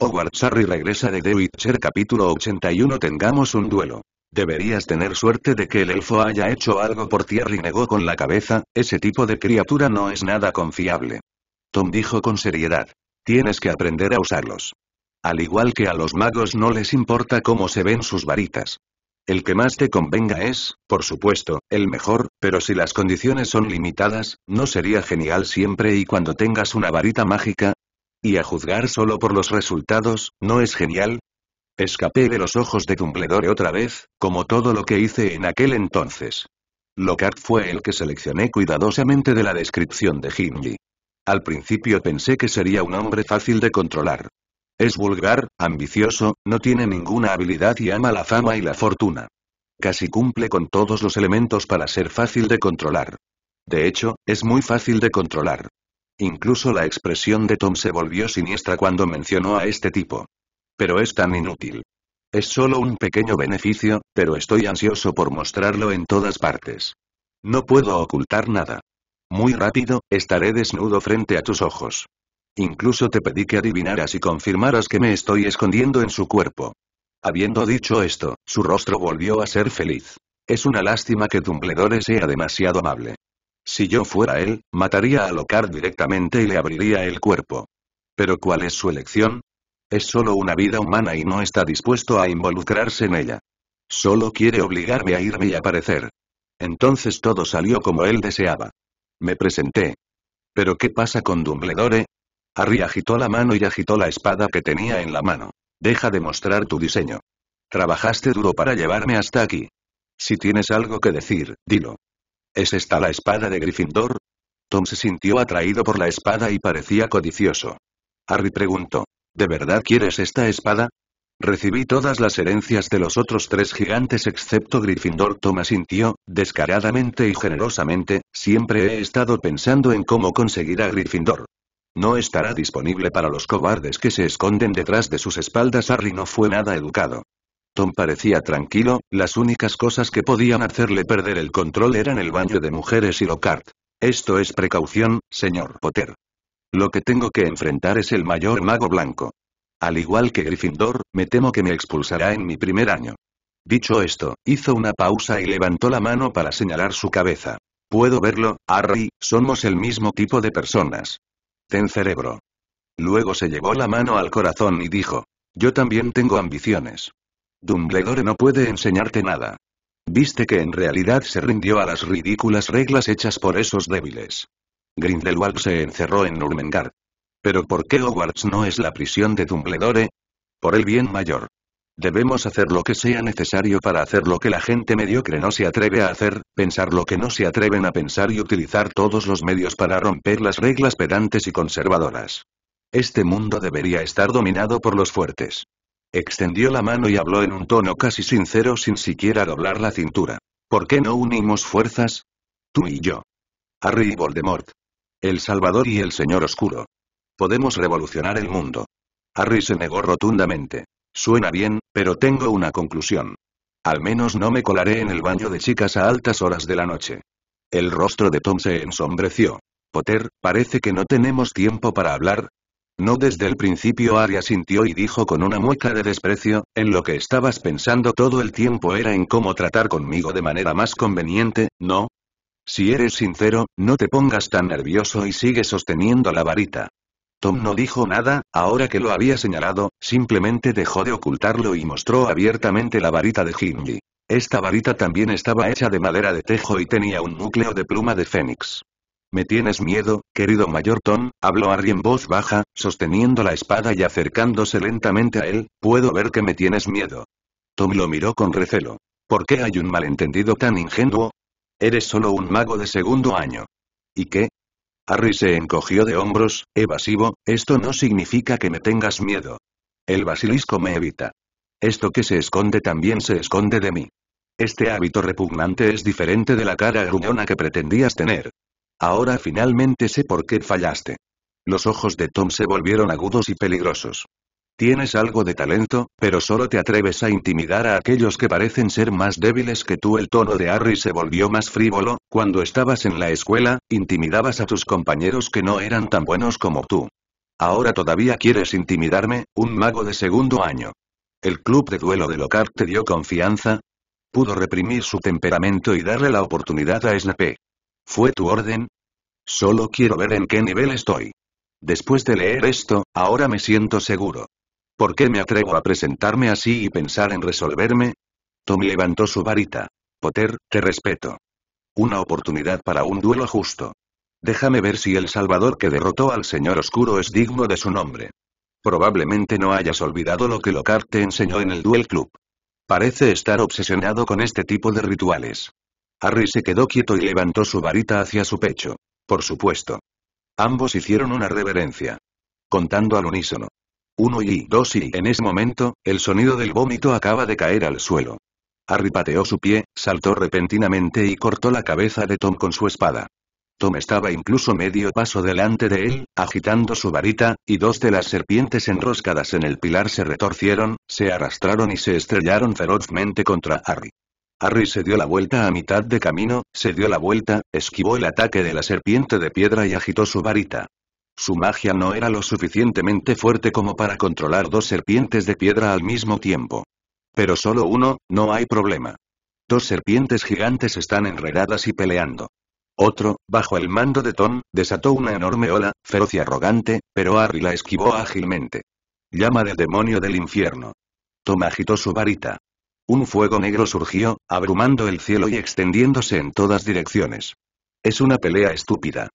Hogwarts Harry regresa de The capítulo 81 Tengamos un duelo. Deberías tener suerte de que el elfo haya hecho algo por ti Harry negó con la cabeza, ese tipo de criatura no es nada confiable. Tom dijo con seriedad. Tienes que aprender a usarlos. Al igual que a los magos no les importa cómo se ven sus varitas. El que más te convenga es, por supuesto, el mejor, pero si las condiciones son limitadas, ¿no sería genial siempre y cuando tengas una varita mágica? Y a juzgar solo por los resultados, ¿no es genial? Escapé de los ojos de Dumbledore otra vez, como todo lo que hice en aquel entonces. Lockhart fue el que seleccioné cuidadosamente de la descripción de Gimli. Al principio pensé que sería un hombre fácil de controlar. Es vulgar, ambicioso, no tiene ninguna habilidad y ama la fama y la fortuna. Casi cumple con todos los elementos para ser fácil de controlar. De hecho, es muy fácil de controlar. Incluso la expresión de Tom se volvió siniestra cuando mencionó a este tipo. Pero es tan inútil. Es solo un pequeño beneficio, pero estoy ansioso por mostrarlo en todas partes. No puedo ocultar nada. Muy rápido, estaré desnudo frente a tus ojos. Incluso te pedí que adivinaras y confirmaras que me estoy escondiendo en su cuerpo. Habiendo dicho esto, su rostro volvió a ser feliz. Es una lástima que Dumbledore sea demasiado amable. Si yo fuera él, mataría a Lockhart directamente y le abriría el cuerpo. Pero ¿cuál es su elección? Es solo una vida humana y no está dispuesto a involucrarse en ella. Solo quiere obligarme a irme y aparecer. Entonces todo salió como él deseaba. Me presenté. ¿Pero qué pasa con Dumbledore? Harry agitó la mano y agitó la espada que tenía en la mano. Deja de mostrar tu diseño. Trabajaste duro para llevarme hasta aquí. Si tienes algo que decir, dilo. ¿Es esta la espada de Gryffindor? Tom se sintió atraído por la espada y parecía codicioso. Harry preguntó. ¿De verdad quieres esta espada? Recibí todas las herencias de los otros tres gigantes excepto Gryffindor. Tom asintió, descaradamente y generosamente, siempre he estado pensando en cómo conseguir a Gryffindor. No estará disponible para los cobardes que se esconden detrás de sus espaldas. Harry no fue nada educado. Tom parecía tranquilo, las únicas cosas que podían hacerle perder el control eran el baño de mujeres y Lockhart. Esto es precaución, señor Potter. Lo que tengo que enfrentar es el mayor mago blanco. Al igual que Gryffindor, me temo que me expulsará en mi primer año. Dicho esto, hizo una pausa y levantó la mano para señalar su cabeza. Puedo verlo, Harry, somos el mismo tipo de personas. Ten cerebro. Luego se llevó la mano al corazón y dijo. Yo también tengo ambiciones. Dumbledore no puede enseñarte nada. Viste que en realidad se rindió a las ridículas reglas hechas por esos débiles. Grindelwald se encerró en Nurmengard. ¿Pero por qué Hogwarts no es la prisión de Dumbledore? Por el bien mayor. Debemos hacer lo que sea necesario para hacer lo que la gente mediocre no se atreve a hacer, pensar lo que no se atreven a pensar y utilizar todos los medios para romper las reglas pedantes y conservadoras. Este mundo debería estar dominado por los fuertes. Extendió la mano y habló en un tono casi sincero sin siquiera doblar la cintura. ¿Por qué no unimos fuerzas? Tú y yo. Harry y Voldemort. El Salvador y el Señor Oscuro. Podemos revolucionar el mundo. Harry se negó rotundamente. Suena bien, pero tengo una conclusión. Al menos no me colaré en el baño de chicas a altas horas de la noche. El rostro de Tom se ensombreció. Potter, parece que no tenemos tiempo para hablar. No desde el principio Arya sintió y dijo con una mueca de desprecio, en lo que estabas pensando todo el tiempo era en cómo tratar conmigo de manera más conveniente, ¿no? Si eres sincero, no te pongas tan nervioso y sigue sosteniendo la varita. Tom no dijo nada, ahora que lo había señalado, simplemente dejó de ocultarlo y mostró abiertamente la varita de Gimli. Esta varita también estaba hecha de madera de tejo y tenía un núcleo de pluma de fénix. ¿Me tienes miedo, querido mayor Tom? habló Harry en voz baja, sosteniendo la espada y acercándose lentamente a él, puedo ver que me tienes miedo. Tom lo miró con recelo. ¿Por qué hay un malentendido tan ingenuo? Eres solo un mago de segundo año. ¿Y qué? Harry se encogió de hombros, evasivo, esto no significa que me tengas miedo. El basilisco me evita. Esto que se esconde también se esconde de mí. Este hábito repugnante es diferente de la cara gruñona que pretendías tener. Ahora finalmente sé por qué fallaste. Los ojos de Tom se volvieron agudos y peligrosos. Tienes algo de talento, pero solo te atreves a intimidar a aquellos que parecen ser más débiles que tú. El tono de Harry se volvió más frívolo, cuando estabas en la escuela, intimidabas a tus compañeros que no eran tan buenos como tú. Ahora todavía quieres intimidarme, un mago de segundo año. ¿El club de duelo de Lockhart te dio confianza? Pudo reprimir su temperamento y darle la oportunidad a Snape. ¿Fue tu orden? Solo quiero ver en qué nivel estoy. Después de leer esto, ahora me siento seguro. ¿Por qué me atrevo a presentarme así y pensar en resolverme? Tom levantó su varita. Potter, te respeto. Una oportunidad para un duelo justo. Déjame ver si el Salvador que derrotó al Señor Oscuro es digno de su nombre. Probablemente no hayas olvidado lo que Lockhart te enseñó en el Duel Club. Parece estar obsesionado con este tipo de rituales. Harry se quedó quieto y levantó su varita hacia su pecho. Por supuesto. Ambos hicieron una reverencia. Contando al unísono. Uno y dos y en ese momento, el sonido del vómito acaba de caer al suelo. Harry pateó su pie, saltó repentinamente y cortó la cabeza de Tom con su espada. Tom estaba incluso medio paso delante de él, agitando su varita, y dos de las serpientes enroscadas en el pilar se retorcieron, se arrastraron y se estrellaron ferozmente contra Harry. Harry se dio la vuelta a mitad de camino, se dio la vuelta, esquivó el ataque de la serpiente de piedra y agitó su varita. Su magia no era lo suficientemente fuerte como para controlar dos serpientes de piedra al mismo tiempo. Pero solo uno, no hay problema. Dos serpientes gigantes están enredadas y peleando. Otro, bajo el mando de Tom, desató una enorme ola, feroz y arrogante, pero Harry la esquivó ágilmente. Llama del demonio del infierno. Tom agitó su varita. Un fuego negro surgió, abrumando el cielo y extendiéndose en todas direcciones. Es una pelea estúpida.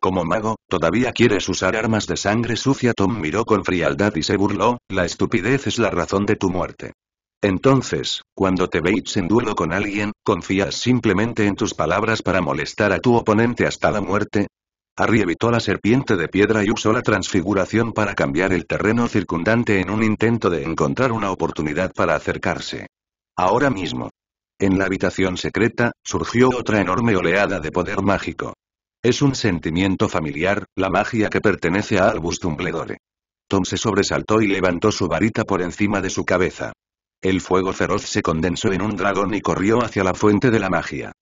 Como mago, ¿todavía quieres usar armas de sangre sucia? Tom miró con frialdad y se burló, la estupidez es la razón de tu muerte. Entonces, cuando te veis en duelo con alguien, ¿confías simplemente en tus palabras para molestar a tu oponente hasta la muerte? Harry evitó la serpiente de piedra y usó la transfiguración para cambiar el terreno circundante en un intento de encontrar una oportunidad para acercarse. Ahora mismo. En la habitación secreta, surgió otra enorme oleada de poder mágico. Es un sentimiento familiar, la magia que pertenece a Albus Dumbledore. Tom se sobresaltó y levantó su varita por encima de su cabeza. El fuego feroz se condensó en un dragón y corrió hacia la fuente de la magia.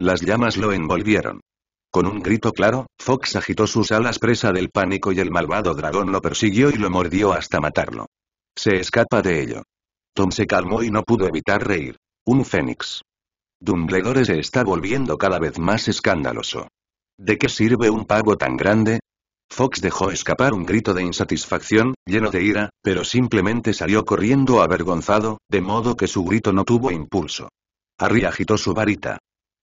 Las llamas lo envolvieron. Con un grito claro, Fox agitó sus alas presa del pánico y el malvado dragón lo persiguió y lo mordió hasta matarlo. Se escapa de ello. Tom se calmó y no pudo evitar reír. Un fénix. Dumbledore se está volviendo cada vez más escandaloso. ¿De qué sirve un pavo tan grande? Fox dejó escapar un grito de insatisfacción, lleno de ira, pero simplemente salió corriendo avergonzado, de modo que su grito no tuvo impulso. Harry agitó su varita.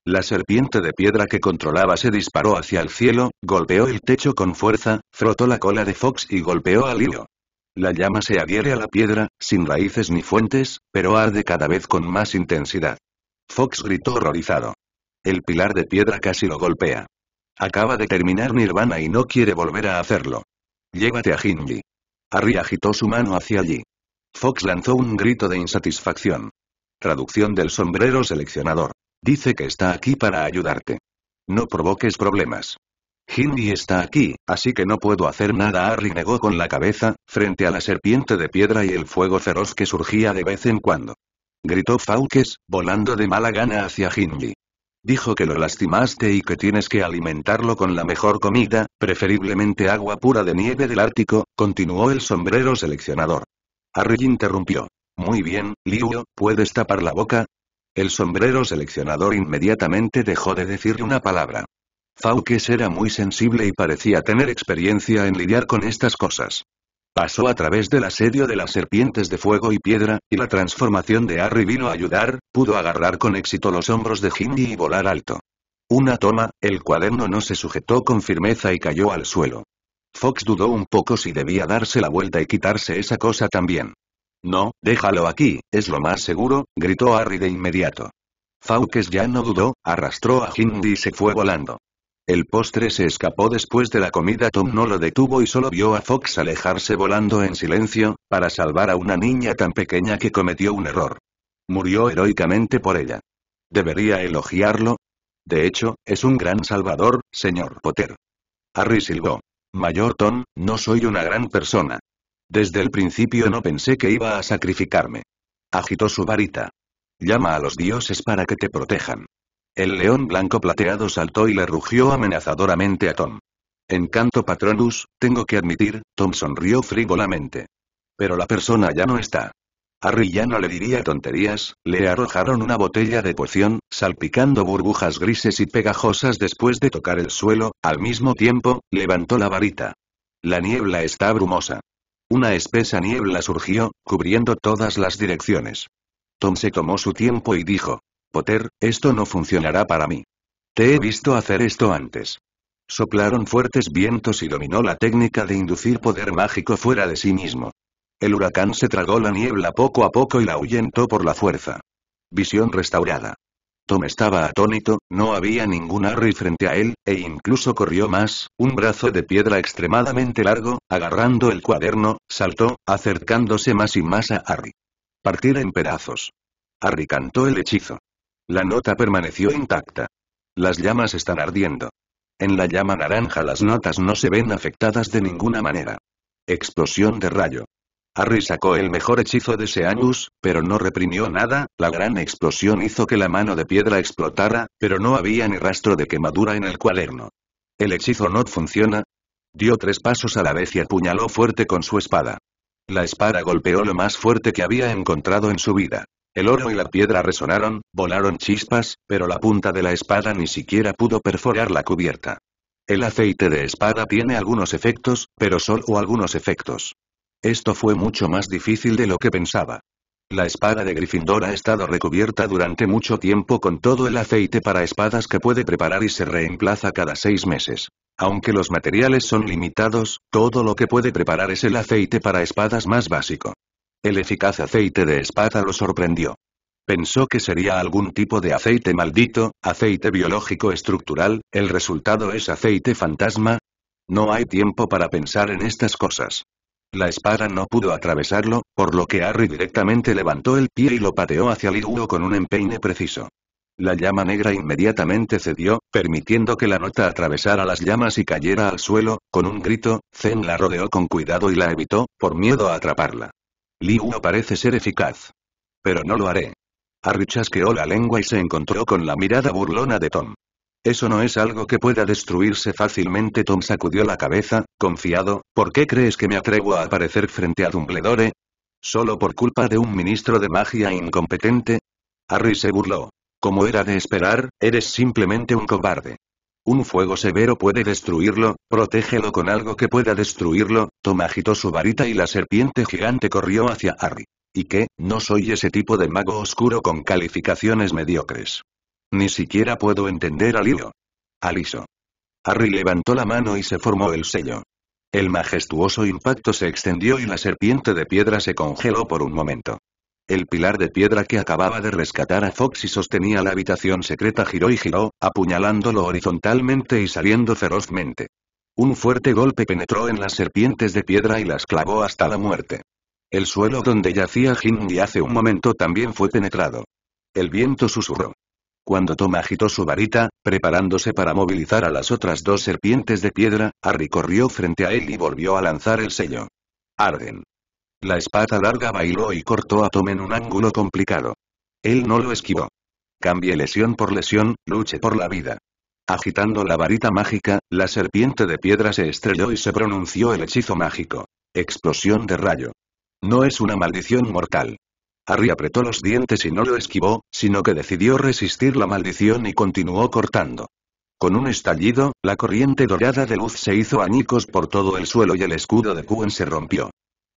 La serpiente de piedra que controlaba se disparó hacia el cielo, golpeó el techo con fuerza, frotó la cola de Fox y golpeó al hilo. La llama se adhiere a la piedra, sin raíces ni fuentes, pero arde cada vez con más intensidad. Fox gritó horrorizado. El pilar de piedra casi lo golpea. Acaba de terminar Nirvana y no quiere volver a hacerlo. Llévate a Hinji. Harry agitó su mano hacia allí. Fox lanzó un grito de insatisfacción. Traducción del sombrero seleccionador. Dice que está aquí para ayudarte. No provoques problemas. Hinji está aquí, así que no puedo hacer nada. Harry negó con la cabeza, frente a la serpiente de piedra y el fuego feroz que surgía de vez en cuando. Gritó Fawkes, volando de mala gana hacia Hinji. Dijo que lo lastimaste y que tienes que alimentarlo con la mejor comida, preferiblemente agua pura de nieve del Ártico, continuó el sombrero seleccionador. Harry interrumpió. Muy bien, Liu, ¿puedes tapar la boca? El sombrero seleccionador inmediatamente dejó de decir una palabra. Faukes era muy sensible y parecía tener experiencia en lidiar con estas cosas. Pasó a través del asedio de las serpientes de fuego y piedra, y la transformación de Harry vino a ayudar, pudo agarrar con éxito los hombros de Hindi y volar alto. Una toma, el cuaderno no se sujetó con firmeza y cayó al suelo. Fox dudó un poco si debía darse la vuelta y quitarse esa cosa también. No, déjalo aquí, es lo más seguro, gritó Harry de inmediato. Fawkes ya no dudó, arrastró a Hindi y se fue volando. El postre se escapó después de la comida. Tom no lo detuvo y solo vio a Fox alejarse volando en silencio, para salvar a una niña tan pequeña que cometió un error. Murió heroicamente por ella. ¿Debería elogiarlo? De hecho, es un gran salvador, señor Potter. Harry silbó. Mayor Tom, no soy una gran persona. Desde el principio no pensé que iba a sacrificarme. Agitó su varita. Llama a los dioses para que te protejan. El león blanco plateado saltó y le rugió amenazadoramente a Tom. Encanto Patronus, tengo que admitir, Tom sonrió frívolamente. Pero la persona ya no está. Harry ya no le diría tonterías, le arrojaron una botella de poción, salpicando burbujas grises y pegajosas después de tocar el suelo, al mismo tiempo, levantó la varita. La niebla está brumosa. Una espesa niebla surgió, cubriendo todas las direcciones. Tom se tomó su tiempo y dijo, Potter, esto no funcionará para mí. Te he visto hacer esto antes. Soplaron fuertes vientos y dominó la técnica de inducir poder mágico fuera de sí mismo. El huracán se tragó la niebla poco a poco y la ahuyentó por la fuerza. Visión restaurada. Tom estaba atónito, no había ningún Harry frente a él, e incluso corrió más, un brazo de piedra extremadamente largo, agarrando el cuaderno, saltó, acercándose más y más a Harry. Partir en pedazos. Harry cantó el hechizo. La nota permaneció intacta. Las llamas están ardiendo. En la llama naranja las notas no se ven afectadas de ninguna manera. Explosión de rayo. Harry sacó el mejor hechizo de Seanus, pero no reprimió nada, la gran explosión hizo que la mano de piedra explotara, pero no había ni rastro de quemadura en el cuaderno. ¿El hechizo no funciona? Dio tres pasos a la vez y apuñaló fuerte con su espada. La espada golpeó lo más fuerte que había encontrado en su vida. El oro y la piedra resonaron, volaron chispas, pero la punta de la espada ni siquiera pudo perforar la cubierta. El aceite de espada tiene algunos efectos, pero solo algunos efectos. Esto fue mucho más difícil de lo que pensaba. La espada de Gryffindor ha estado recubierta durante mucho tiempo con todo el aceite para espadas que puede preparar y se reemplaza cada seis meses. Aunque los materiales son limitados, todo lo que puede preparar es el aceite para espadas más básico. El eficaz aceite de espada lo sorprendió. Pensó que sería algún tipo de aceite maldito, aceite biológico estructural, el resultado es aceite fantasma. No hay tiempo para pensar en estas cosas. La espada no pudo atravesarlo, por lo que Harry directamente levantó el pie y lo pateó hacia Liduo con un empeine preciso. La llama negra inmediatamente cedió, permitiendo que la nota atravesara las llamas y cayera al suelo, con un grito, Zen la rodeó con cuidado y la evitó, por miedo a atraparla. Liu parece ser eficaz. Pero no lo haré. Harry chasqueó la lengua y se encontró con la mirada burlona de Tom. Eso no es algo que pueda destruirse fácilmente. Tom sacudió la cabeza, confiado, ¿por qué crees que me atrevo a aparecer frente a Dumbledore? ¿Solo por culpa de un ministro de magia incompetente? Harry se burló. Como era de esperar, eres simplemente un cobarde. Un fuego severo puede destruirlo, protégelo con algo que pueda destruirlo, Tom agitó su varita y la serpiente gigante corrió hacia Harry. ¿Y qué? No soy ese tipo de mago oscuro con calificaciones mediocres. Ni siquiera puedo entender al hilo. Aliso. Harry levantó la mano y se formó el sello. El majestuoso impacto se extendió y la serpiente de piedra se congeló por un momento. El pilar de piedra que acababa de rescatar a Fox y sostenía la habitación secreta giró y giró, apuñalándolo horizontalmente y saliendo ferozmente. Un fuerte golpe penetró en las serpientes de piedra y las clavó hasta la muerte. El suelo donde yacía Jinji hace un momento también fue penetrado. El viento susurró. Cuando Tom agitó su varita, preparándose para movilizar a las otras dos serpientes de piedra, Harry corrió frente a él y volvió a lanzar el sello. Arden. La espada larga bailó y cortó a Tom en un ángulo complicado. Él no lo esquivó. Cambie lesión por lesión, luche por la vida. Agitando la varita mágica, la serpiente de piedra se estrelló y se pronunció el hechizo mágico. Explosión de rayo. No es una maldición mortal. Harry apretó los dientes y no lo esquivó, sino que decidió resistir la maldición y continuó cortando. Con un estallido, la corriente dorada de luz se hizo añicos por todo el suelo y el escudo de Puen se rompió.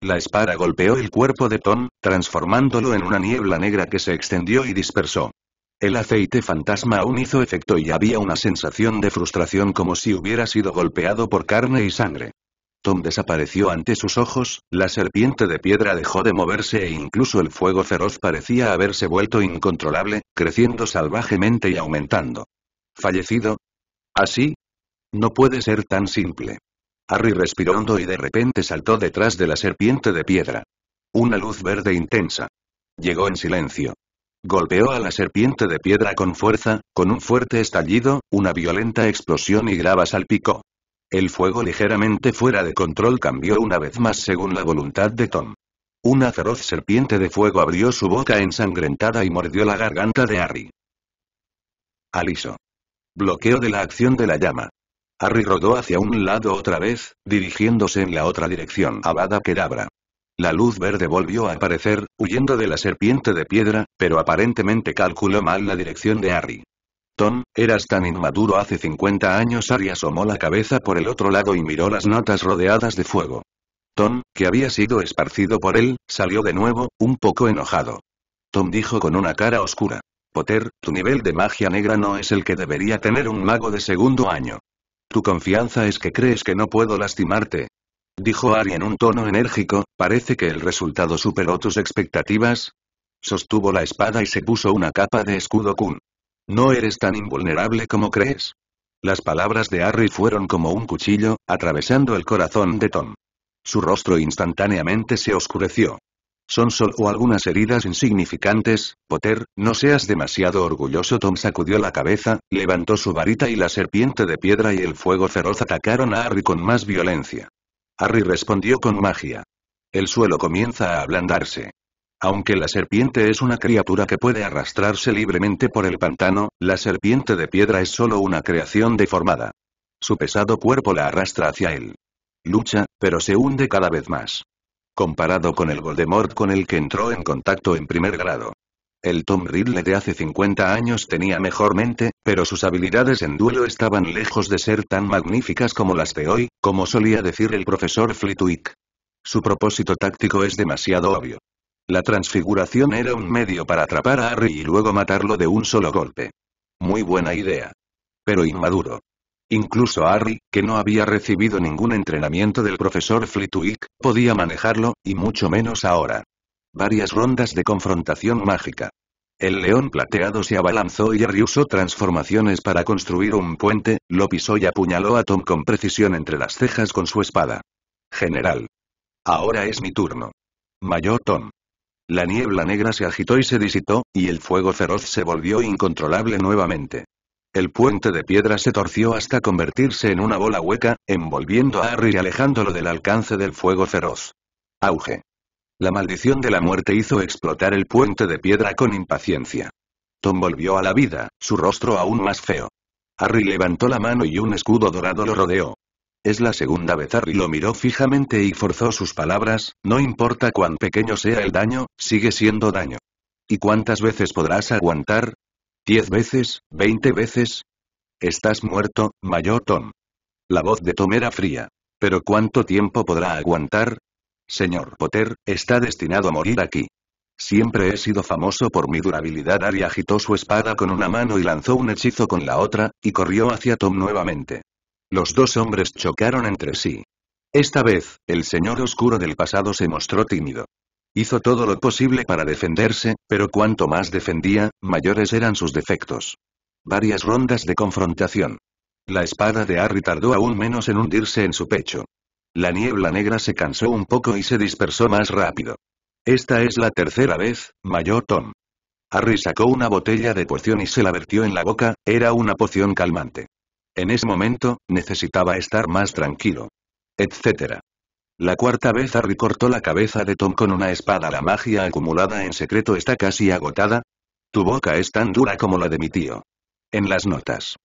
La espada golpeó el cuerpo de Tom, transformándolo en una niebla negra que se extendió y dispersó. El aceite fantasma aún hizo efecto y había una sensación de frustración como si hubiera sido golpeado por carne y sangre. Tom desapareció ante sus ojos, la serpiente de piedra dejó de moverse e incluso el fuego feroz parecía haberse vuelto incontrolable, creciendo salvajemente y aumentando. ¿Fallecido? ¿Así? No puede ser tan simple. Harry respiró hondo y de repente saltó detrás de la serpiente de piedra. Una luz verde intensa. Llegó en silencio. Golpeó a la serpiente de piedra con fuerza, con un fuerte estallido, una violenta explosión y grava salpicó. El fuego ligeramente fuera de control cambió una vez más según la voluntad de Tom. Una feroz serpiente de fuego abrió su boca ensangrentada y mordió la garganta de Harry. Aliso. Bloqueo de la acción de la llama. Harry rodó hacia un lado otra vez, dirigiéndose en la otra dirección. Abada Kedabra. La luz verde volvió a aparecer, huyendo de la serpiente de piedra, pero aparentemente calculó mal la dirección de Harry. Tom, eras tan inmaduro hace 50 años. Harry asomó la cabeza por el otro lado y miró las notas rodeadas de fuego. Tom, que había sido esparcido por él, salió de nuevo, un poco enojado. Tom dijo con una cara oscura. Potter, tu nivel de magia negra no es el que debería tener un mago de segundo año. Tu confianza es que crees que no puedo lastimarte. Dijo Ari en un tono enérgico, parece que el resultado superó tus expectativas. Sostuvo la espada y se puso una capa de escudo Kun. No eres tan invulnerable como crees. Las palabras de Harry fueron como un cuchillo, atravesando el corazón de Tom. Su rostro instantáneamente se oscureció. Son solo algunas heridas insignificantes, Potter, no seas demasiado orgulloso. Tom sacudió la cabeza, levantó su varita y la serpiente de piedra y el fuego feroz atacaron a Harry con más violencia. Harry respondió con magia. El suelo comienza a ablandarse. Aunque la serpiente es una criatura que puede arrastrarse libremente por el pantano, la serpiente de piedra es solo una creación deformada. Su pesado cuerpo la arrastra hacia él. Lucha, pero se hunde cada vez más. Comparado con el Voldemort con el que entró en contacto en primer grado. El Tom Riddle de hace 50 años tenía mejor mente, pero sus habilidades en duelo estaban lejos de ser tan magníficas como las de hoy, como solía decir el profesor Flitwick. Su propósito táctico es demasiado obvio. La transfiguración era un medio para atrapar a Harry y luego matarlo de un solo golpe. Muy buena idea. Pero inmaduro. Incluso Harry, que no había recibido ningún entrenamiento del profesor Flitwick, podía manejarlo, y mucho menos ahora. Varias rondas de confrontación mágica. El león plateado se abalanzó y Harry usó transformaciones para construir un puente, lo pisó y apuñaló a Tom con precisión entre las cejas con su espada. General. Ahora es mi turno. Mayor Tom. La niebla negra se agitó y se disitó, y el fuego feroz se volvió incontrolable nuevamente. El puente de piedra se torció hasta convertirse en una bola hueca, envolviendo a Harry y alejándolo del alcance del fuego feroz. Auge. La maldición de la muerte hizo explotar el puente de piedra con impaciencia. Tom volvió a la vida, su rostro aún más feo. Harry levantó la mano y un escudo dorado lo rodeó. Es la segunda vez Harry lo miró fijamente y forzó sus palabras, no importa cuán pequeño sea el daño, sigue siendo daño. ¿Y cuántas veces podrás aguantar? ¿Diez veces? ¿Veinte veces? Estás muerto, mayor Tom. La voz de Tom era fría. ¿Pero cuánto tiempo podrá aguantar? Señor Potter, está destinado a morir aquí. Siempre he sido famoso por mi durabilidad. Ari agitó su espada con una mano y lanzó un hechizo con la otra, y corrió hacia Tom nuevamente. Los dos hombres chocaron entre sí. Esta vez, el señor oscuro del pasado se mostró tímido. Hizo todo lo posible para defenderse, pero cuanto más defendía, mayores eran sus defectos. Varias rondas de confrontación. La espada de Harry tardó aún menos en hundirse en su pecho. La niebla negra se cansó un poco y se dispersó más rápido. Esta es la tercera vez, mayor Tom. Harry sacó una botella de poción y se la vertió en la boca, era una poción calmante. En ese momento, necesitaba estar más tranquilo. Etcétera. La cuarta vez Harry cortó la cabeza de Tom con una espada. La magia acumulada en secreto está casi agotada. Tu boca es tan dura como la de mi tío. En las notas.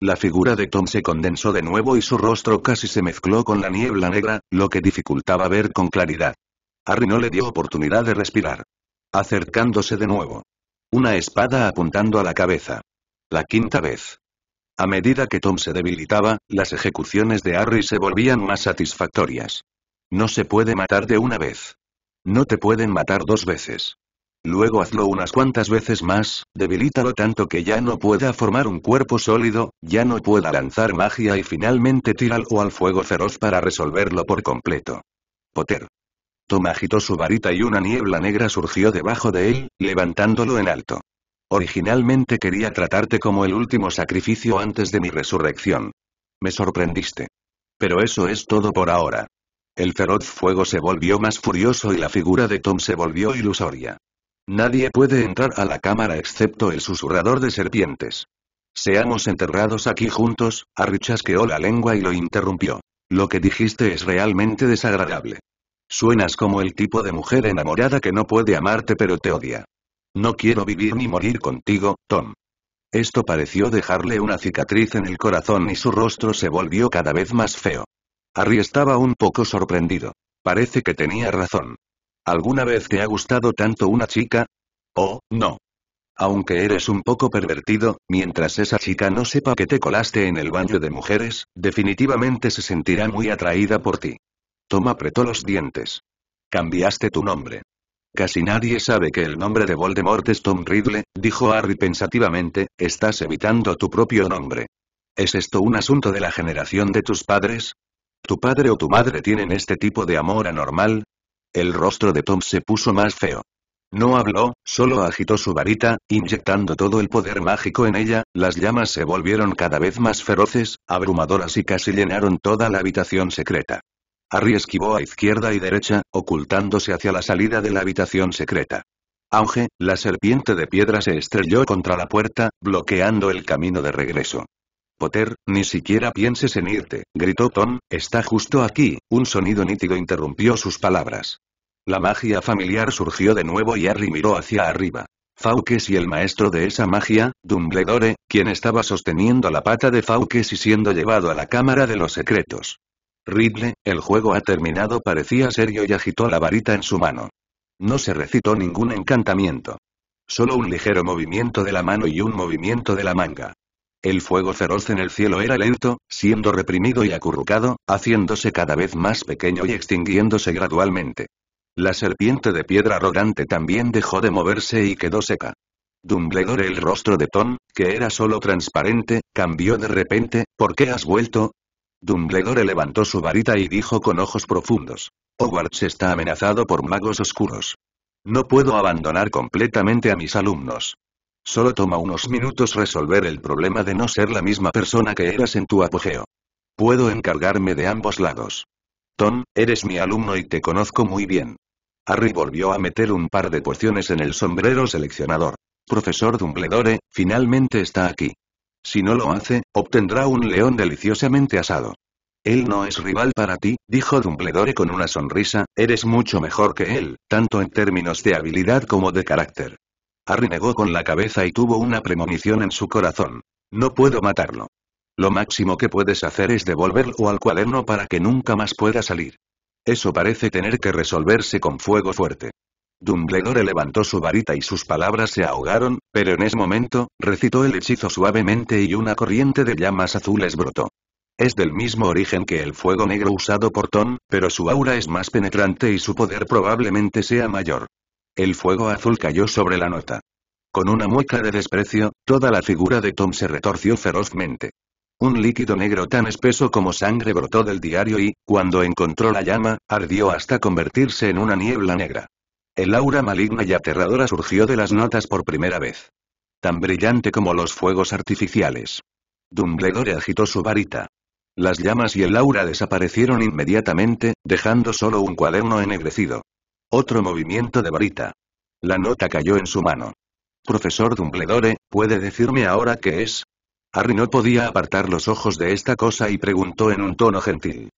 La figura de Tom se condensó de nuevo y su rostro casi se mezcló con la niebla negra, lo que dificultaba ver con claridad. Harry no le dio oportunidad de respirar. Acercándose de nuevo. Una espada apuntando a la cabeza. La quinta vez. A medida que Tom se debilitaba, las ejecuciones de Harry se volvían más satisfactorias. No se puede matar de una vez. No te pueden matar dos veces. Luego hazlo unas cuantas veces más, debilítalo tanto que ya no pueda formar un cuerpo sólido, ya no pueda lanzar magia y finalmente tíralo al fuego feroz para resolverlo por completo. Potter. Tom agitó su varita y una niebla negra surgió debajo de él, levantándolo en alto. Originalmente quería tratarte como el último sacrificio antes de mi resurrección. Me sorprendiste. Pero eso es todo por ahora. El feroz fuego se volvió más furioso y la figura de Tom se volvió ilusoria. Nadie puede entrar a la cámara excepto el susurrador de serpientes. Seamos enterrados aquí juntos, Harry chasqueó la lengua y lo interrumpió. Lo que dijiste es realmente desagradable. Suenas como el tipo de mujer enamorada que no puede amarte pero te odia. No quiero vivir ni morir contigo, Tom. Esto pareció dejarle una cicatriz en el corazón y su rostro se volvió cada vez más feo. Harry estaba un poco sorprendido. Parece que tenía razón. ¿Alguna vez te ha gustado tanto una chica? Oh, no. Aunque eres un poco pervertido, mientras esa chica no sepa que te colaste en el baño de mujeres, definitivamente se sentirá muy atraída por ti. Tom apretó los dientes. Cambiaste tu nombre. Casi nadie sabe que el nombre de Voldemort es Tom Riddle, dijo Harry pensativamente, estás evitando tu propio nombre. ¿Es esto un asunto de la generación de tus padres? ¿Tu padre o tu madre tienen este tipo de amor anormal? El rostro de Tom se puso más feo. No habló, solo agitó su varita, inyectando todo el poder mágico en ella, las llamas se volvieron cada vez más feroces, abrumadoras y casi llenaron toda la habitación secreta. Harry esquivó a izquierda y derecha, ocultándose hacia la salida de la habitación secreta. Auge, la serpiente de piedra se estrelló contra la puerta, bloqueando el camino de regreso. Potter, ni siquiera pienses en irte, gritó Tom, está justo aquí, un sonido nítido interrumpió sus palabras. La magia familiar surgió de nuevo y Harry miró hacia arriba. Fawkes y el maestro de esa magia, Dumbledore, quien estaba sosteniendo la pata de Fawkes y siendo llevado a la Cámara de los Secretos. Ridley, el juego ha terminado parecía serio y agitó la varita en su mano. No se recitó ningún encantamiento. Solo un ligero movimiento de la mano y un movimiento de la manga. El fuego feroz en el cielo era lento, siendo reprimido y acurrucado, haciéndose cada vez más pequeño y extinguiéndose gradualmente. La serpiente de piedra arrogante también dejó de moverse y quedó seca. Dumbledore el rostro de Tom, que era solo transparente, cambió de repente, ¿por qué has vuelto? Dumbledore levantó su varita y dijo con ojos profundos. Hogwarts está amenazado por magos oscuros. No puedo abandonar completamente a mis alumnos. Solo toma unos minutos resolver el problema de no ser la misma persona que eras en tu apogeo. Puedo encargarme de ambos lados. Tom, eres mi alumno y te conozco muy bien. Harry volvió a meter un par de pociones en el sombrero seleccionador. Profesor Dumbledore, finalmente está aquí. Si no lo hace, obtendrá un león deliciosamente asado. Él no es rival para ti, dijo Dumbledore con una sonrisa, eres mucho mejor que él, tanto en términos de habilidad como de carácter. Harry negó con la cabeza y tuvo una premonición en su corazón. No puedo matarlo. Lo máximo que puedes hacer es devolverlo al cuaderno para que nunca más pueda salir. Eso parece tener que resolverse con fuego fuerte. Dumbledore levantó su varita y sus palabras se ahogaron, pero en ese momento, recitó el hechizo suavemente y una corriente de llamas azules brotó. Es del mismo origen que el fuego negro usado por Tom, pero su aura es más penetrante y su poder probablemente sea mayor. El fuego azul cayó sobre la nota. Con una mueca de desprecio, toda la figura de Tom se retorció ferozmente. Un líquido negro tan espeso como sangre brotó del diario y, cuando encontró la llama, ardió hasta convertirse en una niebla negra. El aura maligna y aterradora surgió de las notas por primera vez. Tan brillante como los fuegos artificiales. Dumbledore agitó su varita. Las llamas y el aura desaparecieron inmediatamente, dejando solo un cuaderno ennegrecido. Otro movimiento de varita. La nota cayó en su mano. Profesor Dumbledore, ¿puede decirme ahora qué es? Harry no podía apartar los ojos de esta cosa y preguntó en un tono gentil.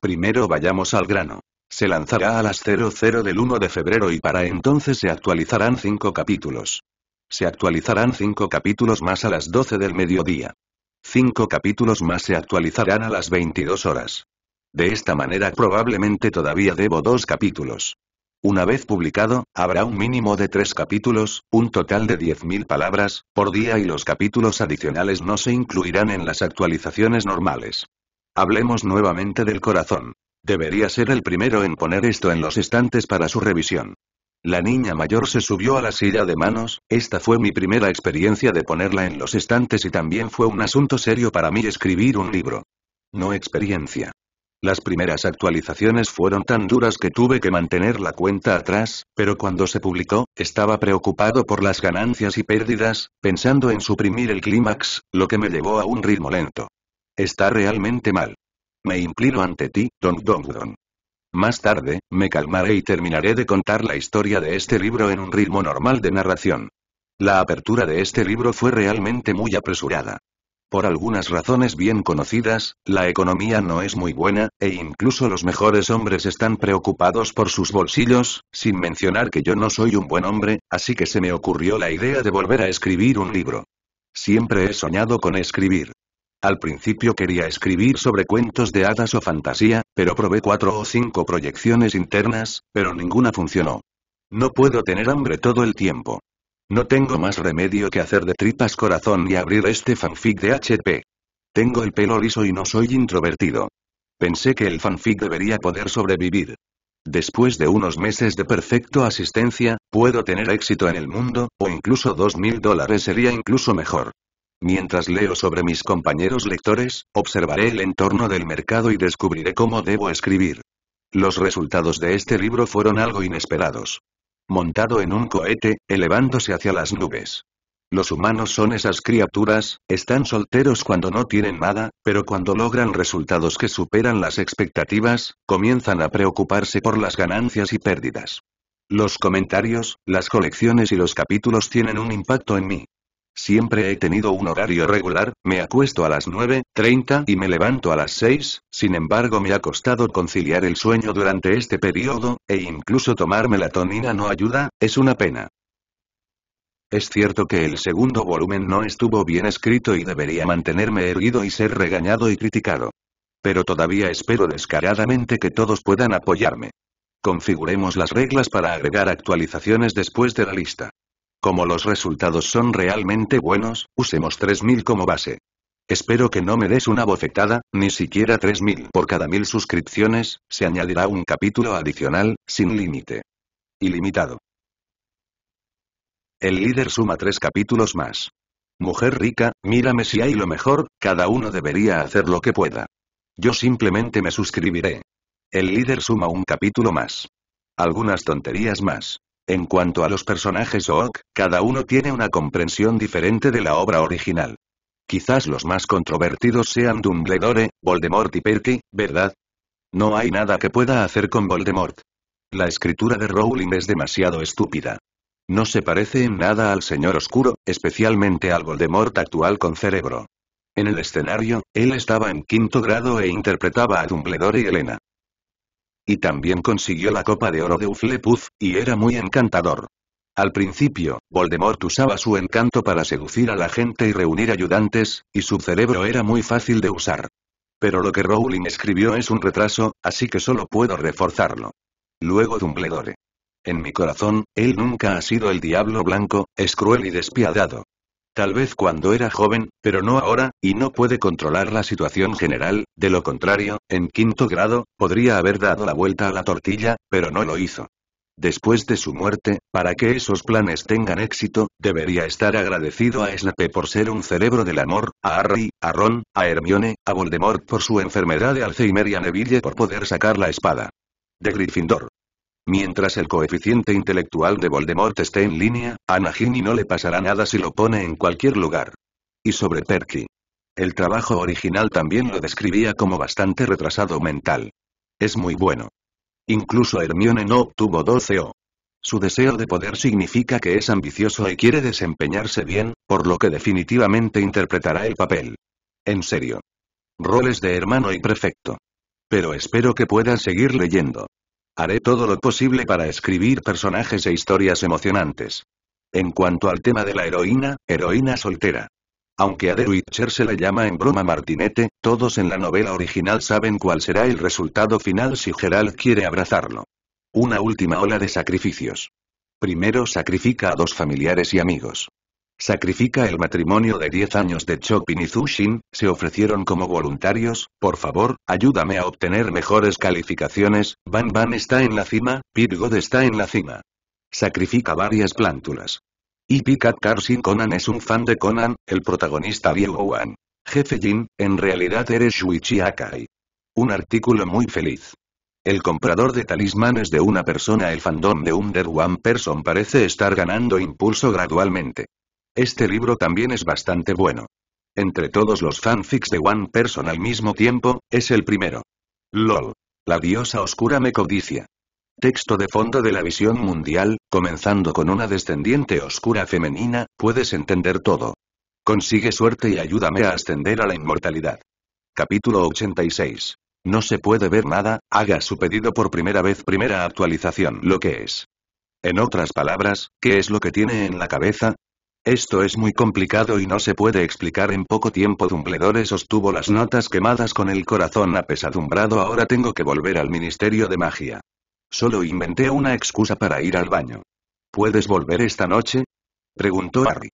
Primero vayamos al grano. Se lanzará a las 00 del 1 de febrero y para entonces se actualizarán cinco capítulos. Se actualizarán cinco capítulos más a las 12 del mediodía. Cinco capítulos más se actualizarán a las 22 horas. De esta manera probablemente todavía debo dos capítulos. Una vez publicado, habrá un mínimo de tres capítulos, un total de 10.000 palabras, por día y los capítulos adicionales no se incluirán en las actualizaciones normales. Hablemos nuevamente del corazón. Debería ser el primero en poner esto en los estantes para su revisión. La niña mayor se subió a la silla de manos, esta fue mi primera experiencia de ponerla en los estantes y también fue un asunto serio para mí escribir un libro. No experiencia. Las primeras actualizaciones fueron tan duras que tuve que mantener la cuenta atrás, pero cuando se publicó, estaba preocupado por las ganancias y pérdidas, pensando en suprimir el clímax, lo que me llevó a un ritmo lento. Está realmente mal. Me inclino ante ti, Don Don. Más tarde, me calmaré y terminaré de contar la historia de este libro en un ritmo normal de narración. La apertura de este libro fue realmente muy apresurada. Por algunas razones bien conocidas, la economía no es muy buena, e incluso los mejores hombres están preocupados por sus bolsillos, sin mencionar que yo no soy un buen hombre, así que se me ocurrió la idea de volver a escribir un libro. Siempre he soñado con escribir. Al principio quería escribir sobre cuentos de hadas o fantasía, pero probé cuatro o cinco proyecciones internas, pero ninguna funcionó. No puedo tener hambre todo el tiempo. No tengo más remedio que hacer de tripas corazón y abrir este fanfic de HP. Tengo el pelo liso y no soy introvertido. Pensé que el fanfic debería poder sobrevivir. Después de unos meses de perfecto asistencia, puedo tener éxito en el mundo, o incluso dos mil dólares sería incluso mejor. Mientras leo sobre mis compañeros lectores, observaré el entorno del mercado y descubriré cómo debo escribir. Los resultados de este libro fueron algo inesperados. Montado en un cohete, elevándose hacia las nubes. Los humanos son esas criaturas, están solteros cuando no tienen nada, pero cuando logran resultados que superan las expectativas, comienzan a preocuparse por las ganancias y pérdidas. Los comentarios, las colecciones y los capítulos tienen un impacto en mí. Siempre he tenido un horario regular, me acuesto a las 9.30 y me levanto a las 6, sin embargo me ha costado conciliar el sueño durante este periodo, e incluso tomar melatonina no ayuda, es una pena. Es cierto que el segundo volumen no estuvo bien escrito y debería mantenerme erguido y ser regañado y criticado. Pero todavía espero descaradamente que todos puedan apoyarme. Configuremos las reglas para agregar actualizaciones después de la lista. Como los resultados son realmente buenos, usemos 3000 como base. Espero que no me des una bofetada, ni siquiera 3000 por cada mil suscripciones, se añadirá un capítulo adicional, sin límite. Ilimitado. El líder suma tres capítulos más. Mujer rica, mírame si hay lo mejor, cada uno debería hacer lo que pueda. Yo simplemente me suscribiré. El líder suma un capítulo más. Algunas tonterías más. En cuanto a los personajes OOK, cada uno tiene una comprensión diferente de la obra original. Quizás los más controvertidos sean Dumbledore, Voldemort y Perky, ¿verdad? No hay nada que pueda hacer con Voldemort. La escritura de Rowling es demasiado estúpida. No se parece en nada al Señor Oscuro, especialmente al Voldemort actual con cerebro. En el escenario, él estaba en quinto grado e interpretaba a Dumbledore y Elena. Y también consiguió la copa de oro de Uflepuz, y era muy encantador. Al principio, Voldemort usaba su encanto para seducir a la gente y reunir ayudantes, y su cerebro era muy fácil de usar. Pero lo que Rowling escribió es un retraso, así que solo puedo reforzarlo. Luego Dumbledore. En mi corazón, él nunca ha sido el diablo blanco, es cruel y despiadado. Tal vez cuando era joven, pero no ahora, y no puede controlar la situación general, de lo contrario, en quinto grado, podría haber dado la vuelta a la tortilla, pero no lo hizo. Después de su muerte, para que esos planes tengan éxito, debería estar agradecido a Snape por ser un cerebro del amor, a Harry, a Ron, a Hermione, a Voldemort por su enfermedad de Alzheimer y a Neville por poder sacar la espada. De Gryffindor. Mientras el coeficiente intelectual de Voldemort esté en línea, a Nagini no le pasará nada si lo pone en cualquier lugar. Y sobre Perky. El trabajo original también lo describía como bastante retrasado mental. Es muy bueno. Incluso Hermione no obtuvo 12 o. Su deseo de poder significa que es ambicioso y quiere desempeñarse bien, por lo que definitivamente interpretará el papel. En serio. Roles de hermano y prefecto. Pero espero que puedas seguir leyendo. Haré todo lo posible para escribir personajes e historias emocionantes. En cuanto al tema de la heroína, heroína soltera. Aunque a The se le llama en broma Martinete, todos en la novela original saben cuál será el resultado final si Geralt quiere abrazarlo. Una última ola de sacrificios. Primero sacrifica a dos familiares y amigos. Sacrifica el matrimonio de 10 años de Chopin y Zushin, se ofrecieron como voluntarios, por favor, ayúdame a obtener mejores calificaciones, Van Van está en la cima, Pidgod está en la cima. Sacrifica varias plántulas. Y Picat Carson Conan es un fan de Conan, el protagonista Liu Jefe Jin, en realidad eres Shuichi Akai. Un artículo muy feliz. El comprador de talismanes de una persona El fandom de Under One Person parece estar ganando impulso gradualmente. Este libro también es bastante bueno. Entre todos los fanfics de One Person al mismo tiempo, es el primero. LOL. La diosa oscura me codicia. Texto de fondo de la visión mundial, comenzando con una descendiente oscura femenina, puedes entender todo. Consigue suerte y ayúdame a ascender a la inmortalidad. Capítulo 86. No se puede ver nada, haga su pedido por primera vez primera actualización lo que es. En otras palabras, ¿qué es lo que tiene en la cabeza? Esto es muy complicado y no se puede explicar en poco tiempo. Dumbledore sostuvo las notas quemadas con el corazón apesadumbrado. Ahora tengo que volver al Ministerio de Magia. Solo inventé una excusa para ir al baño. ¿Puedes volver esta noche? Preguntó Harry.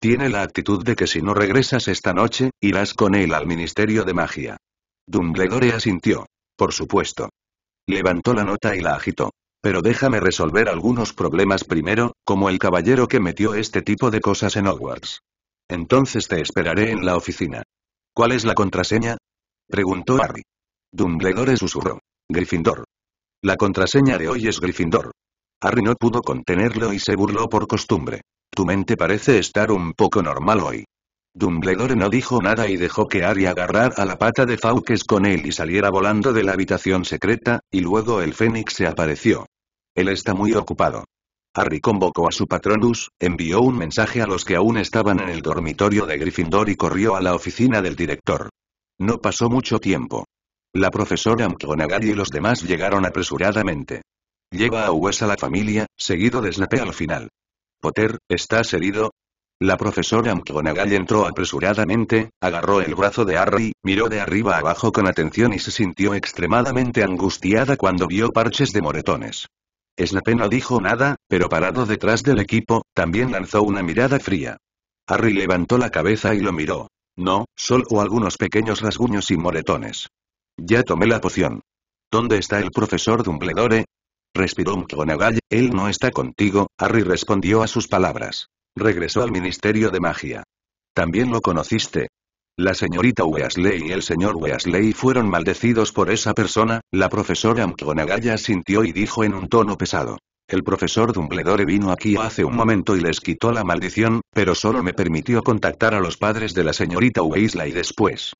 Tiene la actitud de que si no regresas esta noche, irás con él al Ministerio de Magia. Dumbledore asintió. Por supuesto. Levantó la nota y la agitó. Pero déjame resolver algunos problemas primero, como el caballero que metió este tipo de cosas en Hogwarts. Entonces te esperaré en la oficina. ¿Cuál es la contraseña? Preguntó Harry. Dumbledore susurró. Gryffindor. La contraseña de hoy es Gryffindor. Harry no pudo contenerlo y se burló por costumbre. Tu mente parece estar un poco normal hoy. Dumbledore no dijo nada y dejó que Harry agarrara a la pata de Fawkes con él y saliera volando de la habitación secreta, y luego el Fénix se apareció. Él está muy ocupado. Harry convocó a su patronus, envió un mensaje a los que aún estaban en el dormitorio de Gryffindor y corrió a la oficina del director. No pasó mucho tiempo. La profesora McGonagall y los demás llegaron apresuradamente. Lleva a Wes a la familia, seguido de Snape al final. Potter, ¿estás herido? La profesora McGonagall entró apresuradamente, agarró el brazo de Harry, miró de arriba abajo con atención y se sintió extremadamente angustiada cuando vio parches de moretones. Snape no dijo nada, pero parado detrás del equipo, también lanzó una mirada fría. Harry levantó la cabeza y lo miró. No, solo algunos pequeños rasguños y moretones. Ya tomé la poción. ¿Dónde está el profesor Dumbledore? Respiró McGonagall, él no está contigo, Harry respondió a sus palabras. Regresó al Ministerio de Magia. También lo conociste. La señorita Weasley y el señor Weasley fueron maldecidos por esa persona, la profesora McGonagall sintió y dijo en un tono pesado. El profesor Dumbledore vino aquí hace un momento y les quitó la maldición, pero solo me permitió contactar a los padres de la señorita Weasley después.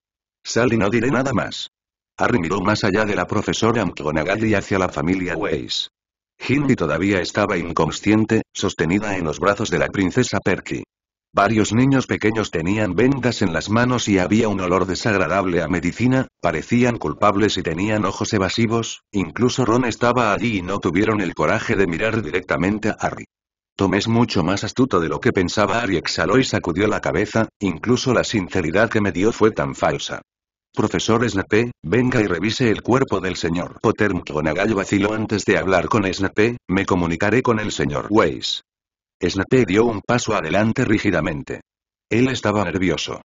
Sal y no diré nada más. Harry miró más allá de la profesora McGonagall y hacia la familia Weiss. Hindi todavía estaba inconsciente, sostenida en los brazos de la princesa Perky. Varios niños pequeños tenían vendas en las manos y había un olor desagradable a medicina, parecían culpables y tenían ojos evasivos, incluso Ron estaba allí y no tuvieron el coraje de mirar directamente a Harry. Tom es mucho más astuto de lo que pensaba Harry exhaló y sacudió la cabeza, incluso la sinceridad que me dio fue tan falsa. Profesor Snape, venga y revise el cuerpo del señor Potter McGonagall vaciló antes de hablar con Snape, me comunicaré con el señor Weiss. Snape dio un paso adelante rígidamente. Él estaba nervioso.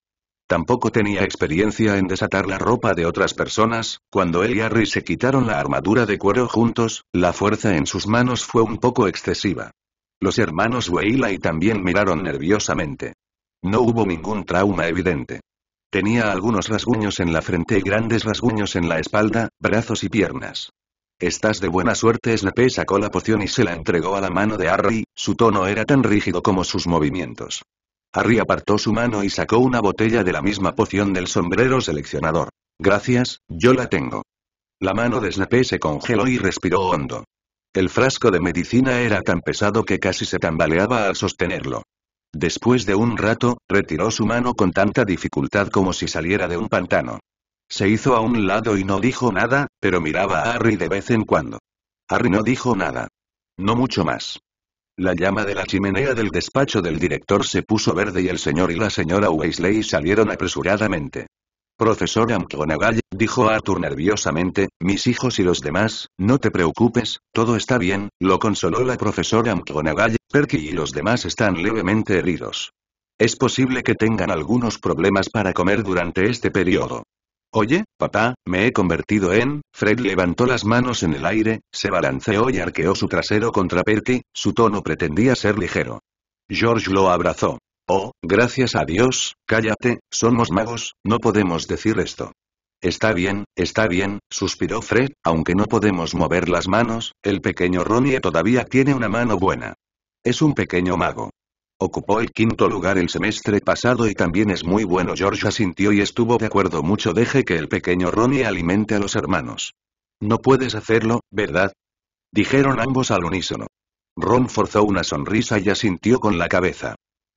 Tampoco tenía experiencia en desatar la ropa de otras personas, cuando él y Harry se quitaron la armadura de cuero juntos, la fuerza en sus manos fue un poco excesiva. Los hermanos Weilay también miraron nerviosamente. No hubo ningún trauma evidente. Tenía algunos rasguños en la frente y grandes rasguños en la espalda, brazos y piernas. Estás de buena suerte. Snape sacó la poción y se la entregó a la mano de Harry, su tono era tan rígido como sus movimientos. Harry apartó su mano y sacó una botella de la misma poción del sombrero seleccionador. Gracias, yo la tengo. La mano de Snape se congeló y respiró hondo. El frasco de medicina era tan pesado que casi se tambaleaba al sostenerlo. Después de un rato, retiró su mano con tanta dificultad como si saliera de un pantano. Se hizo a un lado y no dijo nada, pero miraba a Harry de vez en cuando. Harry no dijo nada. No mucho más. La llama de la chimenea del despacho del director se puso verde y el señor y la señora Weasley salieron apresuradamente. Profesor McGonagall, dijo Arthur nerviosamente, mis hijos y los demás, no te preocupes, todo está bien, lo consoló la profesora McGonagall, Perky y los demás están levemente heridos. Es posible que tengan algunos problemas para comer durante este periodo. Oye, papá, me he convertido en... Fred levantó las manos en el aire, se balanceó y arqueó su trasero contra Perky, su tono pretendía ser ligero. George lo abrazó. Oh, gracias a Dios, cállate, somos magos, no podemos decir esto. Está bien, está bien, suspiró Fred, aunque no podemos mover las manos, el pequeño Ronnie todavía tiene una mano buena. Es un pequeño mago. Ocupó el quinto lugar el semestre pasado y también es muy bueno. George asintió y estuvo de acuerdo mucho. Deje que el pequeño Ronnie alimente a los hermanos. No puedes hacerlo, ¿verdad? Dijeron ambos al unísono. Ron forzó una sonrisa y asintió con la cabeza.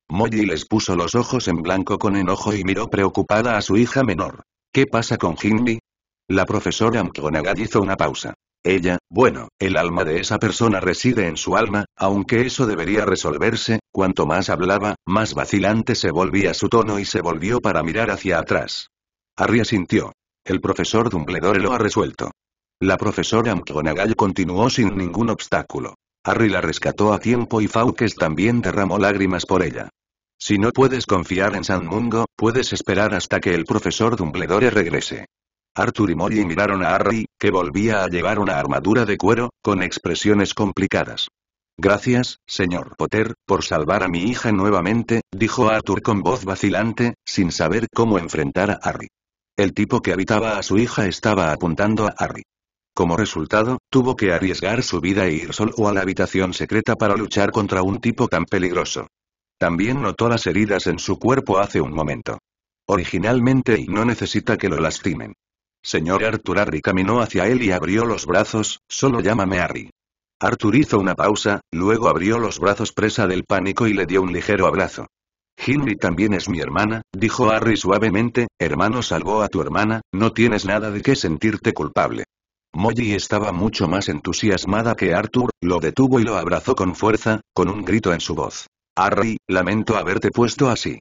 Molly les puso los ojos en blanco con enojo y miró preocupada a su hija menor. ¿Qué pasa con Hindley? La profesora McGonagall hizo una pausa. Ella, bueno, el alma de esa persona reside en su alma, aunque eso debería resolverse, Cuanto más hablaba, más vacilante se volvía su tono y se volvió para mirar hacia atrás. Harry asintió. El profesor Dumbledore lo ha resuelto. La profesora McGonagall continuó sin ningún obstáculo. Harry la rescató a tiempo y Fawkes también derramó lágrimas por ella. Si no puedes confiar en San Mungo, puedes esperar hasta que el profesor Dumbledore regrese. Arthur y Molly miraron a Harry, que volvía a llevar una armadura de cuero, con expresiones complicadas. Gracias, señor Potter, por salvar a mi hija nuevamente, dijo Arthur con voz vacilante, sin saber cómo enfrentar a Harry. El tipo que habitaba a su hija estaba apuntando a Harry. Como resultado, tuvo que arriesgar su vida e ir solo a la habitación secreta para luchar contra un tipo tan peligroso. También notó las heridas en su cuerpo hace un momento. Originalmente y no necesita que lo lastimen. Señor Arthur Harry caminó hacia él y abrió los brazos, solo llámame Harry. Arthur hizo una pausa, luego abrió los brazos presa del pánico y le dio un ligero abrazo. Hilary también es mi hermana, dijo Harry suavemente, hermano salvó a tu hermana, no tienes nada de qué sentirte culpable. Molly estaba mucho más entusiasmada que Arthur, lo detuvo y lo abrazó con fuerza, con un grito en su voz. Harry, lamento haberte puesto así.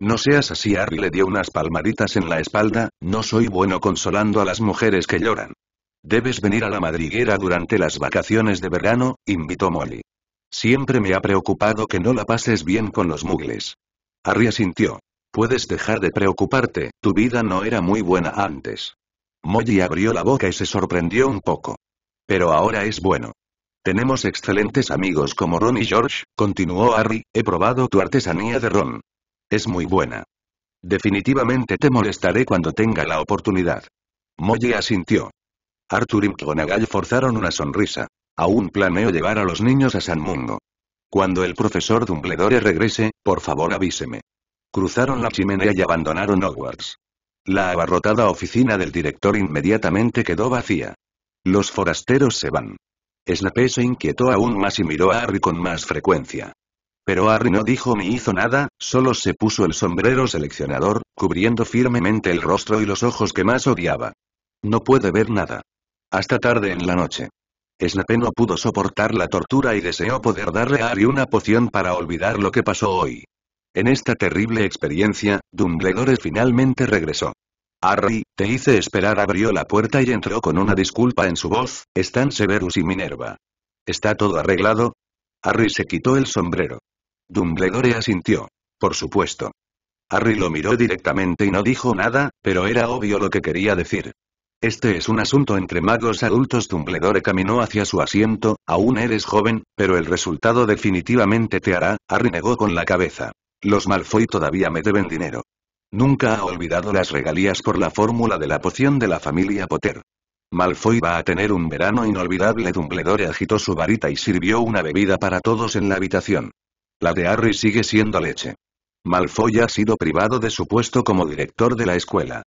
No seas así, Harry le dio unas palmaditas en la espalda, no soy bueno consolando a las mujeres que lloran. Debes venir a la madriguera durante las vacaciones de verano, invitó Molly. Siempre me ha preocupado que no la pases bien con los mugles. Harry asintió. Puedes dejar de preocuparte, tu vida no era muy buena antes. Molly abrió la boca y se sorprendió un poco. Pero ahora es bueno. Tenemos excelentes amigos como Ron y George, continuó Harry, he probado tu artesanía de Ron. Es muy buena. Definitivamente te molestaré cuando tenga la oportunidad. Molly asintió. Arthur y McGonagall forzaron una sonrisa. Aún planeo llevar a los niños a San Mungo. Cuando el profesor Dumbledore regrese, por favor avíseme. Cruzaron la chimenea y abandonaron Hogwarts. La abarrotada oficina del director inmediatamente quedó vacía. Los forasteros se van. Snape se inquietó aún más y miró a Harry con más frecuencia. Pero Harry no dijo ni hizo nada, solo se puso el sombrero seleccionador, cubriendo firmemente el rostro y los ojos que más odiaba. No puede ver nada. Hasta tarde en la noche. Snape no pudo soportar la tortura y deseó poder darle a Harry una poción para olvidar lo que pasó hoy. En esta terrible experiencia, Dumbledore finalmente regresó. Harry, te hice esperar abrió la puerta y entró con una disculpa en su voz, están Severus y Minerva. ¿Está todo arreglado? Harry se quitó el sombrero. Dumbledore asintió. Por supuesto. Harry lo miró directamente y no dijo nada, pero era obvio lo que quería decir. Este es un asunto entre magos adultos. Dumbledore caminó hacia su asiento, aún eres joven, pero el resultado definitivamente te hará, Harry negó con la cabeza. Los Malfoy todavía me deben dinero. Nunca ha olvidado las regalías por la fórmula de la poción de la familia Potter. Malfoy va a tener un verano inolvidable. Dumbledore agitó su varita y sirvió una bebida para todos en la habitación. La de Harry sigue siendo leche. Malfoy ha sido privado de su puesto como director de la escuela.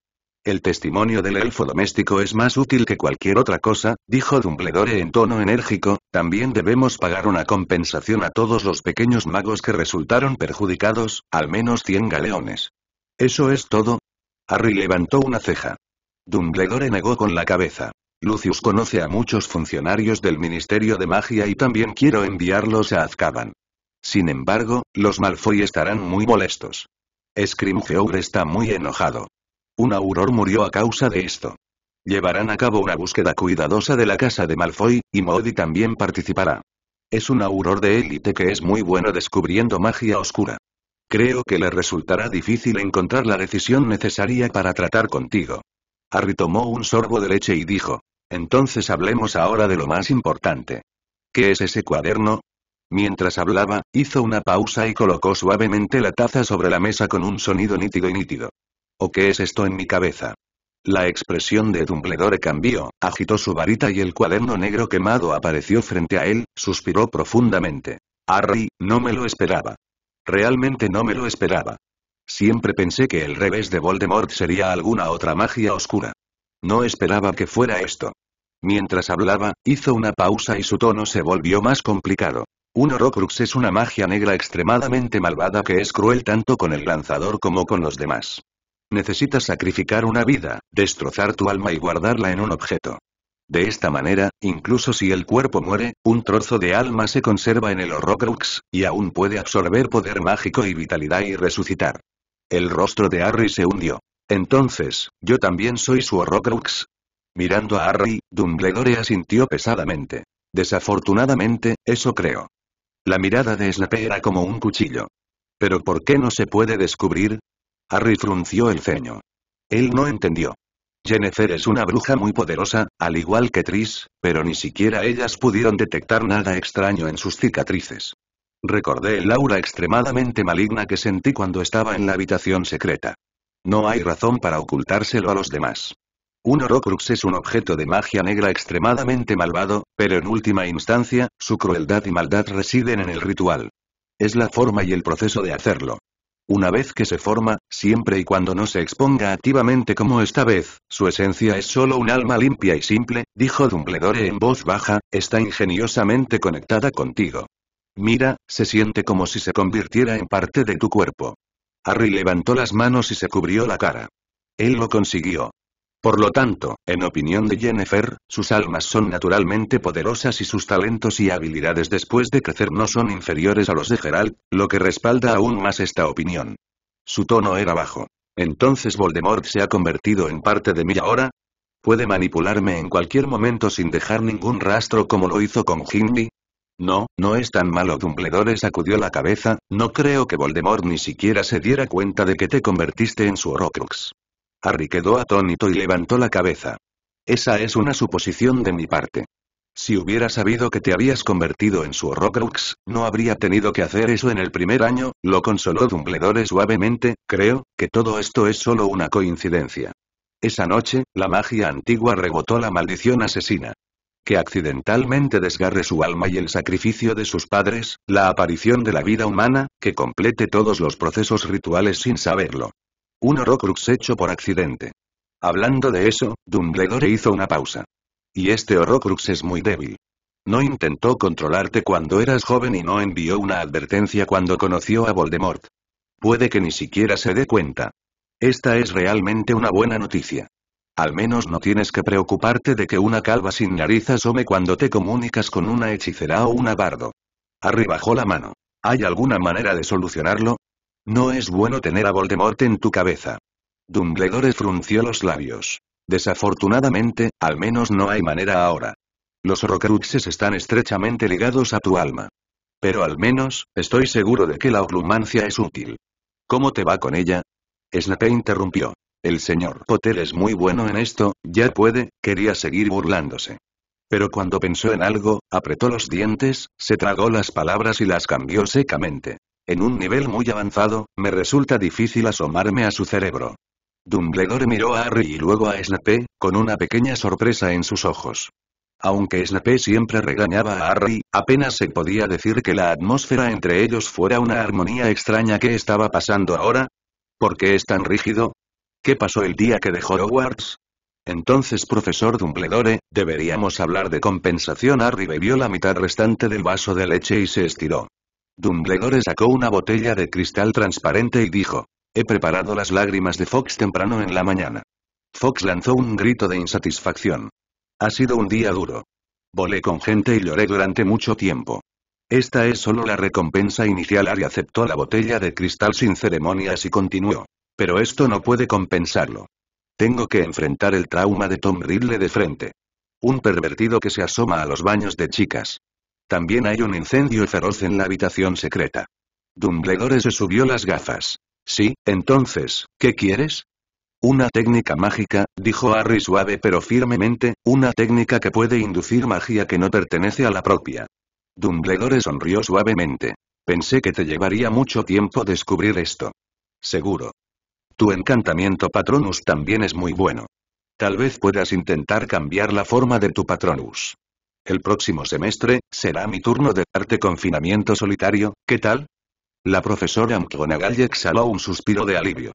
El testimonio del elfo doméstico es más útil que cualquier otra cosa, dijo Dumbledore en tono enérgico, también debemos pagar una compensación a todos los pequeños magos que resultaron perjudicados, al menos 100 galeones. ¿Eso es todo? Harry levantó una ceja. Dumbledore negó con la cabeza. Lucius conoce a muchos funcionarios del Ministerio de Magia y también quiero enviarlos a Azkaban. Sin embargo, los Malfoy estarán muy molestos. Scrimgeour está muy enojado. Un auror murió a causa de esto. Llevarán a cabo una búsqueda cuidadosa de la casa de Malfoy, y Modi también participará. Es un auror de élite que es muy bueno descubriendo magia oscura. Creo que le resultará difícil encontrar la decisión necesaria para tratar contigo. Harry tomó un sorbo de leche y dijo. Entonces hablemos ahora de lo más importante. ¿Qué es ese cuaderno? Mientras hablaba, hizo una pausa y colocó suavemente la taza sobre la mesa con un sonido nítido y nítido. ¿O qué es esto en mi cabeza? La expresión de Dumbledore cambió, agitó su varita y el cuaderno negro quemado apareció frente a él, suspiró profundamente. Harry, no me lo esperaba. Realmente no me lo esperaba. Siempre pensé que el revés de Voldemort sería alguna otra magia oscura. No esperaba que fuera esto. Mientras hablaba, hizo una pausa y su tono se volvió más complicado. Un Horcrux es una magia negra extremadamente malvada que es cruel tanto con el lanzador como con los demás. Necesitas sacrificar una vida, destrozar tu alma y guardarla en un objeto. De esta manera, incluso si el cuerpo muere, un trozo de alma se conserva en el Horrocrux, y aún puede absorber poder mágico y vitalidad y resucitar. El rostro de Harry se hundió. Entonces, ¿yo también soy su Horrocrux? Mirando a Harry, Dumbledore asintió pesadamente. Desafortunadamente, eso creo. La mirada de Snape era como un cuchillo. ¿Pero por qué no se puede descubrir? Harry frunció el ceño. Él no entendió. Jennifer es una bruja muy poderosa, al igual que Tris, pero ni siquiera ellas pudieron detectar nada extraño en sus cicatrices. Recordé el aura extremadamente maligna que sentí cuando estaba en la habitación secreta. No hay razón para ocultárselo a los demás. Un Horocrux es un objeto de magia negra extremadamente malvado, pero en última instancia, su crueldad y maldad residen en el ritual. Es la forma y el proceso de hacerlo. Una vez que se forma, siempre y cuando no se exponga activamente como esta vez, su esencia es solo un alma limpia y simple, dijo Dumbledore en voz baja, está ingeniosamente conectada contigo. Mira, se siente como si se convirtiera en parte de tu cuerpo. Harry levantó las manos y se cubrió la cara. Él lo consiguió. Por lo tanto, en opinión de Jennifer, sus almas son naturalmente poderosas y sus talentos y habilidades después de crecer no son inferiores a los de Geralt, lo que respalda aún más esta opinión. Su tono era bajo. ¿Entonces Voldemort se ha convertido en parte de mí ahora? ¿Puede manipularme en cualquier momento sin dejar ningún rastro como lo hizo con Gimli? No, no es tan malo. Dumbledore sacudió la cabeza, no creo que Voldemort ni siquiera se diera cuenta de que te convertiste en su Horcrux. Harry quedó atónito y levantó la cabeza. Esa es una suposición de mi parte. Si hubiera sabido que te habías convertido en su Horrocrux, no habría tenido que hacer eso en el primer año, lo consoló Dumbledore suavemente, creo, que todo esto es solo una coincidencia. Esa noche, la magia antigua rebotó la maldición asesina. Que accidentalmente desgarre su alma y el sacrificio de sus padres, la aparición de la vida humana, que complete todos los procesos rituales sin saberlo. Un Horrocrux hecho por accidente. Hablando de eso, Dumbledore hizo una pausa. Y este Horrocrux es muy débil. No intentó controlarte cuando eras joven y no envió una advertencia cuando conoció a Voldemort. Puede que ni siquiera se dé cuenta. Esta es realmente una buena noticia. Al menos no tienes que preocuparte de que una calva sin nariz asome cuando te comunicas con una hechicera o un bardo. Harry bajó la mano. ¿Hay alguna manera de solucionarlo? No es bueno tener a Voldemort en tu cabeza. Dumbledore frunció los labios. Desafortunadamente, al menos no hay manera ahora. Los Horrocruxes están estrechamente ligados a tu alma. Pero al menos, estoy seguro de que la oclumancia es útil. ¿Cómo te va con ella? Snape interrumpió. El señor Potter es muy bueno en esto, ya puede, quería seguir burlándose. Pero cuando pensó en algo, apretó los dientes, se tragó las palabras y las cambió secamente. En un nivel muy avanzado, me resulta difícil asomarme a su cerebro. Dumbledore miró a Harry y luego a Snape, con una pequeña sorpresa en sus ojos. Aunque Snape siempre regañaba a Harry, apenas se podía decir que la atmósfera entre ellos fuera una armonía extraña. ¿Qué estaba pasando ahora? ¿Por qué es tan rígido? ¿Qué pasó el día que dejó Hogwarts? Entonces, profesor Dumbledore, deberíamos hablar de compensación. Harry bebió la mitad restante del vaso de leche y se estiró. Dumbledore sacó una botella de cristal transparente y dijo. He preparado las lágrimas de Fox temprano en la mañana. Fox lanzó un grito de insatisfacción. Ha sido un día duro. Volé con gente y lloré durante mucho tiempo. Esta es solo la recompensa inicial. Ari aceptó la botella de cristal sin ceremonias y continuó. Pero esto no puede compensarlo. Tengo que enfrentar el trauma de Tom Riddle de frente. Un pervertido que se asoma a los baños de chicas. También hay un incendio feroz en la habitación secreta. Dumbledore se subió las gafas. Sí, entonces, ¿qué quieres? Una técnica mágica, dijo Harry suave pero firmemente, una técnica que puede inducir magia que no pertenece a la propia. Dumbledore sonrió suavemente. Pensé que te llevaría mucho tiempo descubrir esto. Seguro. Tu encantamiento Patronus también es muy bueno. Tal vez puedas intentar cambiar la forma de tu Patronus. El próximo semestre, será mi turno de darte confinamiento solitario, ¿qué tal? La profesora McGonagall exhaló un suspiro de alivio.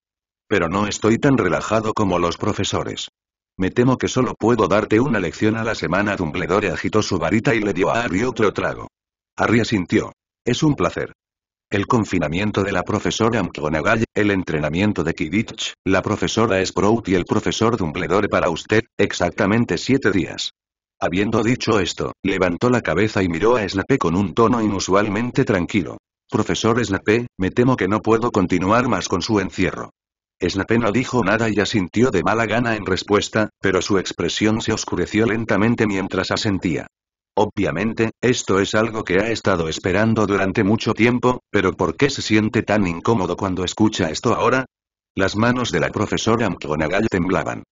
Pero no estoy tan relajado como los profesores. Me temo que solo puedo darte una lección a la semana. Dumbledore agitó su varita y le dio a Harry otro trago. Harry asintió. Es un placer. El confinamiento de la profesora McGonagall, el entrenamiento de Kidditch, la profesora Sprout y el profesor Dumbledore para usted, exactamente siete días. Habiendo dicho esto, levantó la cabeza y miró a Snape con un tono inusualmente tranquilo. Profesor Snape, me temo que no puedo continuar más con su encierro. Snape no dijo nada y asintió de mala gana en respuesta, pero su expresión se oscureció lentamente mientras asentía. Obviamente, esto es algo que ha estado esperando durante mucho tiempo, pero ¿por qué se siente tan incómodo cuando escucha esto ahora? Las manos de la profesora McGonagall temblaban.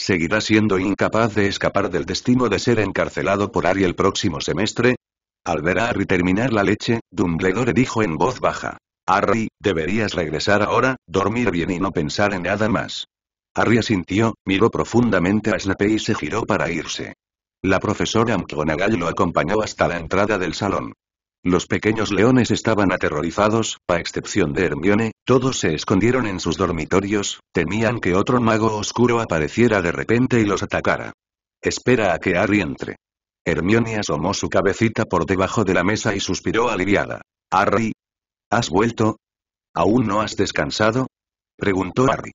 ¿Seguirá siendo incapaz de escapar del destino de ser encarcelado por Harry el próximo semestre? Al ver a Harry terminar la leche, Dumbledore dijo en voz baja. Harry, deberías regresar ahora, dormir bien y no pensar en nada más. Harry asintió, miró profundamente a Snape y se giró para irse. La profesora McGonagall lo acompañó hasta la entrada del salón. Los pequeños leones estaban aterrorizados, a excepción de Hermione, todos se escondieron en sus dormitorios, temían que otro mago oscuro apareciera de repente y los atacara. Espera a que Harry entre. Hermione asomó su cabecita por debajo de la mesa y suspiró aliviada. Harry. ¿Has vuelto? ¿Aún no has descansado? preguntó Harry.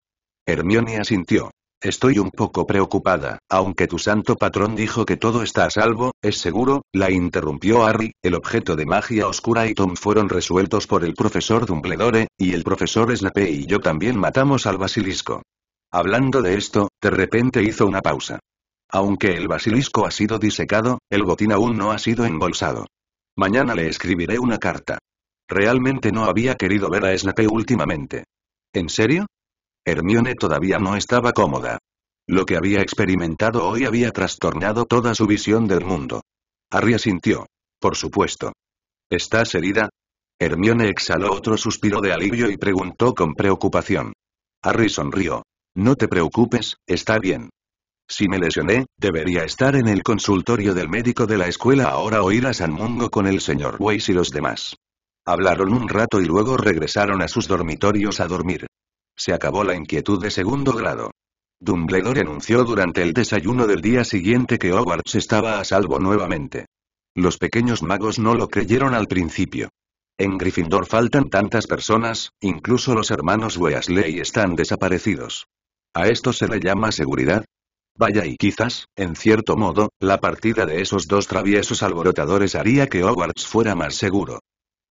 Hermione asintió. Estoy un poco preocupada, aunque tu santo patrón dijo que todo está a salvo, ¿es seguro? La interrumpió Harry, el objeto de magia oscura y Tom fueron resueltos por el profesor Dumbledore, y el profesor Snape y yo también matamos al basilisco. Hablando de esto, de repente hizo una pausa. Aunque el basilisco ha sido disecado, el botín aún no ha sido embolsado. Mañana le escribiré una carta. Realmente no había querido ver a Snape últimamente. ¿En serio? Hermione todavía no estaba cómoda. Lo que había experimentado hoy había trastornado toda su visión del mundo. Harry asintió. Por supuesto. ¿Estás herida? Hermione exhaló otro suspiro de alivio y preguntó con preocupación. Harry sonrió. No te preocupes, está bien. Si me lesioné, debería estar en el consultorio del médico de la escuela ahora o ir a San Mungo con el señor Weiss y los demás. Hablaron un rato y luego regresaron a sus dormitorios a dormir. Se acabó la inquietud de segundo grado. Dumbledore anunció durante el desayuno del día siguiente que Hogwarts estaba a salvo nuevamente. Los pequeños magos no lo creyeron al principio. En Gryffindor faltan tantas personas, incluso los hermanos Weasley están desaparecidos. ¿A esto se le llama seguridad? Vaya y quizás, en cierto modo, la partida de esos dos traviesos alborotadores haría que Hogwarts fuera más seguro.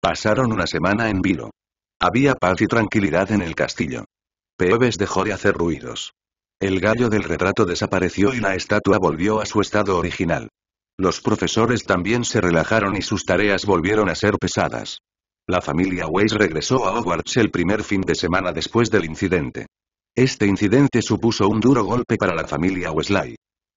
Pasaron una semana en vilo. Había paz y tranquilidad en el castillo. Peeves dejó de hacer ruidos. El gallo del retrato desapareció y la estatua volvió a su estado original. Los profesores también se relajaron y sus tareas volvieron a ser pesadas. La familia Weiss regresó a Hogwarts el primer fin de semana después del incidente. Este incidente supuso un duro golpe para la familia Wesley.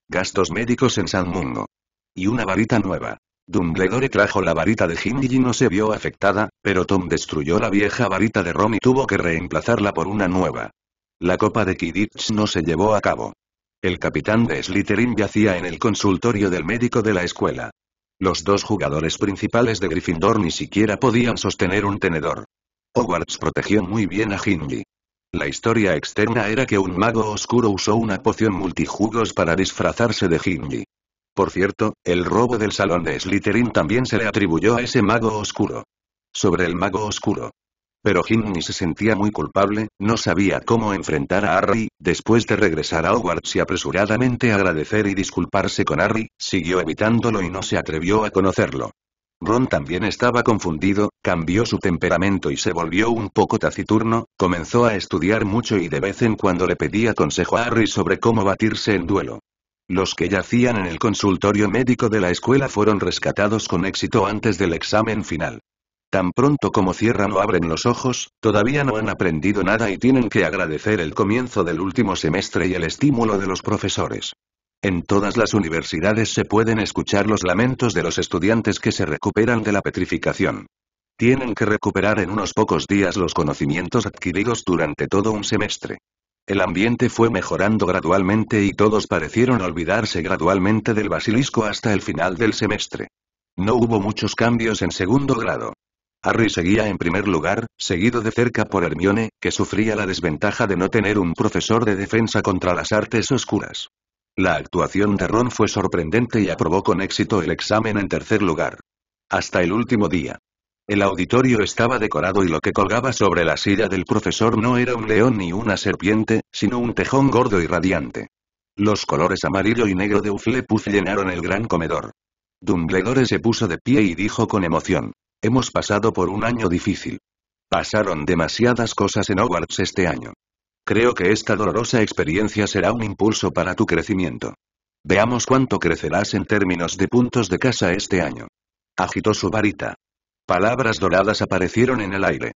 Gastos médicos en San Mungo. Y una varita nueva. Dumbledore trajo la varita de Ginny y no se vio afectada, pero Tom destruyó la vieja varita de Ron y tuvo que reemplazarla por una nueva. La copa de Kidditch no se llevó a cabo. El capitán de Slytherin yacía en el consultorio del médico de la escuela. Los dos jugadores principales de Gryffindor ni siquiera podían sostener un tenedor. Hogwarts protegió muy bien a Ginny. La historia externa era que un mago oscuro usó una poción multijugos para disfrazarse de Ginny. Por cierto, el robo del salón de Slytherin también se le atribuyó a ese mago oscuro. Sobre el mago oscuro. Pero Ginny se sentía muy culpable, no sabía cómo enfrentar a Harry, después de regresar a Hogwarts y apresuradamente agradecer y disculparse con Harry, siguió evitándolo y no se atrevió a conocerlo. Ron también estaba confundido, cambió su temperamento y se volvió un poco taciturno, comenzó a estudiar mucho y de vez en cuando le pedía consejo a Harry sobre cómo batirse en duelo. Los que yacían en el consultorio médico de la escuela fueron rescatados con éxito antes del examen final. Tan pronto como cierran o abren los ojos, todavía no han aprendido nada y tienen que agradecer el comienzo del último semestre y el estímulo de los profesores. En todas las universidades se pueden escuchar los lamentos de los estudiantes que se recuperan de la petrificación. Tienen que recuperar en unos pocos días los conocimientos adquiridos durante todo un semestre. El ambiente fue mejorando gradualmente y todos parecieron olvidarse gradualmente del basilisco hasta el final del semestre. No hubo muchos cambios en segundo grado. Harry seguía en primer lugar, seguido de cerca por Hermione, que sufría la desventaja de no tener un profesor de defensa contra las artes oscuras. La actuación de Ron fue sorprendente y aprobó con éxito el examen en tercer lugar. Hasta el último día. El auditorio estaba decorado y lo que colgaba sobre la silla del profesor no era un león ni una serpiente, sino un tejón gordo y radiante. Los colores amarillo y negro de Uflepuz llenaron el gran comedor. Dumbledore se puso de pie y dijo con emoción. Hemos pasado por un año difícil. Pasaron demasiadas cosas en Hogwarts este año. Creo que esta dolorosa experiencia será un impulso para tu crecimiento. Veamos cuánto crecerás en términos de puntos de casa este año. Agitó su varita. Palabras doradas aparecieron en el aire.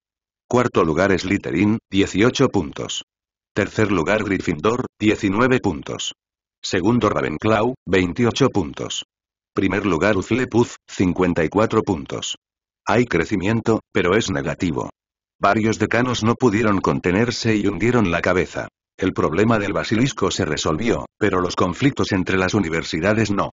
Cuarto lugar Slytherin, 18 puntos. Tercer lugar Gryffindor, 19 puntos. Segundo Ravenclaw, 28 puntos. Primer lugar Hufflepuff, 54 puntos. Hay crecimiento, pero es negativo. Varios decanos no pudieron contenerse y hundieron la cabeza. El problema del basilisco se resolvió, pero los conflictos entre las universidades no.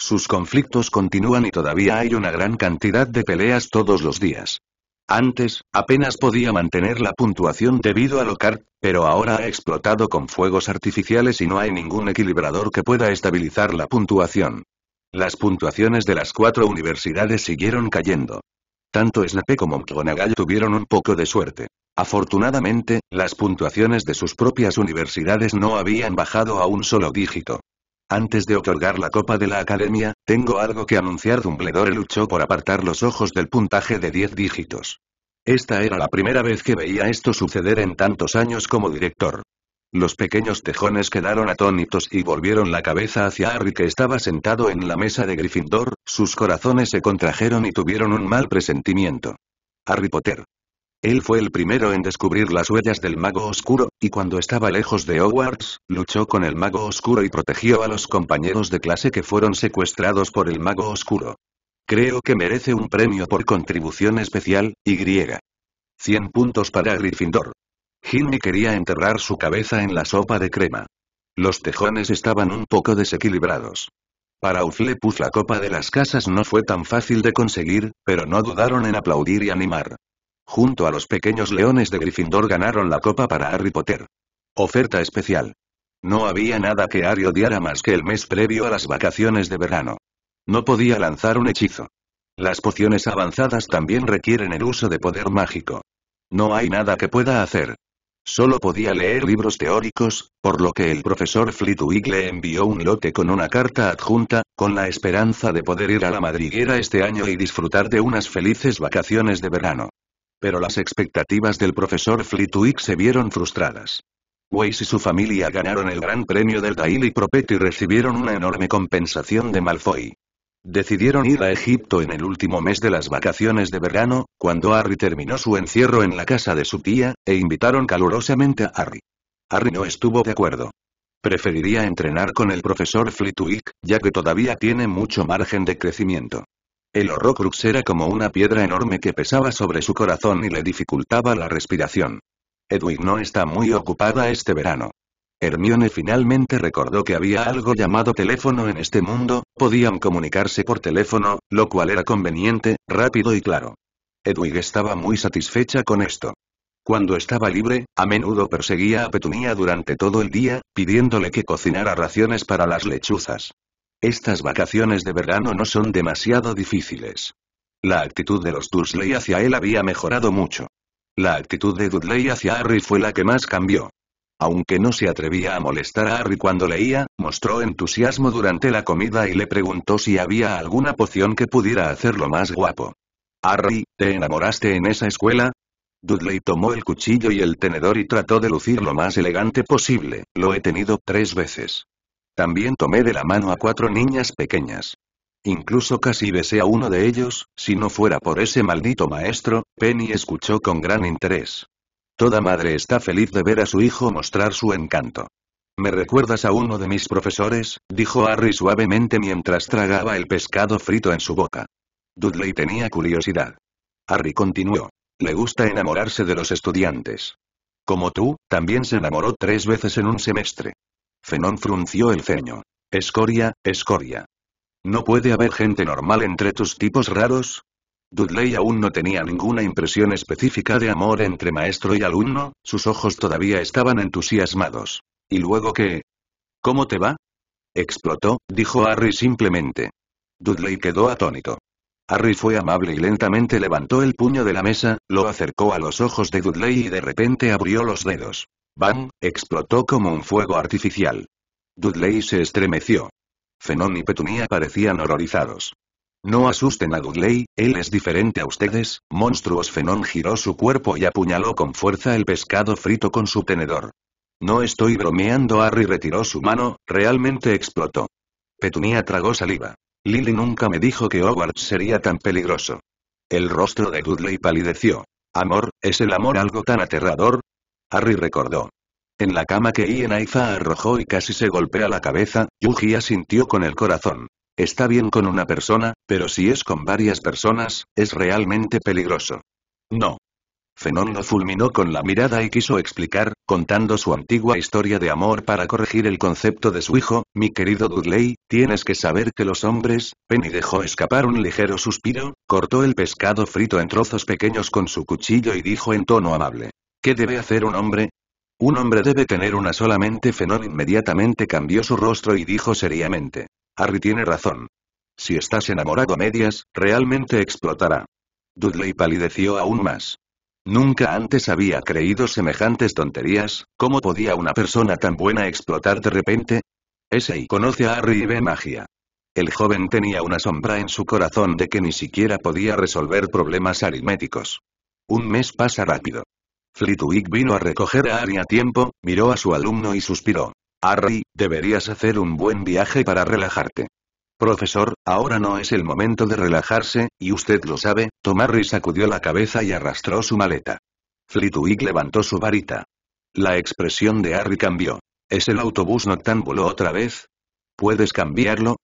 Sus conflictos continúan y todavía hay una gran cantidad de peleas todos los días. Antes, apenas podía mantener la puntuación debido a Lockhart, pero ahora ha explotado con fuegos artificiales y no hay ningún equilibrador que pueda estabilizar la puntuación. Las puntuaciones de las cuatro universidades siguieron cayendo. Tanto Snape como McGonagall tuvieron un poco de suerte. Afortunadamente, las puntuaciones de sus propias universidades no habían bajado a un solo dígito. Antes de otorgar la copa de la academia, tengo algo que anunciar. Dumbledore luchó por apartar los ojos del puntaje de 10 dígitos. Esta era la primera vez que veía esto suceder en tantos años como director. Los pequeños tejones quedaron atónitos y volvieron la cabeza hacia Harry que estaba sentado en la mesa de Gryffindor, sus corazones se contrajeron y tuvieron un mal presentimiento. Harry Potter. Él fue el primero en descubrir las huellas del mago oscuro, y cuando estaba lejos de Hogwarts, luchó con el mago oscuro y protegió a los compañeros de clase que fueron secuestrados por el mago oscuro. Creo que merece un premio por contribución especial, Y. 100 puntos para Gryffindor. Ginny quería enterrar su cabeza en la sopa de crema. Los tejones estaban un poco desequilibrados. Para Uflepus la copa de las casas no fue tan fácil de conseguir, pero no dudaron en aplaudir y animar. Junto a los pequeños leones de Gryffindor ganaron la copa para Harry Potter. Oferta especial. No había nada que Harry odiara más que el mes previo a las vacaciones de verano. No podía lanzar un hechizo. Las pociones avanzadas también requieren el uso de poder mágico. No hay nada que pueda hacer. Solo podía leer libros teóricos, por lo que el profesor Flitwick le envió un lote con una carta adjunta, con la esperanza de poder ir a la madriguera este año y disfrutar de unas felices vacaciones de verano. Pero las expectativas del profesor Flitwick se vieron frustradas. Weiss y su familia ganaron el gran premio del Daily Prophet y recibieron una enorme compensación de Malfoy. Decidieron ir a Egipto en el último mes de las vacaciones de verano, cuando Harry terminó su encierro en la casa de su tía, e invitaron calurosamente a Harry. Harry no estuvo de acuerdo. Preferiría entrenar con el profesor Flitwick, ya que todavía tiene mucho margen de crecimiento. El Horrocrux era como una piedra enorme que pesaba sobre su corazón y le dificultaba la respiración. Edwin no está muy ocupada este verano. Hermione finalmente recordó que había algo llamado teléfono en este mundo, podían comunicarse por teléfono, lo cual era conveniente, rápido y claro. Edwig estaba muy satisfecha con esto. Cuando estaba libre, a menudo perseguía a Petunia durante todo el día, pidiéndole que cocinara raciones para las lechuzas. Estas vacaciones de verano no son demasiado difíciles. La actitud de los Dursley hacia él había mejorado mucho. La actitud de Dudley hacia Harry fue la que más cambió. Aunque no se atrevía a molestar a Harry cuando leía, mostró entusiasmo durante la comida y le preguntó si había alguna poción que pudiera hacerlo más guapo. Harry, ¿te enamoraste en esa escuela? Dudley tomó el cuchillo y el tenedor y trató de lucir lo más elegante posible, lo he tenido tres veces. También tomé de la mano a cuatro niñas pequeñas. Incluso casi besé a uno de ellos, si no fuera por ese maldito maestro, Penny escuchó con gran interés. Toda madre está feliz de ver a su hijo mostrar su encanto. ¿Me recuerdas a uno de mis profesores? dijo Harry suavemente mientras tragaba el pescado frito en su boca. Dudley tenía curiosidad. Harry continuó. Le gusta enamorarse de los estudiantes. Como tú, también se enamoró tres veces en un semestre. Fenón frunció el ceño. Escoria, escoria. ¿No puede haber gente normal entre tus tipos raros? Dudley aún no tenía ninguna impresión específica de amor entre maestro y alumno, sus ojos todavía estaban entusiasmados. ¿Y luego qué? ¿Cómo te va? Explotó, dijo Harry simplemente. Dudley quedó atónito. Harry fue amable y lentamente levantó el puño de la mesa, lo acercó a los ojos de Dudley y de repente abrió los dedos. ¡Bam! explotó como un fuego artificial. Dudley se estremeció. Fenón y Petunia parecían horrorizados. No asusten a Dudley, él es diferente a ustedes, monstruos. Fenón giró su cuerpo y apuñaló con fuerza el pescado frito con su tenedor. No estoy bromeando. Harry retiró su mano, realmente explotó. Petunia tragó saliva. Lily nunca me dijo que Hogwarts sería tan peligroso. El rostro de Dudley palideció. Amor, ¿es el amor algo tan aterrador? Harry recordó. En la cama que Ian Aiza arrojó y casi se golpea la cabeza, Yuji asintió con el corazón. Está bien con una persona, pero si es con varias personas, es realmente peligroso. No. Fenón lo fulminó con la mirada y quiso explicar, contando su antigua historia de amor para corregir el concepto de su hijo, mi querido Dudley, tienes que saber que los hombres, Penny dejó escapar un ligero suspiro, cortó el pescado frito en trozos pequeños con su cuchillo y dijo en tono amable. ¿Qué debe hacer un hombre? Un hombre debe tener una solamente Fenón inmediatamente cambió su rostro y dijo seriamente. Harry tiene razón. Si estás enamorado medias, realmente explotará. Dudley palideció aún más. Nunca antes había creído semejantes tonterías, ¿cómo podía una persona tan buena explotar de repente? Ese conoce a Harry y ve magia. El joven tenía una sombra en su corazón de que ni siquiera podía resolver problemas aritméticos. Un mes pasa rápido. Flitwick vino a recoger a Harry a tiempo, miró a su alumno y suspiró. Harry, deberías hacer un buen viaje para relajarte. Profesor, ahora no es el momento de relajarse, y usted lo sabe, Tomarri sacudió la cabeza y arrastró su maleta. Flitwick levantó su varita. La expresión de Harry cambió. ¿Es el autobús noctámbulo otra vez? ¿Puedes cambiarlo?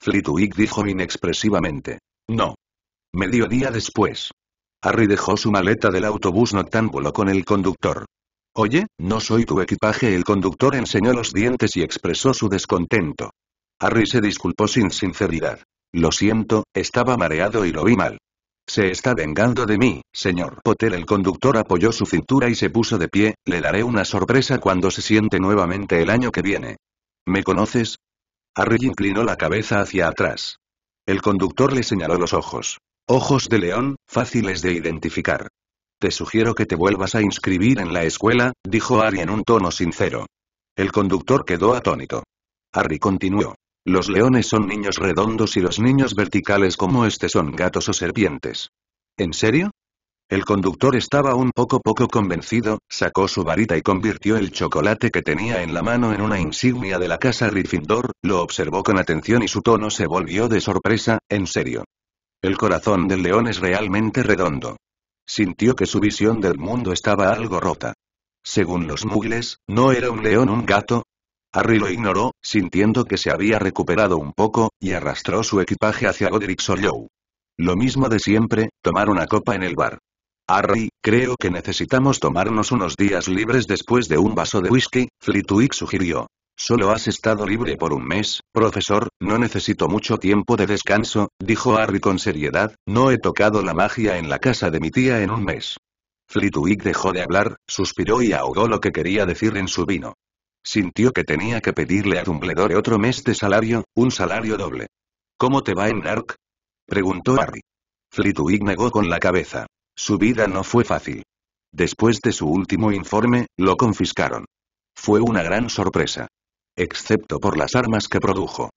Flitwick dijo inexpresivamente. No. Mediodía después. Harry dejó su maleta del autobús noctámbulo con el conductor. Oye, no soy tu equipaje. El conductor enseñó los dientes y expresó su descontento. Harry se disculpó sin sinceridad. Lo siento, estaba mareado y lo vi mal. Se está vengando de mí, señor Potter. El conductor apoyó su cintura y se puso de pie, le daré una sorpresa cuando se siente nuevamente el año que viene. ¿Me conoces? Harry inclinó la cabeza hacia atrás. El conductor le señaló los ojos. Ojos de león, fáciles de identificar. Te sugiero que te vuelvas a inscribir en la escuela, dijo Harry en un tono sincero. El conductor quedó atónito. Harry continuó. Los leones son niños redondos y los niños verticales como este son gatos o serpientes. ¿En serio? El conductor estaba un poco poco convencido, sacó su varita y convirtió el chocolate que tenía en la mano en una insignia de la casa Gryffindor, lo observó con atención y su tono se volvió de sorpresa, en serio. El corazón del león es realmente redondo. Sintió que su visión del mundo estaba algo rota. Según los mugles, ¿no era un león un gato? Harry lo ignoró, sintiendo que se había recuperado un poco, y arrastró su equipaje hacia Godric Hollow. Lo mismo de siempre, tomar una copa en el bar. Harry, creo que necesitamos tomarnos unos días libres después de un vaso de whisky, Flitwick sugirió. Solo has estado libre por un mes, profesor, no necesito mucho tiempo de descanso, dijo Harry con seriedad, no he tocado la magia en la casa de mi tía en un mes. Flitwick dejó de hablar, suspiró y ahogó lo que quería decir en su vino. Sintió que tenía que pedirle a Dumbledore otro mes de salario, un salario doble. ¿Cómo te va en Narc? preguntó Harry. Flitwick negó con la cabeza. Su vida no fue fácil. Después de su último informe, lo confiscaron. Fue una gran sorpresa. Excepto por las armas que produjo.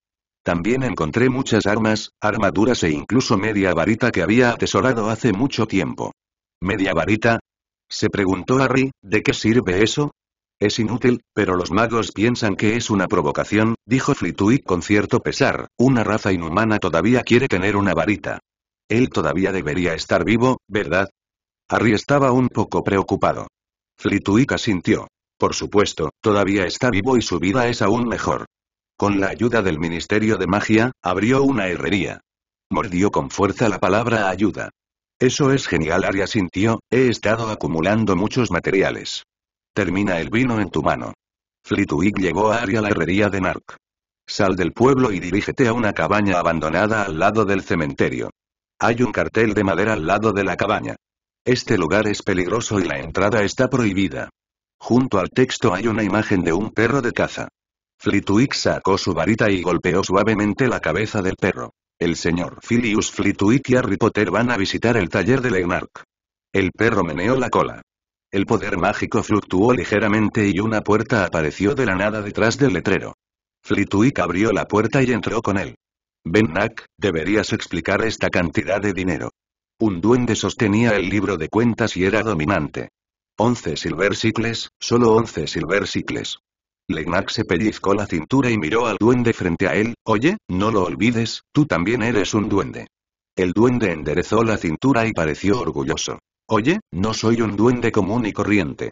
También encontré muchas armas, armaduras e incluso media varita que había atesorado hace mucho tiempo. ¿Media varita? Se preguntó Harry, ¿de qué sirve eso? Es inútil, pero los magos piensan que es una provocación, dijo Flitwick con cierto pesar, una raza inhumana todavía quiere tener una varita. Él todavía debería estar vivo, ¿verdad? Harry estaba un poco preocupado. Flitwick asintió. Por supuesto, todavía está vivo y su vida es aún mejor. Con la ayuda del Ministerio de Magia, abrió una herrería. Mordió con fuerza la palabra ayuda. Eso es genial, Arya sintió, he estado acumulando muchos materiales. Termina el vino en tu mano. Flitwick llevó a Arya a la herrería de Nark. Sal del pueblo y dirígete a una cabaña abandonada al lado del cementerio. Hay un cartel de madera al lado de la cabaña. Este lugar es peligroso y la entrada está prohibida. Junto al texto hay una imagen de un perro de caza. Flitwick sacó su varita y golpeó suavemente la cabeza del perro. El señor Philius Flitwick y Harry Potter van a visitar el taller de Leonark. El perro meneó la cola. El poder mágico fluctuó ligeramente y una puerta apareció de la nada detrás del letrero. Flitwick abrió la puerta y entró con él. Ben Nack, deberías explicar esta cantidad de dinero. Un duende sostenía el libro de cuentas y era dominante. Once silversicles, solo once silversicles. Legnac se pellizcó la cintura y miró al duende frente a él, oye, no lo olvides, tú también eres un duende. El duende enderezó la cintura y pareció orgulloso. Oye, no soy un duende común y corriente.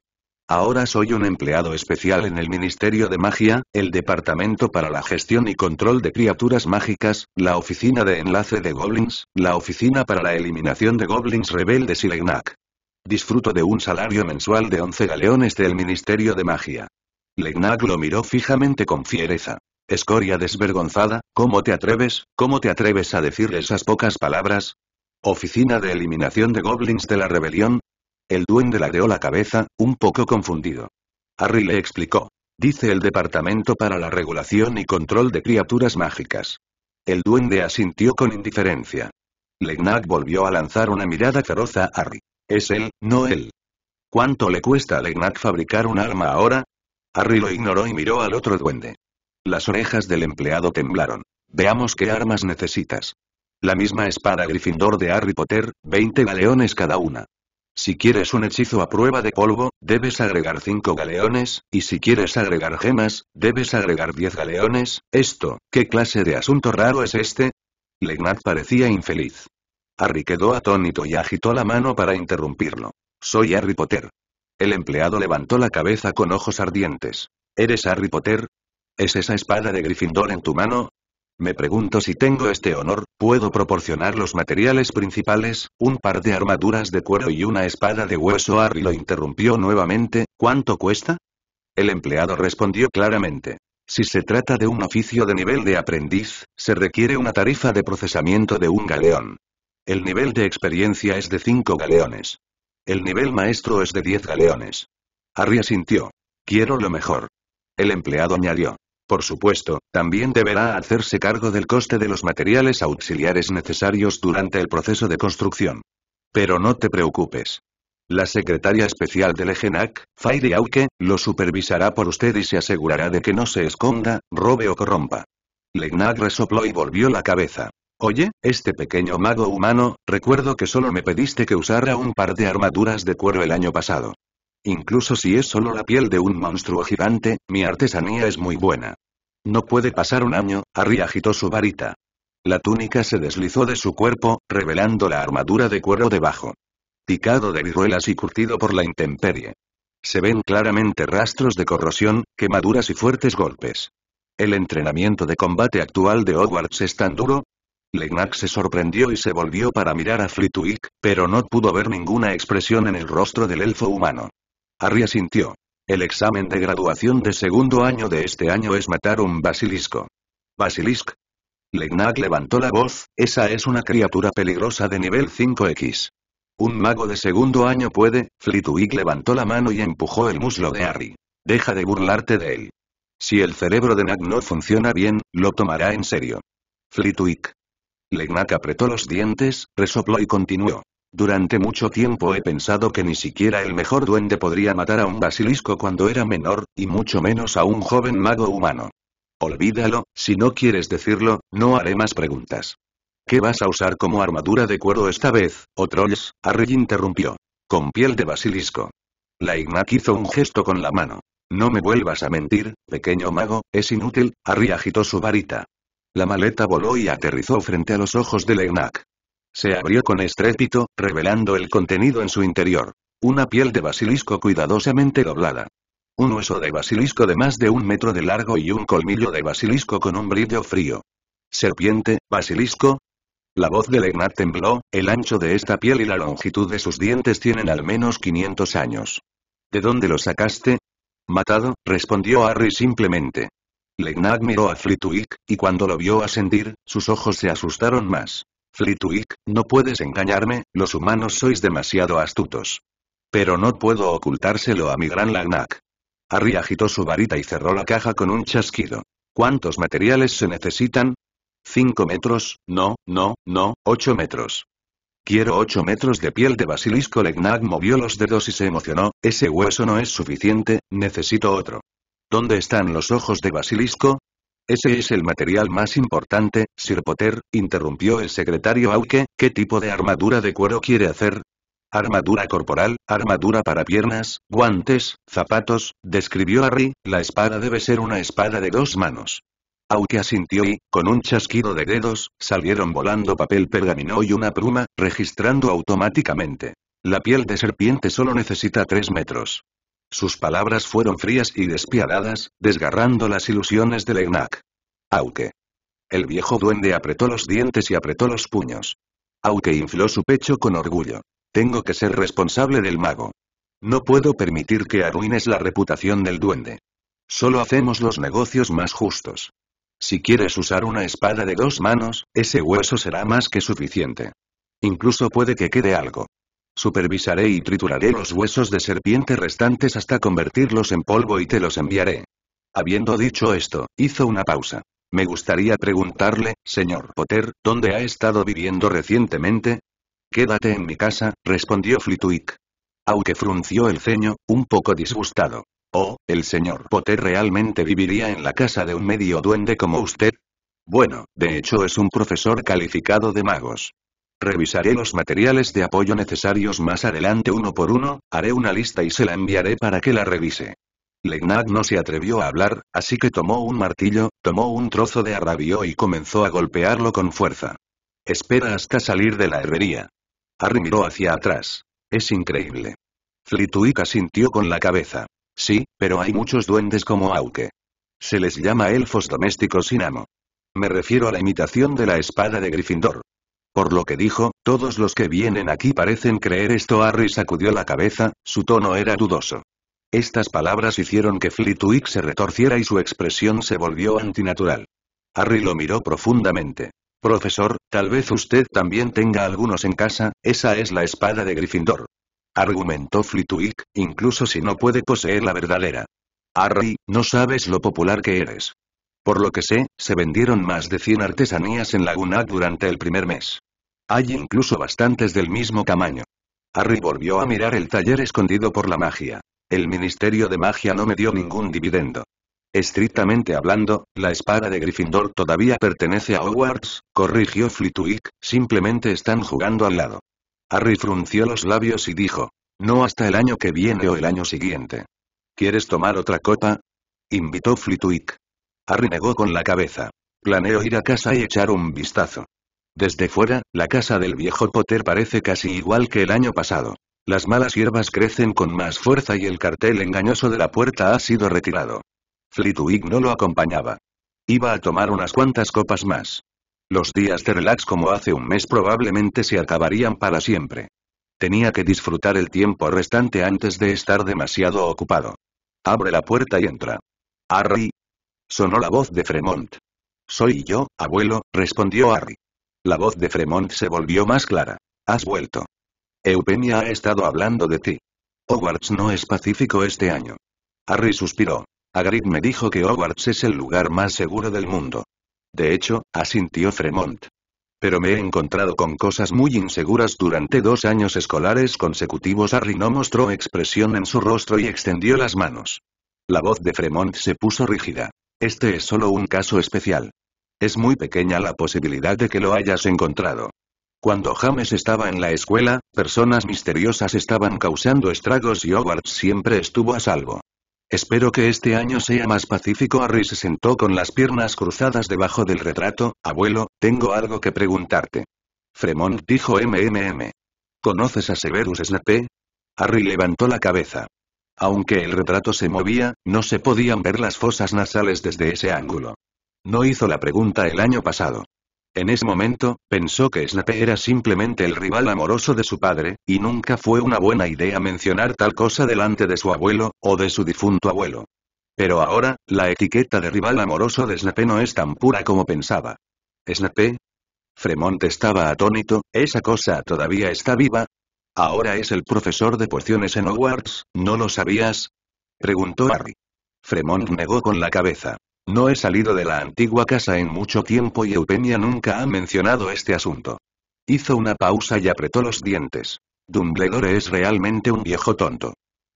Ahora soy un empleado especial en el Ministerio de Magia, el Departamento para la Gestión y Control de Criaturas Mágicas, la Oficina de Enlace de Goblins, la Oficina para la Eliminación de Goblins Rebeldes y Legnac. Disfruto de un salario mensual de 11 galeones del Ministerio de Magia. Legnac lo miró fijamente con fiereza. Escoria desvergonzada, ¿cómo te atreves, cómo te atreves a decir esas pocas palabras? Oficina de Eliminación de Goblins de la Rebelión, el duende ladeó la cabeza, un poco confundido. Harry le explicó. Dice el Departamento para la Regulación y Control de Criaturas Mágicas. El duende asintió con indiferencia. Legnac volvió a lanzar una mirada feroz a Harry. Es él, no él. ¿Cuánto le cuesta a Legnac fabricar un arma ahora? Harry lo ignoró y miró al otro duende. Las orejas del empleado temblaron. Veamos qué armas necesitas. La misma espada Gryffindor de Harry Potter, 20 galeones cada una. Si quieres un hechizo a prueba de polvo, debes agregar 5 galeones, y si quieres agregar gemas, debes agregar 10 galeones. Esto, ¿qué clase de asunto raro es este? Legnat parecía infeliz. Harry quedó atónito y agitó la mano para interrumpirlo. Soy Harry Potter. El empleado levantó la cabeza con ojos ardientes. ¿Eres Harry Potter? ¿Es esa espada de Gryffindor en tu mano? Me pregunto si tengo este honor, puedo proporcionar los materiales principales, un par de armaduras de cuero y una espada de hueso. Harry lo interrumpió nuevamente, ¿cuánto cuesta? El empleado respondió claramente. Si se trata de un oficio de nivel de aprendiz, se requiere una tarifa de procesamiento de un galeón. El nivel de experiencia es de 5 galeones. El nivel maestro es de 10 galeones. Harry asintió. Quiero lo mejor. El empleado añadió. Por supuesto, también deberá hacerse cargo del coste de los materiales auxiliares necesarios durante el proceso de construcción. Pero no te preocupes. La secretaria especial de Legenac, Fairy Auke, lo supervisará por usted y se asegurará de que no se esconda, robe o corrompa. Legnac resopló y volvió la cabeza. Oye, este pequeño mago humano, recuerdo que solo me pediste que usara un par de armaduras de cuero el año pasado. Incluso si es solo la piel de un monstruo gigante, mi artesanía es muy buena. No puede pasar un año, Harry agitó su varita. La túnica se deslizó de su cuerpo, revelando la armadura de cuero debajo. Picado de viruelas y curtido por la intemperie. Se ven claramente rastros de corrosión, quemaduras y fuertes golpes. ¿El entrenamiento de combate actual de Hogwarts es tan duro? Legnac se sorprendió y se volvió para mirar a Flitwick, pero no pudo ver ninguna expresión en el rostro del elfo humano. Harry asintió. El examen de graduación de segundo año de este año es matar un basilisco. ¿Basilisk? Legnac levantó la voz, esa es una criatura peligrosa de nivel 5X. Un mago de segundo año puede, Flitwick levantó la mano y empujó el muslo de Harry. Deja de burlarte de él. Si el cerebro de Nag no funciona bien, lo tomará en serio. Flitwick. Legnac apretó los dientes, resopló y continuó. Durante mucho tiempo he pensado que ni siquiera el mejor duende podría matar a un basilisco cuando era menor, y mucho menos a un joven mago humano. Olvídalo, si no quieres decirlo, no haré más preguntas. ¿Qué vas a usar como armadura de cuero esta vez, o trolls? Harry interrumpió. Con piel de basilisco. La Ignac hizo un gesto con la mano. No me vuelvas a mentir, pequeño mago, es inútil, Harry agitó su varita. La maleta voló y aterrizó frente a los ojos de Legnac. Se abrió con estrépito, revelando el contenido en su interior. Una piel de basilisco cuidadosamente doblada. Un hueso de basilisco de más de un metro de largo y un colmillo de basilisco con un brillo frío. ¿Serpiente, basilisco? La voz de Legnat tembló, el ancho de esta piel y la longitud de sus dientes tienen al menos 500 años. ¿De dónde lo sacaste? Matado, respondió Harry simplemente. Legnat miró a Flitwick, y cuando lo vio ascendir, sus ojos se asustaron más. Flitwick, no puedes engañarme, los humanos sois demasiado astutos. Pero no puedo ocultárselo a mi gran Lagnac. Harry agitó su varita y cerró la caja con un chasquido. ¿Cuántos materiales se necesitan? Cinco metros, no, no, no, ocho metros. Quiero ocho metros de piel de basilisco. Legnac movió los dedos y se emocionó, ese hueso no es suficiente, necesito otro. ¿Dónde están los ojos de basilisco? Ese es el material más importante, Sir Potter, interrumpió el secretario Auke, ¿qué tipo de armadura de cuero quiere hacer? Armadura corporal, armadura para piernas, guantes, zapatos, describió Harry, la espada debe ser una espada de dos manos. Auke asintió y, con un chasquido de dedos, salieron volando papel pergamino y una pluma, registrando automáticamente. La piel de serpiente solo necesita tres metros. Sus palabras fueron frías y despiadadas, desgarrando las ilusiones de Legnac. Auke. El viejo duende apretó los dientes y apretó los puños. Auke infló su pecho con orgullo. Tengo que ser responsable del mago. No puedo permitir que arruines la reputación del duende. Solo hacemos los negocios más justos. Si quieres usar una espada de dos manos, ese hueso será más que suficiente. Incluso puede que quede algo. Supervisaré y trituraré los huesos de serpiente restantes hasta convertirlos en polvo y te los enviaré. Habiendo dicho esto, hizo una pausa. Me gustaría preguntarle, señor Potter, ¿dónde ha estado viviendo recientemente? Quédate en mi casa, respondió Flitwick. Aunque frunció el ceño, un poco disgustado. Oh, ¿el señor Potter realmente viviría en la casa de un medio duende como usted? Bueno, de hecho es un profesor calificado de magos. Revisaré los materiales de apoyo necesarios más adelante uno por uno, haré una lista y se la enviaré para que la revise. Legnat no se atrevió a hablar, así que tomó un martillo, tomó un trozo de arrabio y comenzó a golpearlo con fuerza. Espera hasta salir de la herrería. Harry miró hacia atrás. Es increíble. Flitwick asintió con la cabeza. Sí, pero hay muchos duendes como Auke. Se les llama elfos domésticos sin amo. Me refiero a la imitación de la espada de Gryffindor. Por lo que dijo, todos los que vienen aquí parecen creer esto. Harry sacudió la cabeza, su tono era dudoso. Estas palabras hicieron que Flitwick se retorciera y su expresión se volvió antinatural. Harry lo miró profundamente. Profesor, tal vez usted también tenga algunos en casa, esa es la espada de Gryffindor. Argumentó Flitwick, incluso si no puede poseer la verdadera. Harry, no sabes lo popular que eres. Por lo que sé, se vendieron más de 100 artesanías en Laguna durante el primer mes. Hay incluso bastantes del mismo tamaño. Harry volvió a mirar el taller escondido por la magia. El Ministerio de Magia no me dio ningún dividendo. Estrictamente hablando, la espada de Gryffindor todavía pertenece a Hogwarts, corrigió Flitwick, simplemente están jugando al lado. Harry frunció los labios y dijo, no hasta el año que viene o el año siguiente. ¿Quieres tomar otra copa? invitó Flitwick. Harry negó con la cabeza. Planeo ir a casa y echar un vistazo. Desde fuera, la casa del viejo Potter parece casi igual que el año pasado. Las malas hierbas crecen con más fuerza y el cartel engañoso de la puerta ha sido retirado. Flitwick no lo acompañaba. Iba a tomar unas cuantas copas más. Los días de relax como hace un mes probablemente se acabarían para siempre. Tenía que disfrutar el tiempo restante antes de estar demasiado ocupado. Abre la puerta y entra. Harry, Sonó la voz de Fremont. Soy yo, abuelo, respondió Harry. La voz de Fremont se volvió más clara. Has vuelto. Eupenia ha estado hablando de ti. Hogwarts no es pacífico este año. Harry suspiró. Hagrid me dijo que Hogwarts es el lugar más seguro del mundo. De hecho, asintió Fremont. Pero me he encontrado con cosas muy inseguras durante dos años escolares consecutivos. Harry no mostró expresión en su rostro y extendió las manos. La voz de Fremont se puso rígida. Este es solo un caso especial. Es muy pequeña la posibilidad de que lo hayas encontrado. Cuando James estaba en la escuela, personas misteriosas estaban causando estragos y Hogwarts siempre estuvo a salvo. Espero que este año sea más pacífico. Harry se sentó con las piernas cruzadas debajo del retrato. Abuelo, tengo algo que preguntarte. Fremont dijo MMM. ¿Conoces a Severus Snape? Harry levantó la cabeza. Aunque el retrato se movía, no se podían ver las fosas nasales desde ese ángulo. No hizo la pregunta el año pasado. En ese momento, pensó que Snape era simplemente el rival amoroso de su padre, y nunca fue una buena idea mencionar tal cosa delante de su abuelo, o de su difunto abuelo. Pero ahora, la etiqueta de rival amoroso de Snape no es tan pura como pensaba. ¿Snape? Fremont estaba atónito, ¿esa cosa todavía está viva? Ahora es el profesor de pociones en Hogwarts, ¿no lo sabías? Preguntó Harry. Fremont negó con la cabeza. No he salido de la antigua casa en mucho tiempo y Eupemia nunca ha mencionado este asunto. Hizo una pausa y apretó los dientes. Dumbledore es realmente un viejo tonto.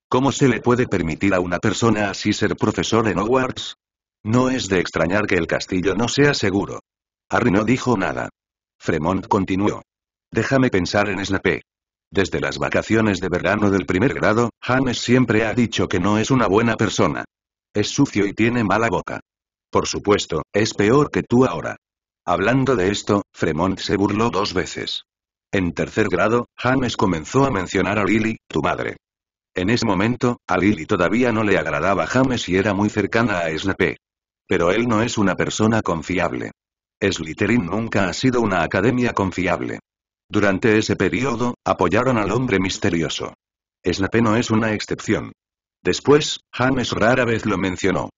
¿Cómo se le puede permitir a una persona así ser profesor en Hogwarts? No es de extrañar que el castillo no sea seguro. Harry no dijo nada. Fremont continuó. Déjame pensar en Snape. Desde las vacaciones de verano del primer grado, James siempre ha dicho que no es una buena persona. Es sucio y tiene mala boca. Por supuesto, es peor que tú ahora. Hablando de esto, Fremont se burló dos veces. En tercer grado, James comenzó a mencionar a Lily, tu madre. En ese momento, a Lily todavía no le agradaba James y era muy cercana a Snape. Pero él no es una persona confiable. Slytherin nunca ha sido una academia confiable. Durante ese periodo, apoyaron al hombre misterioso. Snape no es una excepción. Después, James rara vez lo mencionó.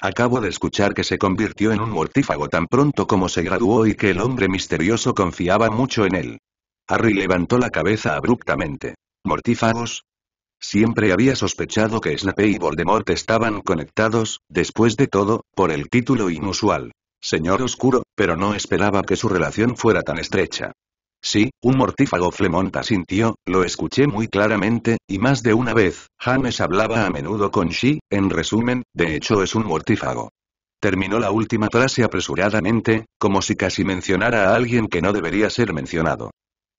Acabo de escuchar que se convirtió en un mortífago tan pronto como se graduó y que el hombre misterioso confiaba mucho en él. Harry levantó la cabeza abruptamente. ¿Mortífagos? Siempre había sospechado que Snape y Voldemort estaban conectados, después de todo, por el título inusual. Señor Oscuro, pero no esperaba que su relación fuera tan estrecha. Sí, un mortífago Flemont asintió, lo escuché muy claramente, y más de una vez, James hablaba a menudo con Shi, en resumen, de hecho es un mortífago. Terminó la última frase apresuradamente, como si casi mencionara a alguien que no debería ser mencionado.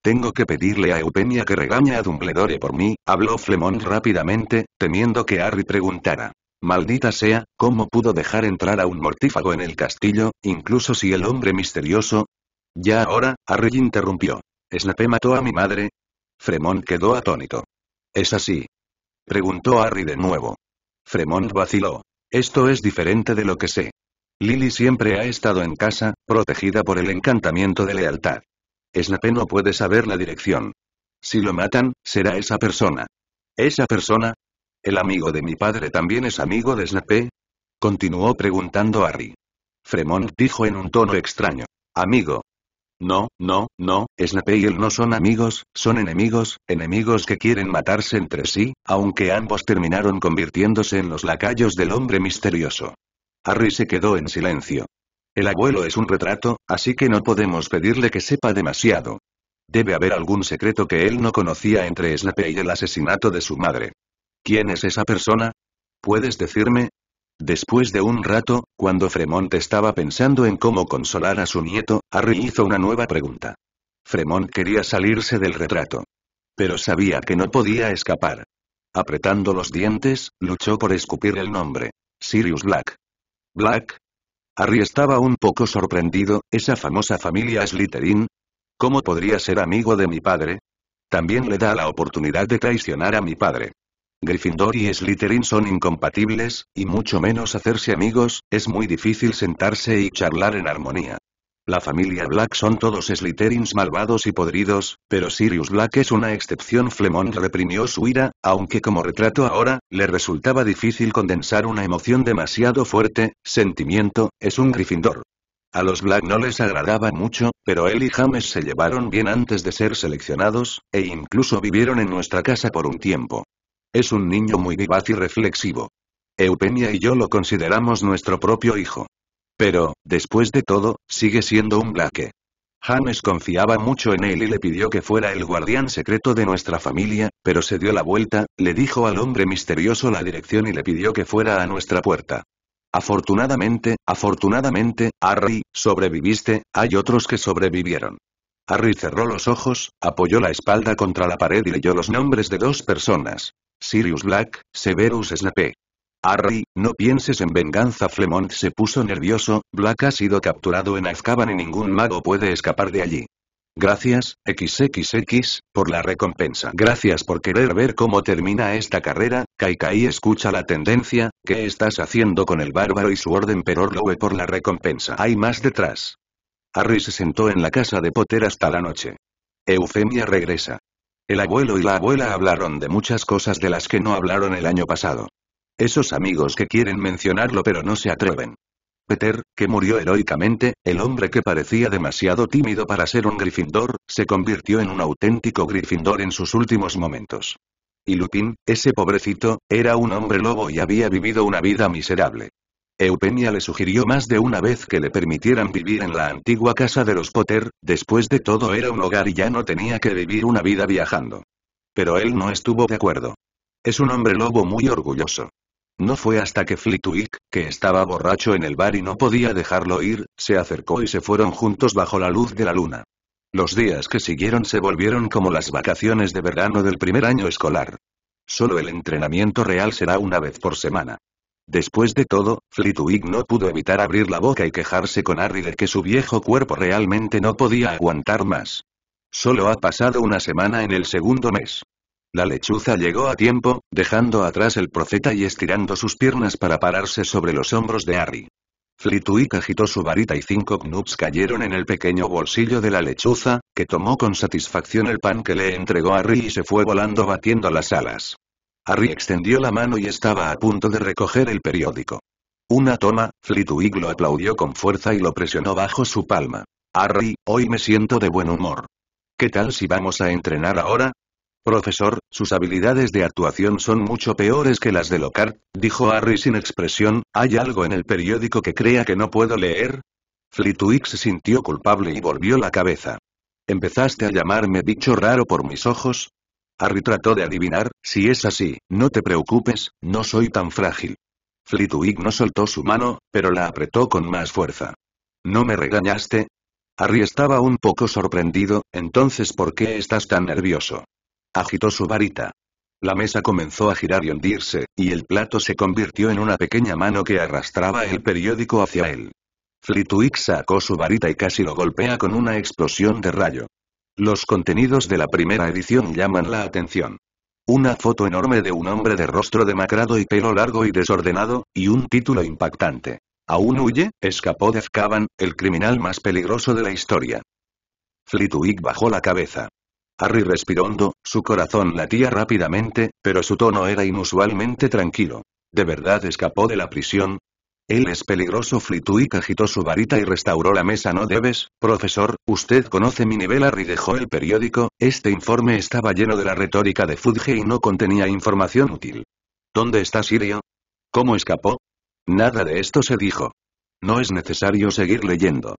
Tengo que pedirle a Eupenia que regañe a Dumbledore por mí, habló Flemont rápidamente, temiendo que Harry preguntara. Maldita sea, ¿cómo pudo dejar entrar a un mortífago en el castillo, incluso si el hombre misterioso, ya ahora, Harry interrumpió. ¿Snape mató a mi madre? Fremont quedó atónito. ¿Es así? Preguntó Harry de nuevo. Fremont vaciló. Esto es diferente de lo que sé. Lily siempre ha estado en casa, protegida por el encantamiento de lealtad. Snape no puede saber la dirección. Si lo matan, será esa persona. ¿Esa persona? ¿El amigo de mi padre también es amigo de Snape? Continuó preguntando Harry. Fremont dijo en un tono extraño. Amigo, no, no, no, Snape y él no son amigos, son enemigos, enemigos que quieren matarse entre sí, aunque ambos terminaron convirtiéndose en los lacayos del hombre misterioso. Harry se quedó en silencio. El abuelo es un retrato, así que no podemos pedirle que sepa demasiado. Debe haber algún secreto que él no conocía entre Snape y el asesinato de su madre. ¿Quién es esa persona? ¿Puedes decirme? Después de un rato, cuando Fremont estaba pensando en cómo consolar a su nieto, Harry hizo una nueva pregunta. Fremont quería salirse del retrato. Pero sabía que no podía escapar. Apretando los dientes, luchó por escupir el nombre. Sirius Black. ¿Black? Harry estaba un poco sorprendido, ¿esa famosa familia Slytherin? ¿Cómo podría ser amigo de mi padre? También le da la oportunidad de traicionar a mi padre. Gryffindor y Slytherin son incompatibles, y mucho menos hacerse amigos, es muy difícil sentarse y charlar en armonía. La familia Black son todos Slytherins malvados y podridos, pero Sirius Black es una excepción. Flemont reprimió su ira, aunque como retrato ahora, le resultaba difícil condensar una emoción demasiado fuerte, sentimiento, es un Gryffindor. A los Black no les agradaba mucho, pero él y James se llevaron bien antes de ser seleccionados, e incluso vivieron en nuestra casa por un tiempo. Es un niño muy vivaz y reflexivo. Eupenia y yo lo consideramos nuestro propio hijo. Pero, después de todo, sigue siendo un Blake. James confiaba mucho en él y le pidió que fuera el guardián secreto de nuestra familia, pero se dio la vuelta, le dijo al hombre misterioso la dirección y le pidió que fuera a nuestra puerta. Afortunadamente, afortunadamente, Harry, sobreviviste, hay otros que sobrevivieron. Harry cerró los ojos, apoyó la espalda contra la pared y leyó los nombres de dos personas. Sirius Black, Severus Snape. Harry, no pienses en venganza. Flemont se puso nervioso, Black ha sido capturado en Azkaban y ningún mago puede escapar de allí. Gracias, XXX, por la recompensa. Gracias por querer ver cómo termina esta carrera, Kaikai escucha la tendencia, ¿qué estás haciendo con el bárbaro y su orden Perorlowe por la recompensa? Hay más detrás. Harry se sentó en la casa de Potter hasta la noche. Eufemia regresa. El abuelo y la abuela hablaron de muchas cosas de las que no hablaron el año pasado. Esos amigos que quieren mencionarlo pero no se atreven. Peter, que murió heroicamente, el hombre que parecía demasiado tímido para ser un Gryffindor, se convirtió en un auténtico Gryffindor en sus últimos momentos. Y Lupin, ese pobrecito, era un hombre lobo y había vivido una vida miserable. Eupenia le sugirió más de una vez que le permitieran vivir en la antigua casa de los Potter, después de todo era un hogar y ya no tenía que vivir una vida viajando. Pero él no estuvo de acuerdo. Es un hombre lobo muy orgulloso. No fue hasta que Flitwick, que estaba borracho en el bar y no podía dejarlo ir, se acercó y se fueron juntos bajo la luz de la luna. Los días que siguieron se volvieron como las vacaciones de verano del primer año escolar. Solo el entrenamiento real será una vez por semana. Después de todo, Flitwick no pudo evitar abrir la boca y quejarse con Harry de que su viejo cuerpo realmente no podía aguantar más. Solo ha pasado una semana en el segundo mes. La lechuza llegó a tiempo, dejando atrás el profeta y estirando sus piernas para pararse sobre los hombros de Harry. Flitwick agitó su varita y cinco knups cayeron en el pequeño bolsillo de la lechuza, que tomó con satisfacción el pan que le entregó Harry y se fue volando batiendo las alas. Harry extendió la mano y estaba a punto de recoger el periódico. Una toma, Flitwick lo aplaudió con fuerza y lo presionó bajo su palma. Harry, hoy me siento de buen humor. ¿Qué tal si vamos a entrenar ahora? Profesor, sus habilidades de actuación son mucho peores que las de Lockhart, dijo Harry sin expresión, ¿hay algo en el periódico que crea que no puedo leer? Flitwick se sintió culpable y volvió la cabeza. ¿Empezaste a llamarme bicho raro por mis ojos? Harry trató de adivinar, si es así, no te preocupes, no soy tan frágil. Flitwick no soltó su mano, pero la apretó con más fuerza. ¿No me regañaste? Harry estaba un poco sorprendido, entonces ¿por qué estás tan nervioso? Agitó su varita. La mesa comenzó a girar y hundirse, y el plato se convirtió en una pequeña mano que arrastraba el periódico hacia él. Flitwick sacó su varita y casi lo golpea con una explosión de rayo. Los contenidos de la primera edición llaman la atención. Una foto enorme de un hombre de rostro demacrado y pelo largo y desordenado, y un título impactante. ¿Aún huye? Escapó de Azkaban, el criminal más peligroso de la historia. Flitwick bajó la cabeza. Harry respiró hondo, su corazón latía rápidamente, pero su tono era inusualmente tranquilo. ¿De verdad escapó de la prisión? Él es peligroso. Flitwick agitó su varita y restauró la mesa. No debes, profesor, usted conoce mi nivel. Harry dejó el periódico, este informe estaba lleno de la retórica de Fudge y no contenía información útil. ¿Dónde está Sirio? ¿Cómo escapó? Nada de esto se dijo. No es necesario seguir leyendo.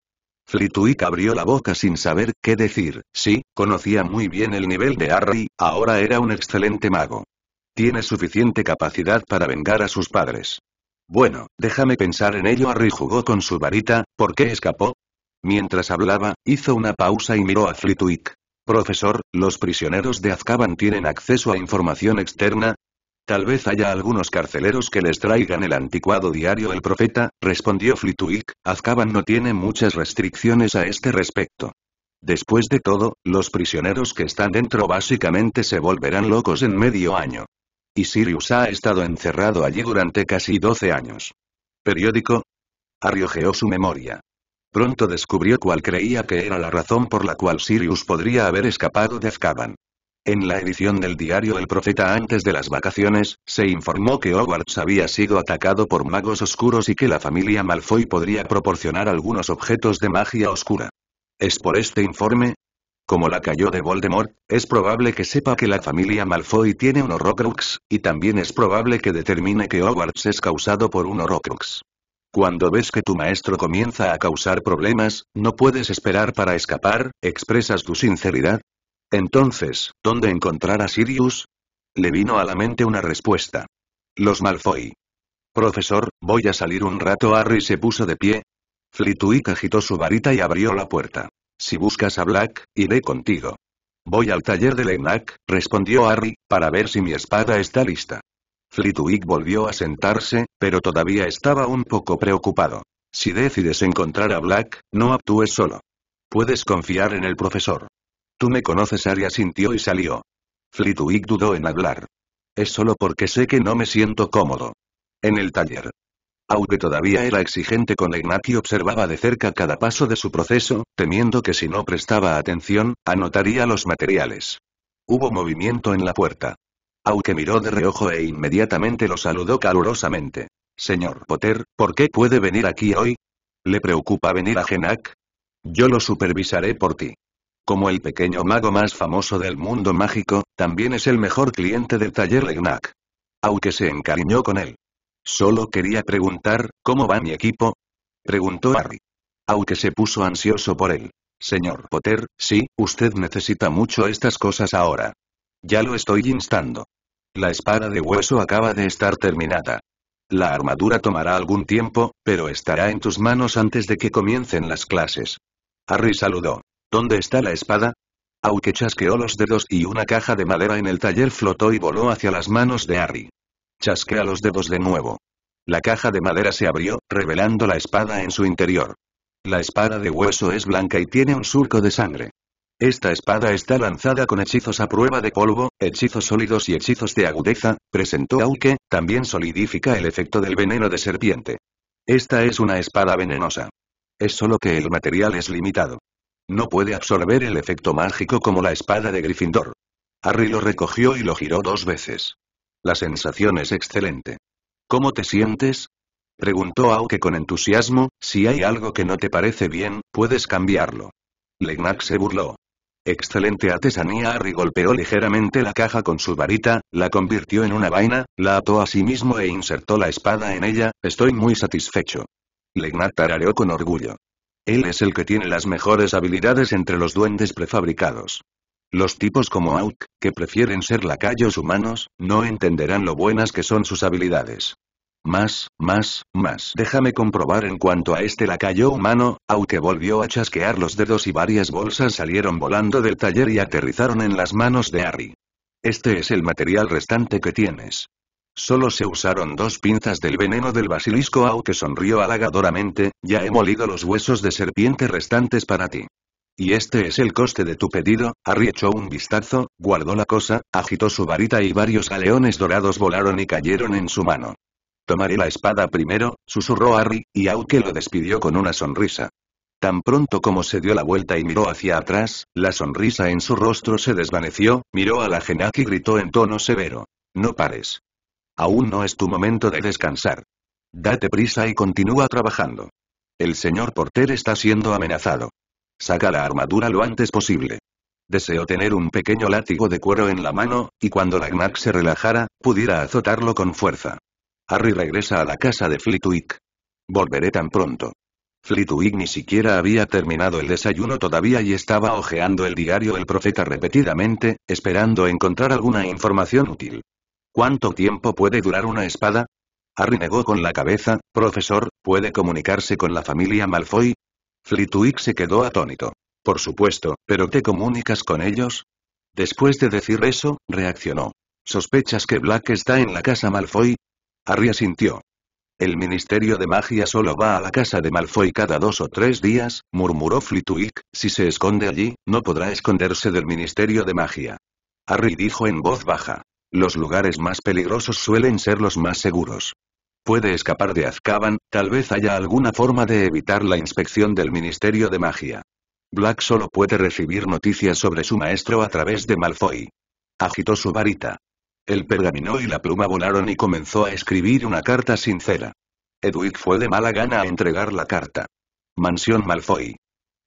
Flitwick abrió la boca sin saber qué decir. Sí, conocía muy bien el nivel de Harry, ahora era un excelente mago. Tiene suficiente capacidad para vengar a sus padres. Bueno, déjame pensar en ello. Harry jugó con su varita, ¿por qué escapó? Mientras hablaba, hizo una pausa y miró a Flitwick. Profesor, ¿los prisioneros de Azkaban tienen acceso a información externa? Tal vez haya algunos carceleros que les traigan el anticuado diario El Profeta, respondió Flitwick, Azkaban no tiene muchas restricciones a este respecto. Después de todo, los prisioneros que están dentro básicamente se volverán locos en medio año. Y Sirius ha estado encerrado allí durante casi 12 años. ¿Periódico? Arriojeó su memoria. Pronto descubrió cuál creía que era la razón por la cual Sirius podría haber escapado de Azkaban. En la edición del diario El Profeta antes de las vacaciones, se informó que Hogwarts había sido atacado por magos oscuros y que la familia Malfoy podría proporcionar algunos objetos de magia oscura. ¿Es por este informe? Como la cayó de Voldemort, es probable que sepa que la familia Malfoy tiene un Horrocrux, y también es probable que determine que Hogwarts es causado por un Horrocrux. Cuando ves que tu maestro comienza a causar problemas, no puedes esperar para escapar, expresas tu sinceridad, entonces, ¿dónde encontrar a Sirius? Le vino a la mente una respuesta. Los Malfoy. Profesor, voy a salir un rato. Harry se puso de pie. Flitwick agitó su varita y abrió la puerta. Si buscas a Black, iré contigo. Voy al taller de Lenac, respondió Harry, para ver si mi espada está lista. Flitwick volvió a sentarse, pero todavía estaba un poco preocupado. Si decides encontrar a Black, no actúes solo. Puedes confiar en el profesor. Tú me conoces, Arya sintió y salió. Flitwick dudó en hablar. Es solo porque sé que no me siento cómodo. En el taller. Aunque todavía era exigente con Ignati observaba de cerca cada paso de su proceso, temiendo que si no prestaba atención, anotaría los materiales. Hubo movimiento en la puerta. Aunque miró de reojo e inmediatamente lo saludó calurosamente. Señor Potter, ¿por qué puede venir aquí hoy? ¿Le preocupa venir a Genak? Yo lo supervisaré por ti. Como el pequeño mago más famoso del mundo mágico, también es el mejor cliente del taller Legnac. Aunque se encariñó con él. Solo quería preguntar, ¿cómo va mi equipo? Preguntó Harry. Aunque se puso ansioso por él. Señor Potter, sí, usted necesita mucho estas cosas ahora. Ya lo estoy instando. La espada de hueso acaba de estar terminada. La armadura tomará algún tiempo, pero estará en tus manos antes de que comiencen las clases. Harry saludó. ¿Dónde está la espada? Aunque chasqueó los dedos y una caja de madera en el taller flotó y voló hacia las manos de Harry. Chasquea los dedos de nuevo. La caja de madera se abrió, revelando la espada en su interior. La espada de hueso es blanca y tiene un surco de sangre. Esta espada está lanzada con hechizos a prueba de polvo, hechizos sólidos y hechizos de agudeza, presentó Auke, también solidifica el efecto del veneno de serpiente. Esta es una espada venenosa. Es solo que el material es limitado. No puede absorber el efecto mágico como la espada de Gryffindor. Harry lo recogió y lo giró dos veces. La sensación es excelente. ¿Cómo te sientes? Preguntó Auke con entusiasmo, si hay algo que no te parece bien, puedes cambiarlo. Legnac se burló. Excelente artesanía. Harry golpeó ligeramente la caja con su varita, la convirtió en una vaina, la ató a sí mismo e insertó la espada en ella, estoy muy satisfecho. Legnat tarareó con orgullo. Él es el que tiene las mejores habilidades entre los duendes prefabricados. Los tipos como Auk, que prefieren ser lacayos humanos, no entenderán lo buenas que son sus habilidades. Más, más, más. Déjame comprobar en cuanto a este lacayo humano, aunque volvió a chasquear los dedos y varias bolsas salieron volando del taller y aterrizaron en las manos de Harry. Este es el material restante que tienes. Solo se usaron dos pinzas del veneno del basilisco aunque sonrió halagadoramente, ya he molido los huesos de serpiente restantes para ti. Y este es el coste de tu pedido, Harry echó un vistazo, guardó la cosa, agitó su varita y varios galeones dorados volaron y cayeron en su mano. Tomaré la espada primero, susurró Harry, y Auke lo despidió con una sonrisa. Tan pronto como se dio la vuelta y miró hacia atrás, la sonrisa en su rostro se desvaneció, miró a la Genak y gritó en tono severo. No pares. Aún no es tu momento de descansar. Date prisa y continúa trabajando. El señor Porter está siendo amenazado. Saca la armadura lo antes posible. Deseo tener un pequeño látigo de cuero en la mano, y cuando la Gnak se relajara, pudiera azotarlo con fuerza. Harry regresa a la casa de Flitwick. Volveré tan pronto. Flitwick ni siquiera había terminado el desayuno todavía y estaba hojeando el diario del profeta repetidamente, esperando encontrar alguna información útil. ¿Cuánto tiempo puede durar una espada? Harry negó con la cabeza, profesor, ¿puede comunicarse con la familia Malfoy? Flitwick se quedó atónito. Por supuesto, pero ¿te comunicas con ellos? Después de decir eso, reaccionó. ¿Sospechas que Black está en la casa Malfoy? Harry asintió. El Ministerio de Magia solo va a la casa de Malfoy cada dos o tres días, murmuró Flitwick, si se esconde allí, no podrá esconderse del Ministerio de Magia. Harry dijo en voz baja. Los lugares más peligrosos suelen ser los más seguros. Puede escapar de Azkaban, tal vez haya alguna forma de evitar la inspección del Ministerio de Magia. Black solo puede recibir noticias sobre su maestro a través de Malfoy. Agitó su varita. El pergamino y la pluma volaron y comenzó a escribir una carta sincera. Edwig fue de mala gana a entregar la carta. Mansión Malfoy.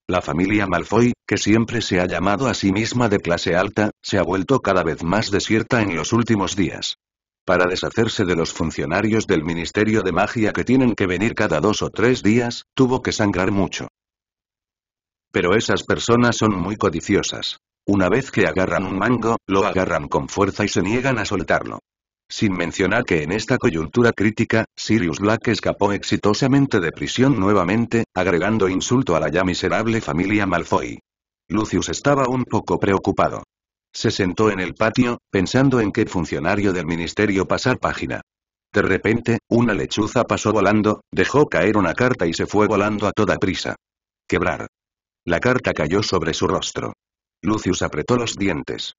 La familia Malfoy, que siempre se ha llamado a sí misma de clase alta, se ha vuelto cada vez más desierta en los últimos días. Para deshacerse de los funcionarios del Ministerio de Magia que tienen que venir cada dos o tres días, tuvo que sangrar mucho. Pero esas personas son muy codiciosas. Una vez que agarran un mango, lo agarran con fuerza y se niegan a soltarlo. Sin mencionar que en esta coyuntura crítica, Sirius Black escapó exitosamente de prisión nuevamente, agregando insulto a la ya miserable familia Malfoy. Lucius estaba un poco preocupado. Se sentó en el patio, pensando en qué funcionario del ministerio pasar página. De repente, una lechuza pasó volando, dejó caer una carta y se fue volando a toda prisa. Quebrar. La carta cayó sobre su rostro. Lucius apretó los dientes.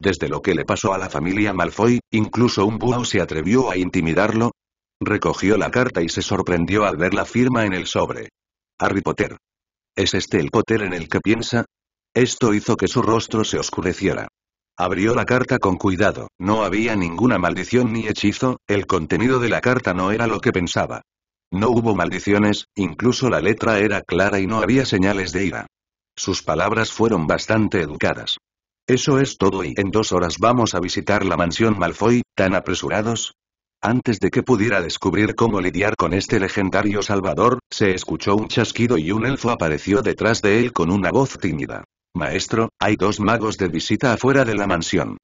Desde lo que le pasó a la familia Malfoy, incluso un búho se atrevió a intimidarlo. Recogió la carta y se sorprendió al ver la firma en el sobre. Harry Potter. ¿Es este el Potter en el que piensa? Esto hizo que su rostro se oscureciera. Abrió la carta con cuidado, no había ninguna maldición ni hechizo, el contenido de la carta no era lo que pensaba. No hubo maldiciones, incluso la letra era clara y no había señales de ira. Sus palabras fueron bastante educadas. Eso es todo y en dos horas vamos a visitar la mansión Malfoy, ¿tan apresurados? Antes de que pudiera descubrir cómo lidiar con este legendario salvador, se escuchó un chasquido y un elfo apareció detrás de él con una voz tímida. Maestro, hay dos magos de visita afuera de la mansión.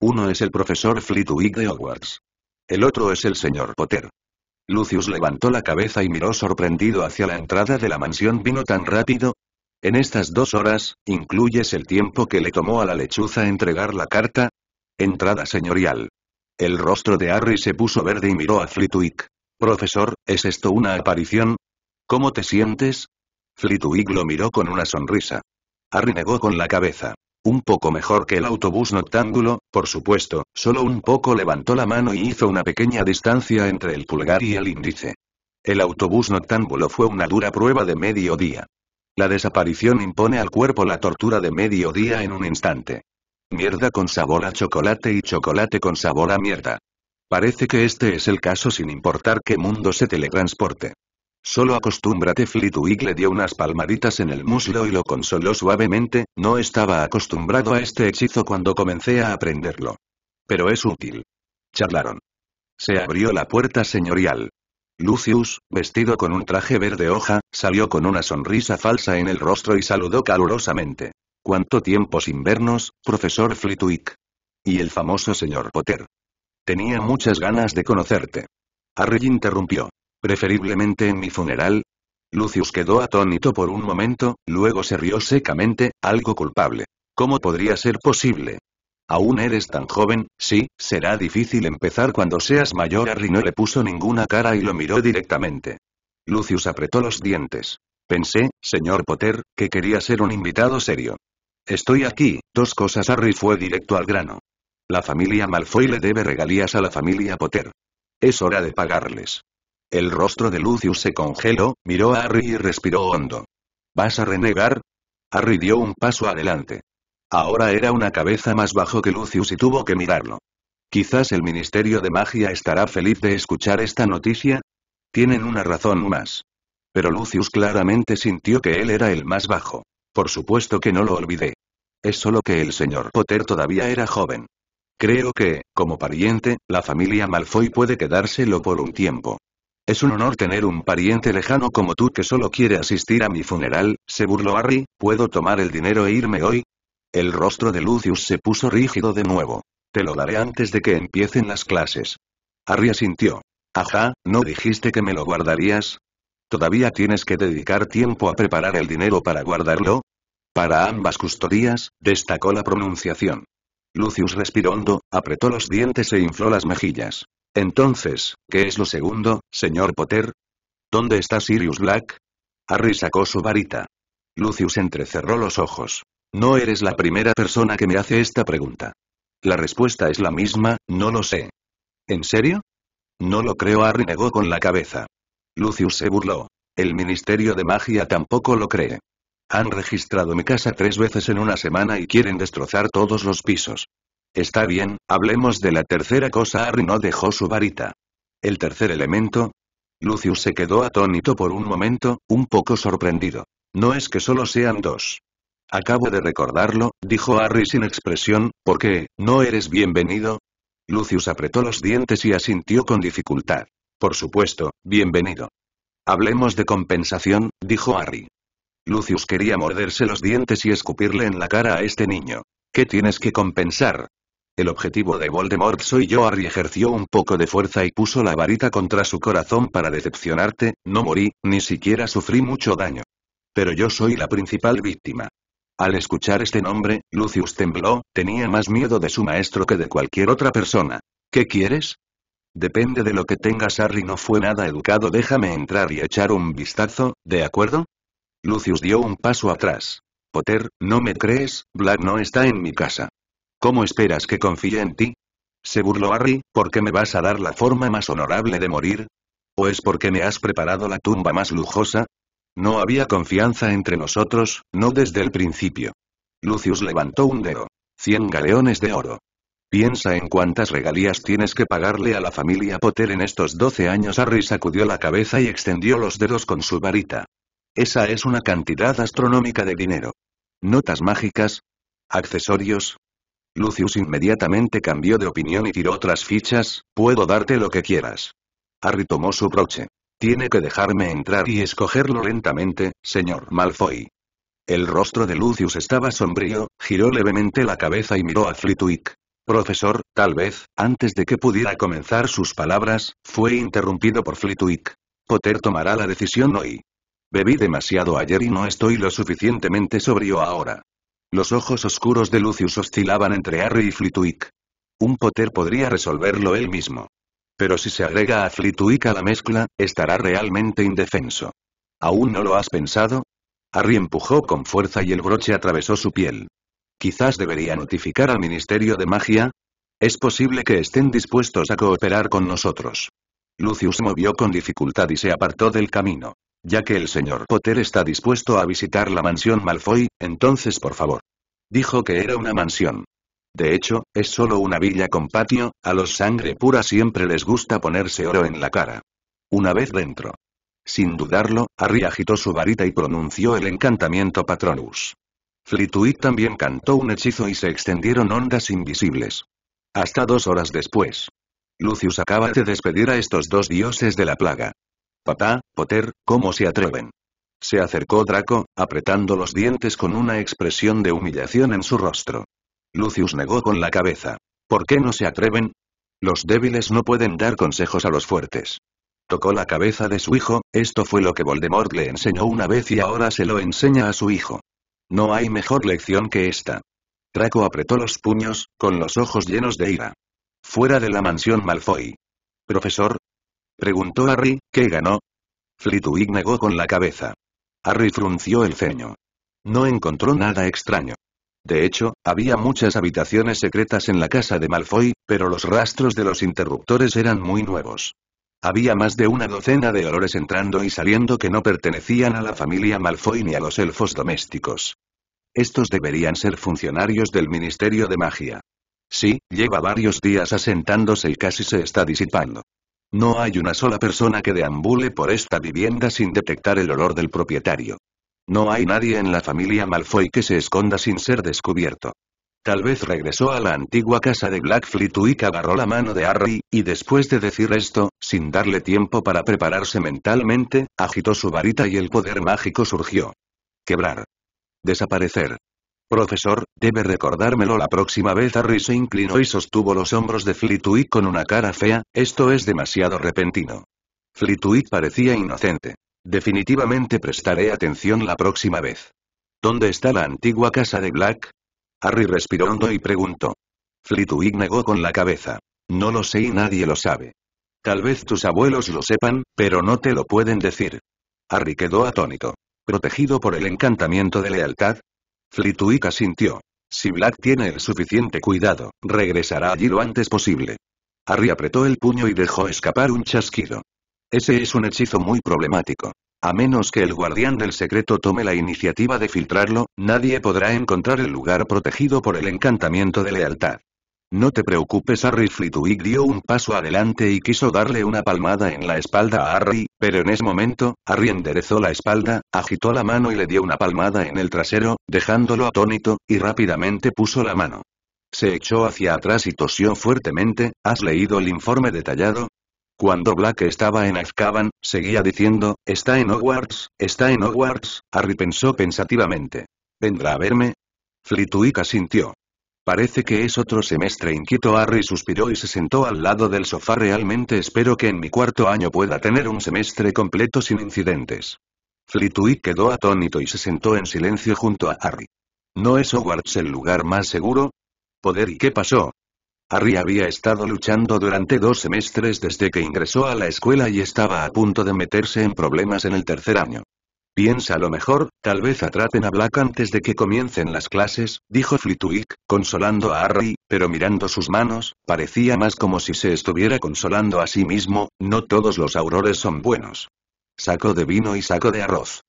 Uno es el profesor Flitwick de Hogwarts. El otro es el señor Potter. Lucius levantó la cabeza y miró sorprendido hacia la entrada de la mansión. ¿Vino tan rápido? En estas dos horas, ¿incluyes el tiempo que le tomó a la lechuza entregar la carta? Entrada señorial. El rostro de Harry se puso verde y miró a Flitwick. Profesor, ¿es esto una aparición? ¿Cómo te sientes? Flitwick lo miró con una sonrisa. Harry negó con la cabeza. Un poco mejor que el autobús noctámbulo, por supuesto, solo un poco levantó la mano y hizo una pequeña distancia entre el pulgar y el índice. El autobús noctámbulo fue una dura prueba de medio día. La desaparición impone al cuerpo la tortura de medio día en un instante. Mierda con sabor a chocolate y chocolate con sabor a mierda. Parece que este es el caso sin importar qué mundo se teletransporte. Solo acostúmbrate Flitwick le dio unas palmaditas en el muslo y lo consoló suavemente, no estaba acostumbrado a este hechizo cuando comencé a aprenderlo. Pero es útil. Charlaron. Se abrió la puerta señorial. Lucius, vestido con un traje verde hoja, salió con una sonrisa falsa en el rostro y saludó calurosamente. ¿Cuánto tiempo sin vernos, profesor Flitwick? Y el famoso señor Potter. Tenía muchas ganas de conocerte. Harry interrumpió. Preferiblemente en mi funeral. Lucius quedó atónito por un momento, luego se rió secamente, algo culpable. ¿Cómo podría ser posible? Aún eres tan joven, sí, será difícil empezar cuando seas mayor. Harry no le puso ninguna cara y lo miró directamente. Lucius apretó los dientes. Pensé, señor Potter, que quería ser un invitado serio. Estoy aquí, dos cosas. Harry fue directo al grano. La familia Malfoy le debe regalías a la familia Potter. Es hora de pagarles. El rostro de Lucius se congeló, miró a Harry y respiró hondo. ¿Vas a renegar? Harry dio un paso adelante. Ahora era una cabeza más bajo que Lucius y tuvo que mirarlo. Quizás el Ministerio de Magia estará feliz de escuchar esta noticia. Tienen una razón más. Pero Lucius claramente sintió que él era el más bajo. Por supuesto que no lo olvidé. Es solo que el señor Potter todavía era joven. Creo que, como pariente, la familia Malfoy puede quedárselo por un tiempo. Es un honor tener un pariente lejano como tú que solo quiere asistir a mi funeral, se burló Harry, ¿puedo tomar el dinero e irme hoy? El rostro de Lucius se puso rígido de nuevo. Te lo daré antes de que empiecen las clases. Harry asintió. Ajá, ¿no dijiste que me lo guardarías? ¿Todavía tienes que dedicar tiempo a preparar el dinero para guardarlo? Para ambas custodias, destacó la pronunciación. Lucius respiró hondo, apretó los dientes e infló las mejillas. Entonces, ¿qué es lo segundo, señor Potter? ¿Dónde está Sirius Black? Harry sacó su varita. Lucius entrecerró los ojos. No eres la primera persona que me hace esta pregunta. La respuesta es la misma, no lo sé. ¿En serio? No lo creo, Harry negó con la cabeza. Lucius se burló. El Ministerio de Magia tampoco lo cree. Han registrado mi casa tres veces en una semana y quieren destrozar todos los pisos. Está bien, hablemos de la tercera cosa. Harry no dejó su varita. ¿El tercer elemento? Lucius se quedó atónito por un momento, un poco sorprendido. No es que solo sean dos. Acabo de recordarlo, dijo Harry sin expresión, ¿por qué, no eres bienvenido? Lucius apretó los dientes y asintió con dificultad. Por supuesto, bienvenido. Hablemos de compensación, dijo Harry. Lucius quería morderse los dientes y escupirle en la cara a este niño. ¿Qué tienes que compensar? El objetivo de Voldemort soy yo. Harry ejerció un poco de fuerza y puso la varita contra su corazón para decepcionarte, no morí, ni siquiera sufrí mucho daño. Pero yo soy la principal víctima. Al escuchar este nombre, Lucius tembló, tenía más miedo de su maestro que de cualquier otra persona. ¿Qué quieres? Depende de lo que tengas. Harry no fue nada educado. Déjame entrar y echar un vistazo, ¿de acuerdo? Lucius dio un paso atrás. Potter, ¿no me crees? Black no está en mi casa. ¿Cómo esperas que confíe en ti? Se burló Harry, ¿por qué me vas a dar la forma más honorable de morir? ¿O es porque me has preparado la tumba más lujosa? No había confianza entre nosotros, no desde el principio. Lucius levantó un dedo. Cien galeones de oro. Piensa en cuántas regalías tienes que pagarle a la familia Potter en estos 12 años. Harry sacudió la cabeza y extendió los dedos con su varita. Esa es una cantidad astronómica de dinero. Notas mágicas. Accesorios, Lucius inmediatamente cambió de opinión y tiró otras fichas, puedo darte lo que quieras. Harry tomó su broche. Tiene que dejarme entrar y escogerlo lentamente, señor Malfoy. El rostro de Lucius estaba sombrío, giró levemente la cabeza y miró a Flitwick. Profesor, tal vez, antes de que pudiera comenzar sus palabras, fue interrumpido por Flitwick. Potter tomará la decisión hoy. Bebí demasiado ayer y no estoy lo suficientemente sobrio ahora. Los ojos oscuros de Lucius oscilaban entre Harry y Flitwick. Un Potter podría resolverlo él mismo. Pero si se agrega a Flitwick a la mezcla, estará realmente indefenso. ¿Aún no lo has pensado? Harry empujó con fuerza y el broche atravesó su piel. Quizás debería notificar al Ministerio de Magia. Es posible que estén dispuestos a cooperar con nosotros. Lucius movió con dificultad y se apartó del camino. Ya que el señor Potter está dispuesto a visitar la mansión Malfoy, entonces por favor. Dijo que era una mansión. De hecho, es solo una villa con patio, a los sangre pura siempre les gusta ponerse oro en la cara. Una vez dentro. Sin dudarlo, Harry agitó su varita y pronunció el encantamiento Patronus. Flitwick también cantó un hechizo y se extendieron ondas invisibles. Hasta dos horas después. Lucius acaba de despedir a estos dos dioses de la plaga. Papá, Potter, ¿cómo se atreven? Se acercó Draco, apretando los dientes con una expresión de humillación en su rostro. Lucius negó con la cabeza. ¿Por qué no se atreven? Los débiles no pueden dar consejos a los fuertes. Tocó la cabeza de su hijo, esto fue lo que Voldemort le enseñó una vez y ahora se lo enseña a su hijo. No hay mejor lección que esta. Draco apretó los puños, con los ojos llenos de ira. Fuera de la mansión Malfoy. Profesor. Preguntó Harry, ¿qué ganó? Flitwick negó con la cabeza. Harry frunció el ceño. No encontró nada extraño. De hecho, había muchas habitaciones secretas en la casa de Malfoy, pero los rastros de los interruptores eran muy nuevos. Había más de una docena de olores entrando y saliendo que no pertenecían a la familia Malfoy ni a los elfos domésticos. Estos deberían ser funcionarios del Ministerio de Magia. Sí, lleva varios días asentándose y casi se está disipando. No hay una sola persona que deambule por esta vivienda sin detectar el olor del propietario. No hay nadie en la familia Malfoy que se esconda sin ser descubierto. Tal vez regresó a la antigua casa de Black Flitwick agarró la mano de Harry, y después de decir esto, sin darle tiempo para prepararse mentalmente, agitó su varita y el poder mágico surgió. Quebrar. Desaparecer. Profesor, debe recordármelo la próxima vez. Harry se inclinó y sostuvo los hombros de Flitwick con una cara fea, esto es demasiado repentino. Flitwick parecía inocente. Definitivamente prestaré atención la próxima vez. ¿Dónde está la antigua casa de Black? Harry respiró hondo y preguntó. Flitwick negó con la cabeza. No lo sé y nadie lo sabe. Tal vez tus abuelos lo sepan, pero no te lo pueden decir. Harry quedó atónito. ¿Protegido por el encantamiento de lealtad? Flitwick asintió. Si Black tiene el suficiente cuidado, regresará allí lo antes posible. Harry apretó el puño y dejó escapar un chasquido. Ese es un hechizo muy problemático. A menos que el guardián del secreto tome la iniciativa de filtrarlo, nadie podrá encontrar el lugar protegido por el encantamiento de lealtad. No te preocupes Harry Flitwick dio un paso adelante y quiso darle una palmada en la espalda a Harry, pero en ese momento, Harry enderezó la espalda, agitó la mano y le dio una palmada en el trasero, dejándolo atónito, y rápidamente puso la mano. Se echó hacia atrás y tosió fuertemente, ¿has leído el informe detallado? Cuando Black estaba en Azkaban, seguía diciendo, está en Hogwarts, está en Hogwarts, Harry pensó pensativamente. ¿Vendrá a verme? Flitwick asintió. Parece que es otro semestre inquieto. Harry suspiró y se sentó al lado del sofá. Realmente espero que en mi cuarto año pueda tener un semestre completo sin incidentes. Flitwick quedó atónito y se sentó en silencio junto a Harry. ¿No es Hogwarts el lugar más seguro? ¿Poder y qué pasó? Harry había estado luchando durante dos semestres desde que ingresó a la escuela y estaba a punto de meterse en problemas en el tercer año. Piensa lo mejor, tal vez atrapen a Black antes de que comiencen las clases, dijo Flitwick, consolando a Harry, pero mirando sus manos, parecía más como si se estuviera consolando a sí mismo, no todos los aurores son buenos. Saco de vino y saco de arroz.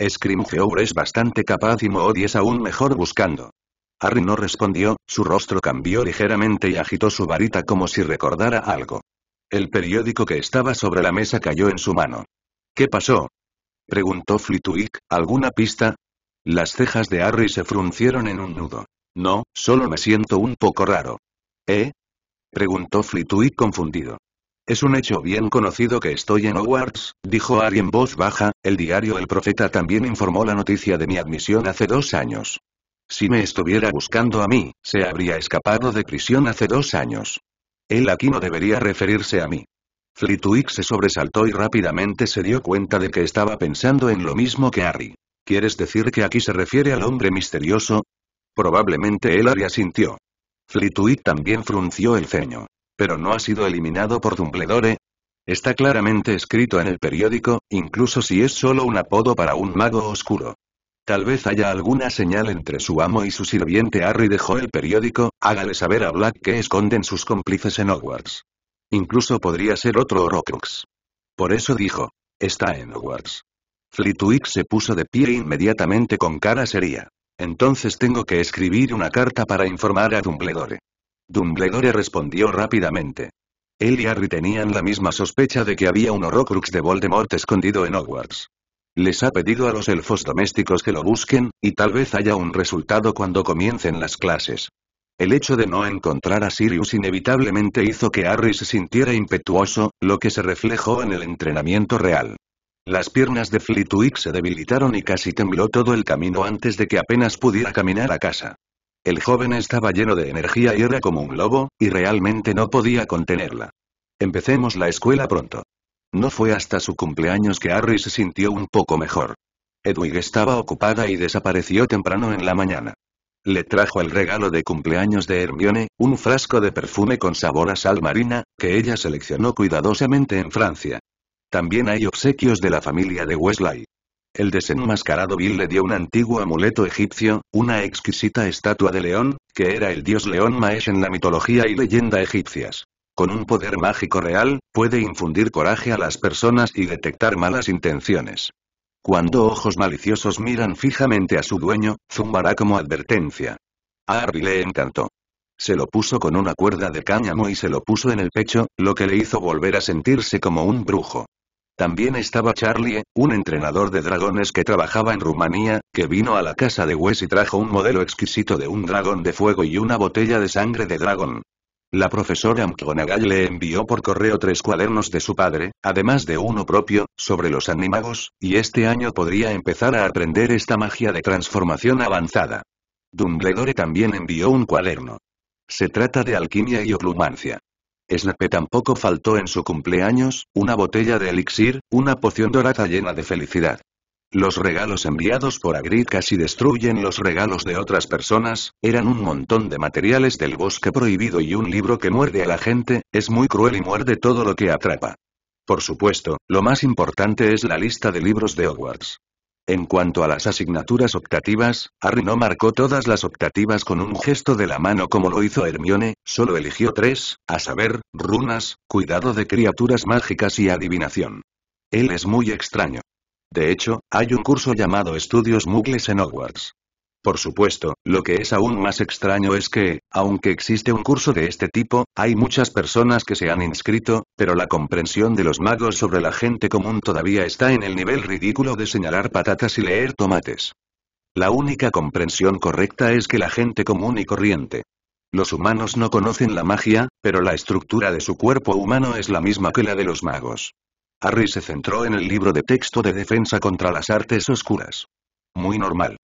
Scrimgeour es bastante capaz y Moody es aún mejor buscando. Harry no respondió, su rostro cambió ligeramente y agitó su varita como si recordara algo. El periódico que estaba sobre la mesa cayó en su mano. ¿Qué pasó? Preguntó Flitwick, ¿alguna pista? Las cejas de Harry se fruncieron en un nudo. No, solo me siento un poco raro. ¿Eh? Preguntó Flitwick confundido. Es un hecho bien conocido que estoy en Hogwarts, dijo Harry en voz baja, el diario El Profeta también informó la noticia de mi admisión hace dos años. Si me estuviera buscando a mí, se habría escapado de prisión hace dos años. Él aquí no debería referirse a mí. Flitwick se sobresaltó y rápidamente se dio cuenta de que estaba pensando en lo mismo que Harry. ¿Quieres decir que aquí se refiere al hombre misterioso? Probablemente él Harry asintió. Flitwick también frunció el ceño. Pero no ha sido eliminado por Dumbledore. Está claramente escrito en el periódico, incluso si es solo un apodo para un mago oscuro. Tal vez haya alguna señal entre su amo y su sirviente Harry dejó el periódico, hágale saber a Black que esconden sus cómplices en Hogwarts. Incluso podría ser otro Horrocrux. Por eso dijo, está en Hogwarts. Flitwick se puso de pie inmediatamente con cara seria. Entonces tengo que escribir una carta para informar a Dumbledore. Dumbledore respondió rápidamente. Él y Harry tenían la misma sospecha de que había un Horrocrux de Voldemort escondido en Hogwarts. Les ha pedido a los elfos domésticos que lo busquen, y tal vez haya un resultado cuando comiencen las clases. El hecho de no encontrar a Sirius inevitablemente hizo que Harry se sintiera impetuoso, lo que se reflejó en el entrenamiento real. Las piernas de Flitwick se debilitaron y casi tembló todo el camino antes de que apenas pudiera caminar a casa. El joven estaba lleno de energía y era como un lobo, y realmente no podía contenerla. Empecemos la escuela pronto. No fue hasta su cumpleaños que Harry se sintió un poco mejor. Edwig estaba ocupada y desapareció temprano en la mañana. Le trajo el regalo de cumpleaños de Hermione, un frasco de perfume con sabor a sal marina, que ella seleccionó cuidadosamente en Francia. También hay obsequios de la familia de Wesley. El desenmascarado Bill le dio un antiguo amuleto egipcio, una exquisita estatua de león, que era el dios león Maesh en la mitología y leyenda egipcias. Con un poder mágico real, puede infundir coraje a las personas y detectar malas intenciones. Cuando ojos maliciosos miran fijamente a su dueño, zumbará como advertencia. A Harry le encantó. Se lo puso con una cuerda de cáñamo y se lo puso en el pecho, lo que le hizo volver a sentirse como un brujo. También estaba Charlie, un entrenador de dragones que trabajaba en Rumanía, que vino a la casa de Wes y trajo un modelo exquisito de un dragón de fuego y una botella de sangre de dragón. La profesora McGonagall le envió por correo tres cuadernos de su padre, además de uno propio, sobre los animagos, y este año podría empezar a aprender esta magia de transformación avanzada. Dumbledore también envió un cuaderno. Se trata de alquimia y oclumancia. Snape tampoco faltó en su cumpleaños, una botella de elixir, una poción dorada llena de felicidad. Los regalos enviados por Agrid casi destruyen los regalos de otras personas, eran un montón de materiales del bosque prohibido y un libro que muerde a la gente, es muy cruel y muerde todo lo que atrapa. Por supuesto, lo más importante es la lista de libros de Hogwarts. En cuanto a las asignaturas optativas, Harry no marcó todas las optativas con un gesto de la mano como lo hizo Hermione, solo eligió tres, a saber, runas, cuidado de criaturas mágicas y adivinación. Él es muy extraño. De hecho, hay un curso llamado Estudios Mugles en Hogwarts. Por supuesto, lo que es aún más extraño es que, aunque existe un curso de este tipo, hay muchas personas que se han inscrito, pero la comprensión de los magos sobre la gente común todavía está en el nivel ridículo de señalar patatas y leer tomates. La única comprensión correcta es que la gente común y corriente. Los humanos no conocen la magia, pero la estructura de su cuerpo humano es la misma que la de los magos. Harry se centró en el libro de texto de defensa contra las artes oscuras. Muy normal.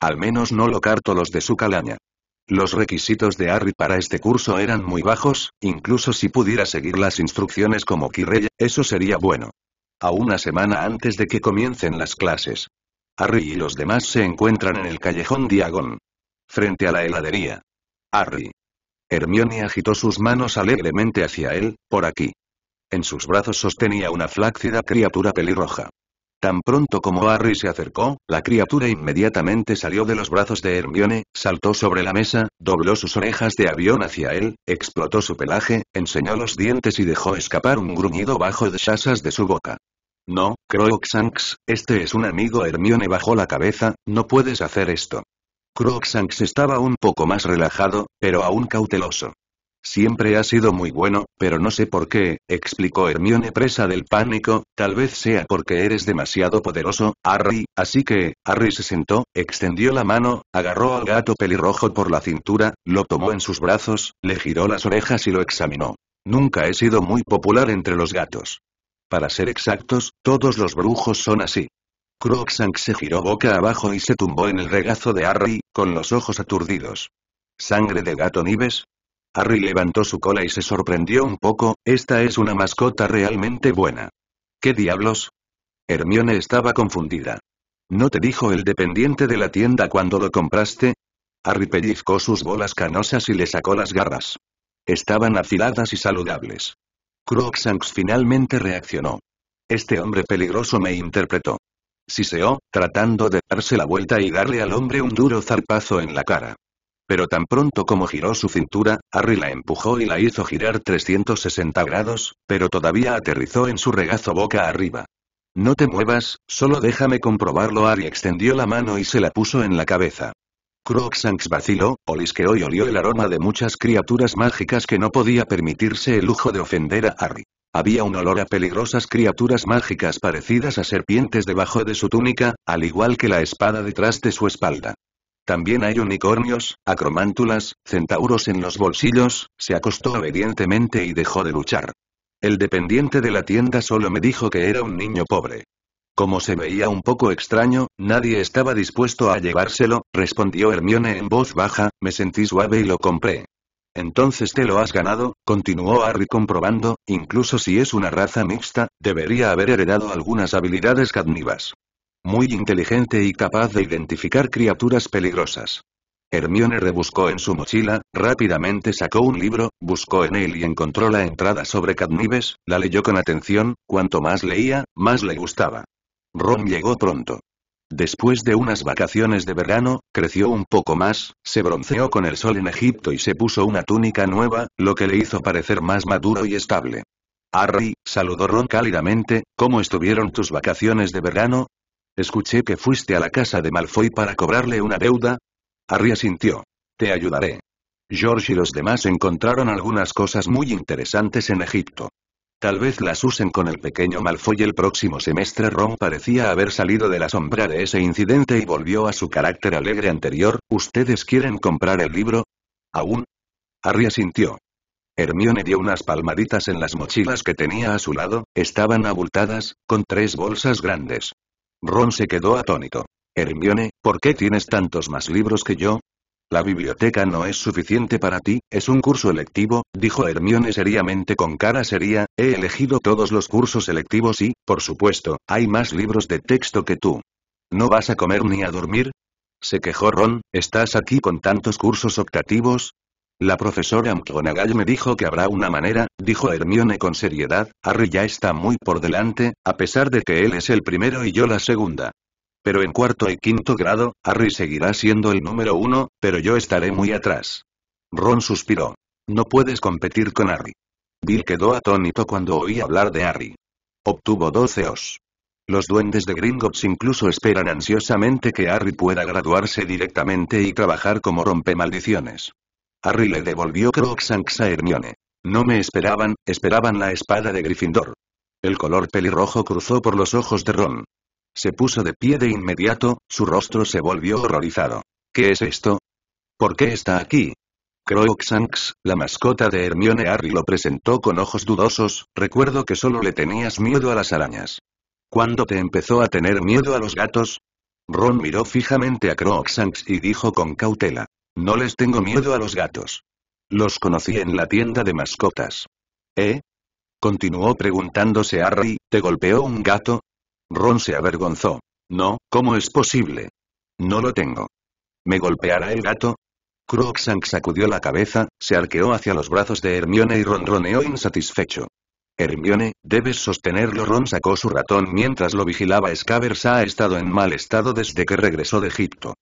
Al menos no lo carto los de su calaña. Los requisitos de Harry para este curso eran muy bajos, incluso si pudiera seguir las instrucciones como Kirrell, eso sería bueno. A una semana antes de que comiencen las clases. Harry y los demás se encuentran en el callejón Diagon. Frente a la heladería. Harry. Hermione agitó sus manos alegremente hacia él, por aquí. En sus brazos sostenía una flácida criatura pelirroja. Tan pronto como Harry se acercó, la criatura inmediatamente salió de los brazos de Hermione, saltó sobre la mesa, dobló sus orejas de avión hacia él, explotó su pelaje, enseñó los dientes y dejó escapar un gruñido bajo de chasas de su boca. No, Crookshanks, este es un amigo Hermione bajó la cabeza, no puedes hacer esto. Crookshanks estaba un poco más relajado, pero aún cauteloso. Siempre ha sido muy bueno, pero no sé por qué, explicó Hermione presa del pánico, tal vez sea porque eres demasiado poderoso, Harry, así que, Harry se sentó, extendió la mano, agarró al gato pelirrojo por la cintura, lo tomó en sus brazos, le giró las orejas y lo examinó. Nunca he sido muy popular entre los gatos. Para ser exactos, todos los brujos son así. Crookshanks se giró boca abajo y se tumbó en el regazo de Harry, con los ojos aturdidos. ¿Sangre de gato Nives? Harry levantó su cola y se sorprendió un poco, esta es una mascota realmente buena. ¿Qué diablos? Hermione estaba confundida. ¿No te dijo el dependiente de la tienda cuando lo compraste? Harry pellizcó sus bolas canosas y le sacó las garras. Estaban afiladas y saludables. Crookshanks finalmente reaccionó. Este hombre peligroso me interpretó. Siseó, tratando de darse la vuelta y darle al hombre un duro zarpazo en la cara. Pero tan pronto como giró su cintura, Harry la empujó y la hizo girar 360 grados, pero todavía aterrizó en su regazo boca arriba. No te muevas, solo déjame comprobarlo. Harry extendió la mano y se la puso en la cabeza. Crookshanks vaciló, olisqueó y olió el aroma de muchas criaturas mágicas que no podía permitirse el lujo de ofender a Harry. Había un olor a peligrosas criaturas mágicas parecidas a serpientes debajo de su túnica, al igual que la espada detrás de su espalda. También hay unicornios, acromántulas, centauros en los bolsillos, se acostó obedientemente y dejó de luchar. El dependiente de la tienda solo me dijo que era un niño pobre. Como se veía un poco extraño, nadie estaba dispuesto a llevárselo, respondió Hermione en voz baja, me sentí suave y lo compré. Entonces te lo has ganado, continuó Harry comprobando, incluso si es una raza mixta, debería haber heredado algunas habilidades cadnivas. Muy inteligente y capaz de identificar criaturas peligrosas. Hermione rebuscó en su mochila, rápidamente sacó un libro, buscó en él y encontró la entrada sobre Cadnives, la leyó con atención, cuanto más leía, más le gustaba. Ron llegó pronto. Después de unas vacaciones de verano, creció un poco más, se bronceó con el sol en Egipto y se puso una túnica nueva, lo que le hizo parecer más maduro y estable. Harry, saludó Ron cálidamente, ¿cómo estuvieron tus vacaciones de verano? Escuché que fuiste a la casa de Malfoy para cobrarle una deuda. Harry asintió. Te ayudaré. George y los demás encontraron algunas cosas muy interesantes en Egipto. Tal vez las usen con el pequeño Malfoy el próximo semestre. Ron parecía haber salido de la sombra de ese incidente y volvió a su carácter alegre anterior. ¿Ustedes quieren comprar el libro? ¿Aún? Harry asintió. Hermione dio unas palmaditas en las mochilas que tenía a su lado, estaban abultadas, con tres bolsas grandes. Ron se quedó atónito. Hermione, ¿por qué tienes tantos más libros que yo? La biblioteca no es suficiente para ti, es un curso electivo, dijo Hermione seriamente con cara seria, he elegido todos los cursos electivos y, por supuesto, hay más libros de texto que tú. ¿No vas a comer ni a dormir? Se quejó Ron, ¿estás aquí con tantos cursos optativos? La profesora McGonagall me dijo que habrá una manera, dijo Hermione con seriedad, Harry ya está muy por delante, a pesar de que él es el primero y yo la segunda. Pero en cuarto y quinto grado, Harry seguirá siendo el número uno, pero yo estaré muy atrás. Ron suspiró. No puedes competir con Harry. Bill quedó atónito cuando oí hablar de Harry. Obtuvo 12 os. Los duendes de Gringotts incluso esperan ansiosamente que Harry pueda graduarse directamente y trabajar como rompemaldiciones. Harry le devolvió Crookshanks a Hermione. No me esperaban, esperaban la espada de Gryffindor. El color pelirrojo cruzó por los ojos de Ron. Se puso de pie de inmediato, su rostro se volvió horrorizado. ¿Qué es esto? ¿Por qué está aquí? Crookshanks, la mascota de Hermione Harry lo presentó con ojos dudosos, recuerdo que solo le tenías miedo a las arañas. ¿Cuándo te empezó a tener miedo a los gatos? Ron miró fijamente a Crookshanks y dijo con cautela. No les tengo miedo a los gatos. Los conocí en la tienda de mascotas. ¿Eh? Continuó preguntándose Harry, ¿te golpeó un gato? Ron se avergonzó. No, ¿cómo es posible? No lo tengo. ¿Me golpeará el gato? Crookshank sacudió la cabeza, se arqueó hacia los brazos de Hermione y ronroneó insatisfecho. Hermione, debes sostenerlo. Ron sacó su ratón mientras lo vigilaba. Scavers ha estado en mal estado desde que regresó de Egipto.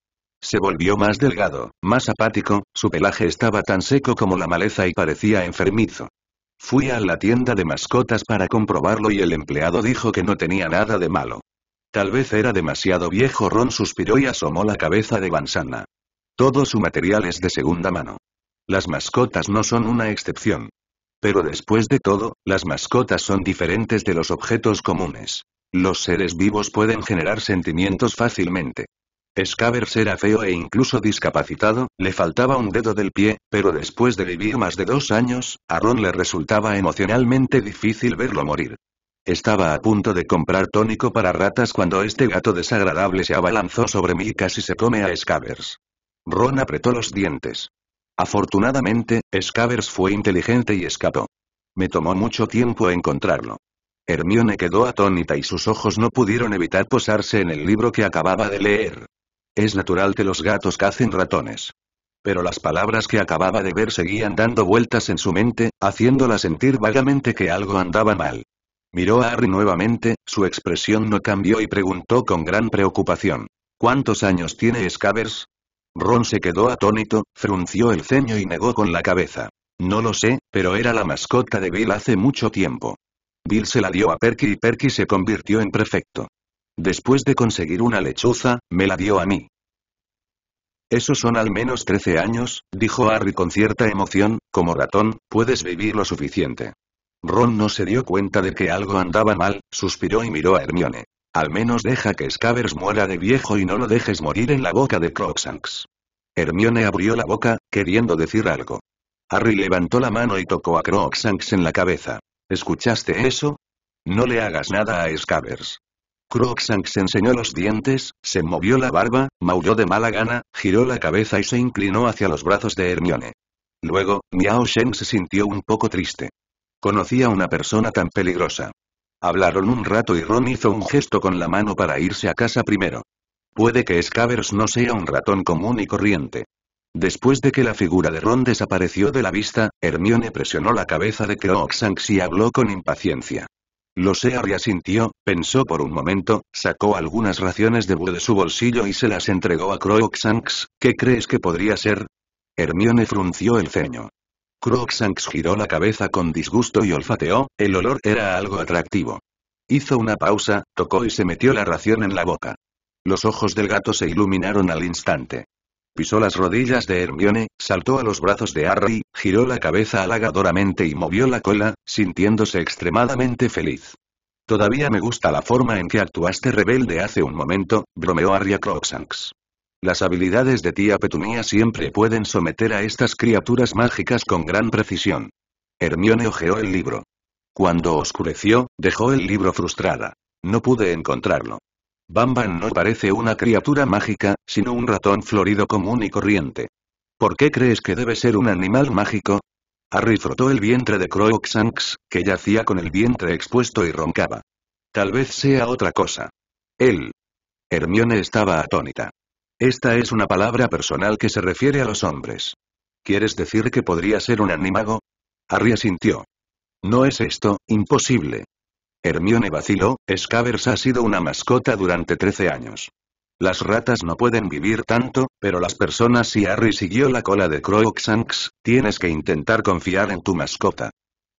Se volvió más delgado, más apático, su pelaje estaba tan seco como la maleza y parecía enfermizo. Fui a la tienda de mascotas para comprobarlo y el empleado dijo que no tenía nada de malo. Tal vez era demasiado viejo. Ron suspiró y asomó la cabeza de Vansana. Todo su material es de segunda mano. Las mascotas no son una excepción. Pero después de todo, las mascotas son diferentes de los objetos comunes. Los seres vivos pueden generar sentimientos fácilmente. Scavers era feo e incluso discapacitado, le faltaba un dedo del pie, pero después de vivir más de dos años, a Ron le resultaba emocionalmente difícil verlo morir. Estaba a punto de comprar tónico para ratas cuando este gato desagradable se abalanzó sobre mí y casi se come a Scavers. Ron apretó los dientes. Afortunadamente, Scavers fue inteligente y escapó. Me tomó mucho tiempo encontrarlo. Hermione quedó atónita y sus ojos no pudieron evitar posarse en el libro que acababa de leer. Es natural que los gatos cacen ratones. Pero las palabras que acababa de ver seguían dando vueltas en su mente, haciéndola sentir vagamente que algo andaba mal. Miró a Harry nuevamente, su expresión no cambió y preguntó con gran preocupación. ¿Cuántos años tiene Scavers? Ron se quedó atónito, frunció el ceño y negó con la cabeza. No lo sé, pero era la mascota de Bill hace mucho tiempo. Bill se la dio a Perky y Perky se convirtió en prefecto. Después de conseguir una lechuza, me la dio a mí. Esos son al menos 13 años, dijo Harry con cierta emoción, como ratón, puedes vivir lo suficiente. Ron no se dio cuenta de que algo andaba mal, suspiró y miró a Hermione. Al menos deja que Scavers muera de viejo y no lo dejes morir en la boca de Crookshanks. Hermione abrió la boca, queriendo decir algo. Harry levantó la mano y tocó a Crookshanks en la cabeza. ¿Escuchaste eso? No le hagas nada a Scavers. Crookshanks enseñó los dientes, se movió la barba, maulló de mala gana, giró la cabeza y se inclinó hacia los brazos de Hermione. Luego, Miao Shen se sintió un poco triste. Conocía una persona tan peligrosa. Hablaron un rato y Ron hizo un gesto con la mano para irse a casa primero. Puede que Scavers no sea un ratón común y corriente. Después de que la figura de Ron desapareció de la vista, Hermione presionó la cabeza de Crookshanks y habló con impaciencia. Lo sé asintió, pensó por un momento, sacó algunas raciones de búho de su bolsillo y se las entregó a Crookshanks, ¿qué crees que podría ser? Hermione frunció el ceño. Crookshanks giró la cabeza con disgusto y olfateó, el olor era algo atractivo. Hizo una pausa, tocó y se metió la ración en la boca. Los ojos del gato se iluminaron al instante. Pisó las rodillas de Hermione, saltó a los brazos de Harry, giró la cabeza halagadoramente y movió la cola, sintiéndose extremadamente feliz. Todavía me gusta la forma en que actuaste rebelde hace un momento, bromeó Harry a Crookshanks. Las habilidades de tía Petunia siempre pueden someter a estas criaturas mágicas con gran precisión. Hermione hojeó el libro. Cuando oscureció, dejó el libro frustrada. No pude encontrarlo. Bamban no parece una criatura mágica, sino un ratón florido común y corriente. ¿Por qué crees que debe ser un animal mágico? Harry frotó el vientre de Crookshanks, que yacía con el vientre expuesto y roncaba. Tal vez sea otra cosa. Él. Hermione estaba atónita. Esta es una palabra personal que se refiere a los hombres. ¿Quieres decir que podría ser un animago? Harry asintió. No es esto, imposible. Hermione vaciló, Scavers ha sido una mascota durante 13 años. Las ratas no pueden vivir tanto, pero las personas si Harry siguió la cola de Crookshanks, tienes que intentar confiar en tu mascota.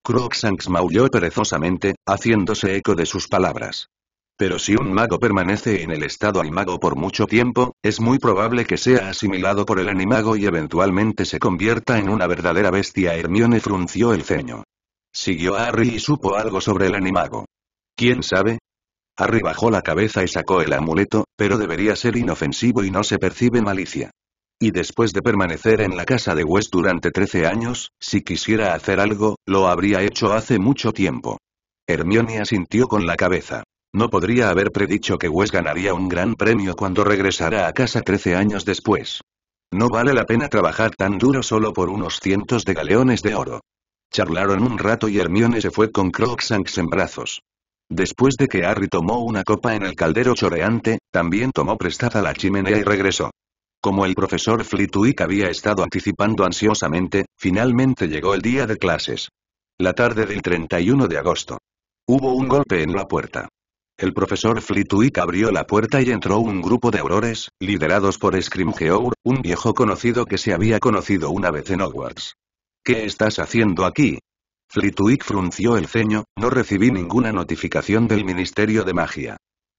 Crookshanks maulló perezosamente, haciéndose eco de sus palabras. Pero si un mago permanece en el estado animago por mucho tiempo, es muy probable que sea asimilado por el animago y eventualmente se convierta en una verdadera bestia. Hermione frunció el ceño. Siguió a Harry y supo algo sobre el animago. ¿Quién sabe? Harry bajó la cabeza y sacó el amuleto, pero debería ser inofensivo y no se percibe malicia. Y después de permanecer en la casa de West durante 13 años, si quisiera hacer algo, lo habría hecho hace mucho tiempo. Hermione asintió con la cabeza. No podría haber predicho que West ganaría un gran premio cuando regresara a casa 13 años después. No vale la pena trabajar tan duro solo por unos cientos de galeones de oro. Charlaron un rato y Hermione se fue con Crookshanks en brazos. Después de que Harry tomó una copa en el caldero choreante, también tomó prestada la chimenea y regresó. Como el profesor Flitwick había estado anticipando ansiosamente, finalmente llegó el día de clases. La tarde del 31 de agosto. Hubo un golpe en la puerta. El profesor Flitwick abrió la puerta y entró un grupo de aurores, liderados por Scrimgeour, un viejo conocido que se había conocido una vez en Hogwarts. ¿Qué estás haciendo aquí? Flitwick frunció el ceño, no recibí ninguna notificación del Ministerio de Magia.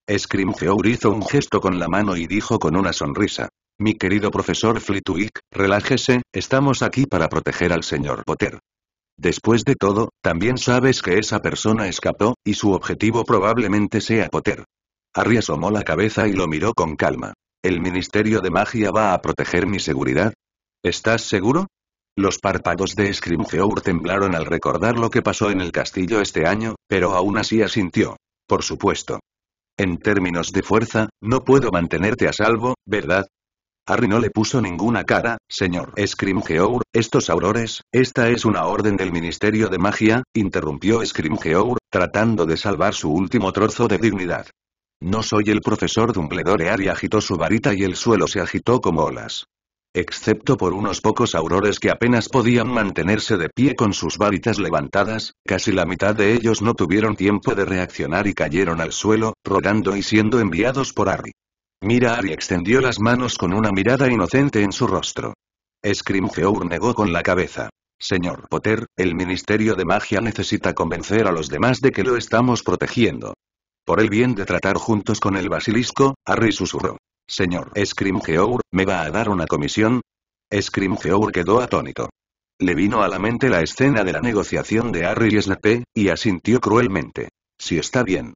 Scrimgeour hizo un gesto con la mano y dijo con una sonrisa. Mi querido profesor Flitwick, relájese, estamos aquí para proteger al señor Potter. Después de todo, también sabes que esa persona escapó, y su objetivo probablemente sea Potter. Harry asomó la cabeza y lo miró con calma. ¿El Ministerio de Magia va a proteger mi seguridad? ¿Estás seguro? Los párpados de Scrimgeour temblaron al recordar lo que pasó en el castillo este año, pero aún así asintió. Por supuesto. En términos de fuerza, no puedo mantenerte a salvo, ¿verdad? Harry no le puso ninguna cara, señor Scrimgeour, estos aurores, esta es una orden del Ministerio de Magia, interrumpió Scrimgeour, tratando de salvar su último trozo de dignidad. No soy el profesor Dumbledore Harry agitó su varita y el suelo se agitó como olas. Excepto por unos pocos aurores que apenas podían mantenerse de pie con sus varitas levantadas, casi la mitad de ellos no tuvieron tiempo de reaccionar y cayeron al suelo, rodando y siendo enviados por Harry. Mira Harry extendió las manos con una mirada inocente en su rostro. Scrimgeour negó con la cabeza. Señor Potter, el Ministerio de Magia necesita convencer a los demás de que lo estamos protegiendo. Por el bien de tratar juntos con el basilisco, Harry susurró. Señor Scrimgeour, ¿me va a dar una comisión? Scrimgeour quedó atónito. Le vino a la mente la escena de la negociación de Harry y Snape, y asintió cruelmente. Si está bien.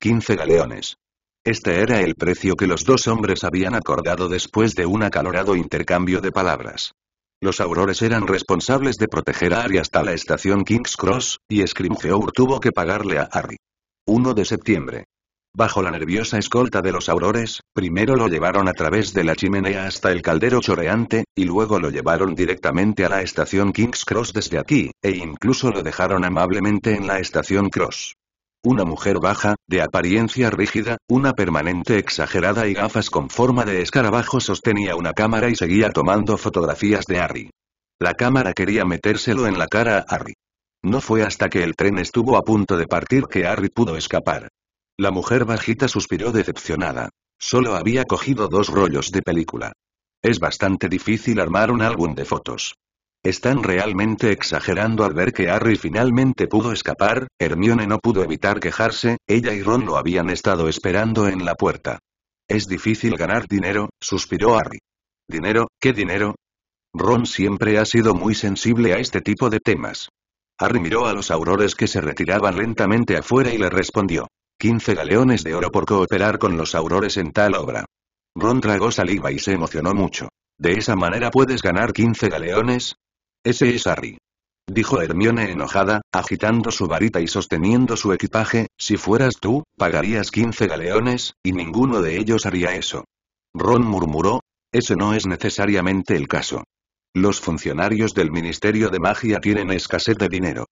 15 galeones. Este era el precio que los dos hombres habían acordado después de un acalorado intercambio de palabras. Los aurores eran responsables de proteger a Harry hasta la estación King's Cross, y Scrimgeour tuvo que pagarle a Harry. 1 de septiembre. Bajo la nerviosa escolta de los aurores, primero lo llevaron a través de la chimenea hasta el caldero choreante, y luego lo llevaron directamente a la estación King's Cross desde aquí, e incluso lo dejaron amablemente en la estación Cross. Una mujer baja, de apariencia rígida, una permanente exagerada y gafas con forma de escarabajo sostenía una cámara y seguía tomando fotografías de Harry. La cámara quería metérselo en la cara a Harry. No fue hasta que el tren estuvo a punto de partir que Harry pudo escapar. La mujer bajita suspiró decepcionada. Solo había cogido dos rollos de película. Es bastante difícil armar un álbum de fotos. Están realmente exagerando al ver que Harry finalmente pudo escapar, Hermione no pudo evitar quejarse, ella y Ron lo habían estado esperando en la puerta. Es difícil ganar dinero, suspiró Harry. ¿Dinero? ¿Qué dinero? Ron siempre ha sido muy sensible a este tipo de temas. Harry miró a los aurores que se retiraban lentamente afuera y le respondió. 15 galeones de oro por cooperar con los aurores en tal obra. Ron tragó saliva y se emocionó mucho. ¿De esa manera puedes ganar 15 galeones? Ese es Harry. Dijo Hermione enojada, agitando su varita y sosteniendo su equipaje, si fueras tú, pagarías 15 galeones, y ninguno de ellos haría eso. Ron murmuró, eso no es necesariamente el caso. Los funcionarios del Ministerio de Magia tienen escasez de dinero.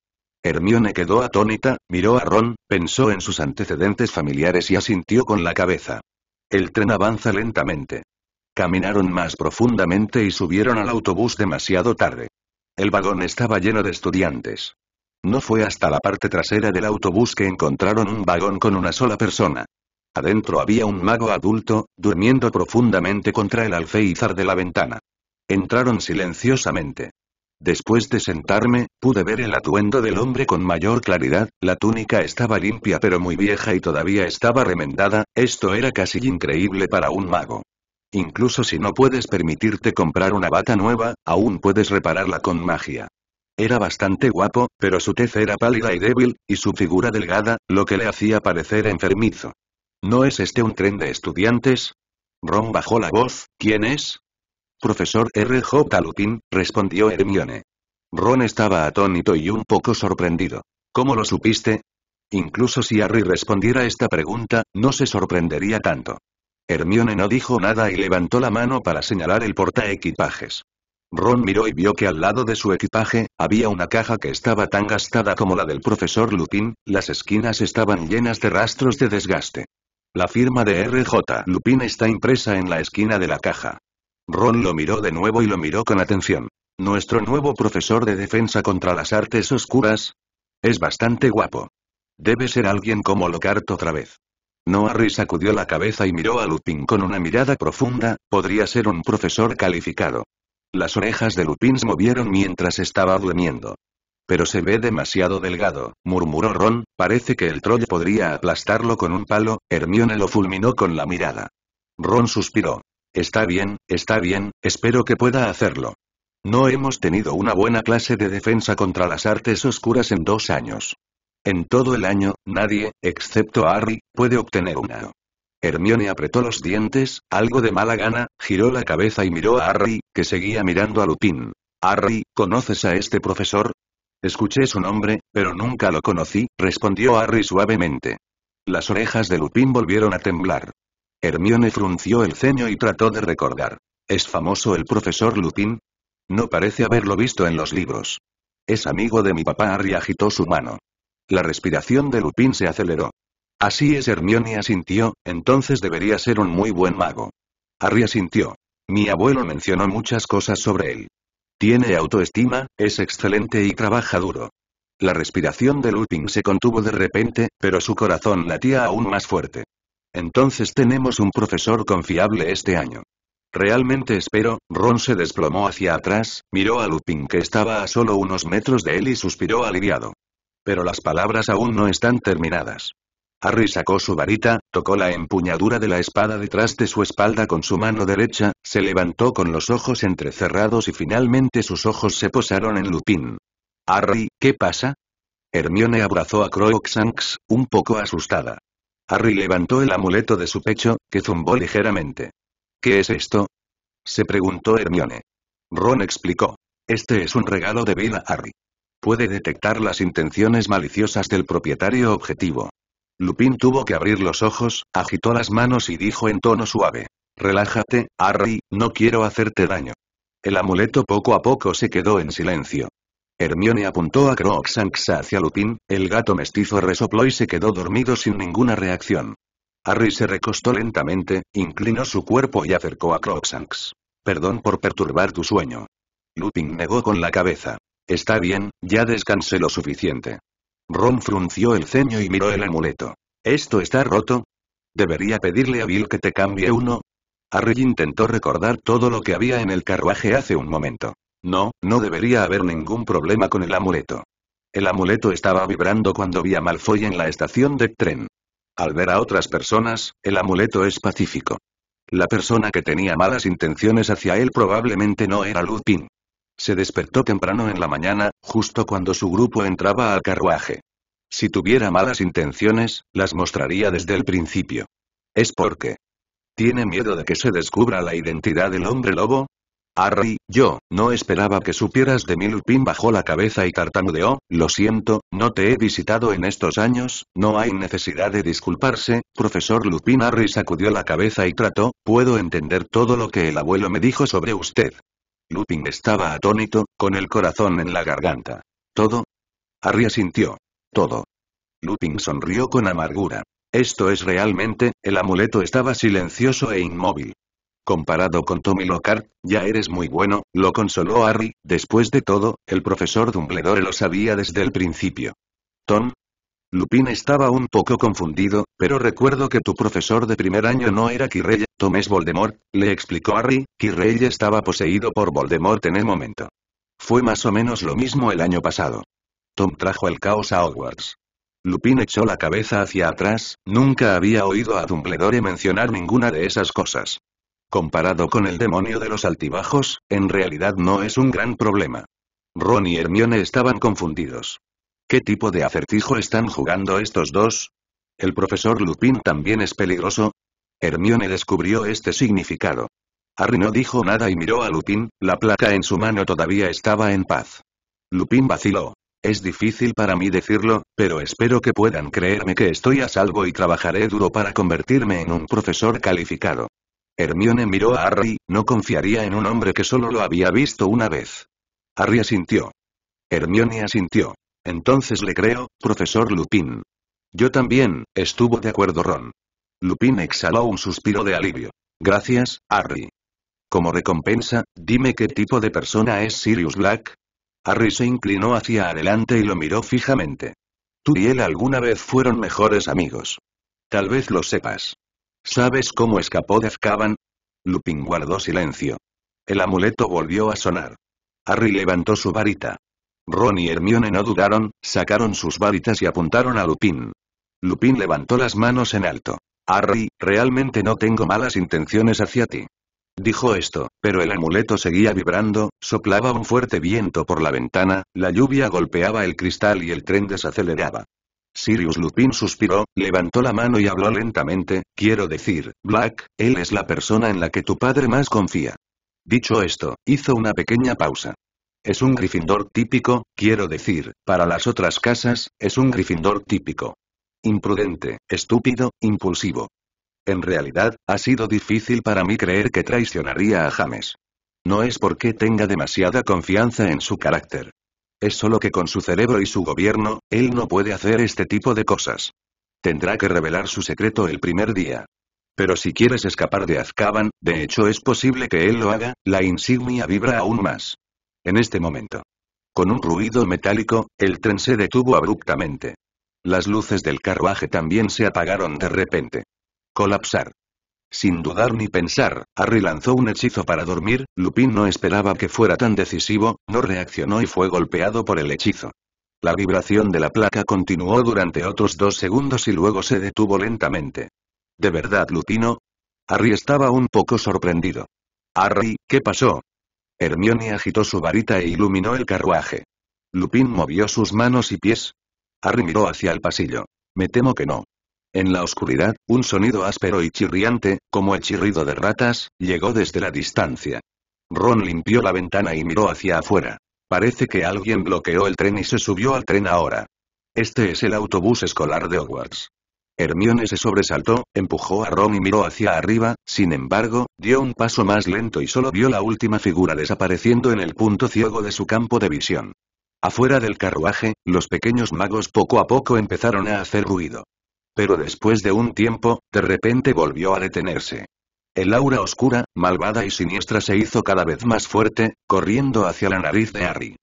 Hermione quedó atónita, miró a Ron, pensó en sus antecedentes familiares y asintió con la cabeza. El tren avanza lentamente. Caminaron más profundamente y subieron al autobús demasiado tarde. El vagón estaba lleno de estudiantes. No fue hasta la parte trasera del autobús que encontraron un vagón con una sola persona. Adentro había un mago adulto, durmiendo profundamente contra el alféizar de la ventana. Entraron silenciosamente. Después de sentarme, pude ver el atuendo del hombre con mayor claridad, la túnica estaba limpia pero muy vieja y todavía estaba remendada, esto era casi increíble para un mago. Incluso si no puedes permitirte comprar una bata nueva, aún puedes repararla con magia. Era bastante guapo, pero su tez era pálida y débil, y su figura delgada, lo que le hacía parecer enfermizo. ¿No es este un tren de estudiantes? Ron bajó la voz, ¿quién es? Profesor R. J. Lupin, respondió Hermione. Ron estaba atónito y un poco sorprendido. ¿Cómo lo supiste? Incluso si Harry respondiera esta pregunta, no se sorprendería tanto. Hermione no dijo nada y levantó la mano para señalar el portaequipajes. Ron miró y vio que al lado de su equipaje, había una caja que estaba tan gastada como la del profesor Lupin, las esquinas estaban llenas de rastros de desgaste. La firma de R.J. Lupin está impresa en la esquina de la caja. Ron lo miró de nuevo y lo miró con atención. Nuestro nuevo profesor de defensa contra las artes oscuras. Es bastante guapo. Debe ser alguien como Lockhart otra vez. No Harry sacudió la cabeza y miró a Lupin con una mirada profunda, podría ser un profesor calificado. Las orejas de Lupin se movieron mientras estaba durmiendo. Pero se ve demasiado delgado, murmuró Ron, parece que el troll podría aplastarlo con un palo, Hermione lo fulminó con la mirada. Ron suspiró. Está bien, está bien, espero que pueda hacerlo. No hemos tenido una buena clase de defensa contra las artes oscuras en dos años. En todo el año, nadie, excepto Harry, puede obtener una. Hermione apretó los dientes, algo de mala gana, giró la cabeza y miró a Harry, que seguía mirando a Lupin. Harry, ¿conoces a este profesor? Escuché su nombre, pero nunca lo conocí, respondió Harry suavemente. Las orejas de Lupin volvieron a temblar. Hermione frunció el ceño y trató de recordar. ¿Es famoso el profesor Lupin? No parece haberlo visto en los libros. Es amigo de mi papá. Harry agitó su mano. La respiración de Lupin se aceleró. Así es Hermione asintió, entonces debería ser un muy buen mago. Harry asintió. Mi abuelo mencionó muchas cosas sobre él. Tiene autoestima, es excelente y trabaja duro. La respiración de Lupin se contuvo de repente, pero su corazón latía aún más fuerte. Entonces tenemos un profesor confiable este año. Realmente espero, Ron se desplomó hacia atrás, miró a Lupin que estaba a solo unos metros de él y suspiró aliviado. Pero las palabras aún no están terminadas. Harry sacó su varita, tocó la empuñadura de la espada detrás de su espalda con su mano derecha, se levantó con los ojos entrecerrados y finalmente sus ojos se posaron en Lupin. Harry, ¿qué pasa? Hermione abrazó a Crookshanks, un poco asustada. Harry levantó el amuleto de su pecho, que zumbó ligeramente. ¿Qué es esto? se preguntó Hermione. Ron explicó. Este es un regalo de Bill a Harry. Puede detectar las intenciones maliciosas del propietario objetivo. Lupin tuvo que abrir los ojos, agitó las manos y dijo en tono suave. Relájate, Harry, no quiero hacerte daño. El amuleto poco a poco se quedó en silencio. Hermione apuntó a Crookshanks hacia Lupin, el gato mestizo resopló y se quedó dormido sin ninguna reacción. Harry se recostó lentamente, inclinó su cuerpo y acercó a Crookshanks. Perdón por perturbar tu sueño. Lupin negó con la cabeza. Está bien, ya descansé lo suficiente. Ron frunció el ceño y miró el amuleto. ¿Esto está roto? ¿Debería pedirle a Bill que te cambie uno? Harry intentó recordar todo lo que había en el carruaje hace un momento. No, no debería haber ningún problema con el amuleto. El amuleto estaba vibrando cuando vi a Malfoy en la estación de tren. Al ver a otras personas, el amuleto es pacífico. La persona que tenía malas intenciones hacia él probablemente no era Lupin. Se despertó temprano en la mañana, justo cuando su grupo entraba al carruaje. Si tuviera malas intenciones, las mostraría desde el principio. Es porque. ¿Tiene miedo de que se descubra la identidad del hombre lobo? Harry, yo, no esperaba que supieras de mí. Lupin bajó la cabeza y tartamudeó, lo siento, no te he visitado en estos años, no hay necesidad de disculparse, profesor Lupin. Harry sacudió la cabeza y trató, puedo entender todo lo que el abuelo me dijo sobre usted. Lupin estaba atónito, con el corazón en la garganta. ¿Todo? Harry asintió. Todo. Lupin sonrió con amargura. Esto es realmente, el amuleto estaba silencioso e inmóvil. Comparado con Tommy Lockhart, ya eres muy bueno, lo consoló Harry, después de todo, el profesor Dumbledore lo sabía desde el principio. Tom, Lupin estaba un poco confundido, pero recuerdo que tu profesor de primer año no era Quirrell, Tom es Voldemort, le explicó Harry, Quirrell estaba poseído por Voldemort en el momento. Fue más o menos lo mismo el año pasado. Tom trajo el caos a Hogwarts. Lupin echó la cabeza hacia atrás, nunca había oído a Dumbledore mencionar ninguna de esas cosas. Comparado con el demonio de los altibajos, en realidad no es un gran problema. Ron y Hermione estaban confundidos. ¿Qué tipo de acertijo están jugando estos dos? ¿El profesor Lupin también es peligroso? Hermione descubrió este significado. Harry no dijo nada y miró a Lupin, la placa en su mano todavía estaba en paz. Lupin vaciló. Es difícil para mí decirlo, pero espero que puedan creerme que estoy a salvo y trabajaré duro para convertirme en un profesor calificado. Hermione miró a Harry, no confiaría en un hombre que solo lo había visto una vez. Harry asintió. Hermione asintió. Entonces le creo, profesor Lupin. Yo también, estuvo de acuerdo Ron. Lupin exhaló un suspiro de alivio. Gracias, Harry. Como recompensa, dime qué tipo de persona es Sirius Black. Harry se inclinó hacia adelante y lo miró fijamente. Tú y él alguna vez fueron mejores amigos. Tal vez lo sepas. ¿Sabes cómo escapó de Azkaban? Lupin guardó silencio. El amuleto volvió a sonar. Harry levantó su varita. Ron y Hermione no dudaron, sacaron sus varitas y apuntaron a Lupin. Lupin levantó las manos en alto. Harry, realmente no tengo malas intenciones hacia ti. Dijo esto, pero el amuleto seguía vibrando, soplaba un fuerte viento por la ventana, la lluvia golpeaba el cristal y el tren desaceleraba. Sirius Lupin suspiró, levantó la mano y habló lentamente, quiero decir, Black, él es la persona en la que tu padre más confía. Dicho esto, hizo una pequeña pausa. Es un Gryffindor típico, quiero decir, para las otras casas, es un Gryffindor típico. Imprudente, estúpido, impulsivo. En realidad, ha sido difícil para mí creer que traicionaría a James. No es porque tenga demasiada confianza en su carácter. Es solo que con su cerebro y su gobierno, él no puede hacer este tipo de cosas. Tendrá que revelar su secreto el primer día. Pero si quieres escapar de Azkaban, de hecho es posible que él lo haga, la insignia vibra aún más. En este momento. Con un ruido metálico, el tren se detuvo abruptamente. Las luces del carruaje también se apagaron de repente. Colapsar. Sin dudar ni pensar, Harry lanzó un hechizo para dormir, Lupin no esperaba que fuera tan decisivo, no reaccionó y fue golpeado por el hechizo. La vibración de la placa continuó durante otros dos segundos y luego se detuvo lentamente. ¿De verdad Lupino? Harry estaba un poco sorprendido. Harry, ¿qué pasó? Hermione agitó su varita e iluminó el carruaje. Lupin movió sus manos y pies. Harry miró hacia el pasillo. Me temo que no. En la oscuridad, un sonido áspero y chirriante, como el chirrido de ratas, llegó desde la distancia. Ron limpió la ventana y miró hacia afuera. Parece que alguien bloqueó el tren y se subió al tren ahora. Este es el autobús escolar de Hogwarts. Hermione se sobresaltó, empujó a Ron y miró hacia arriba, sin embargo, dio un paso más lento y solo vio la última figura desapareciendo en el punto ciego de su campo de visión. Afuera del carruaje, los pequeños magos poco a poco empezaron a hacer ruido. Pero después de un tiempo, de repente volvió a detenerse. El aura oscura, malvada y siniestra se hizo cada vez más fuerte, corriendo hacia la nariz de Harry.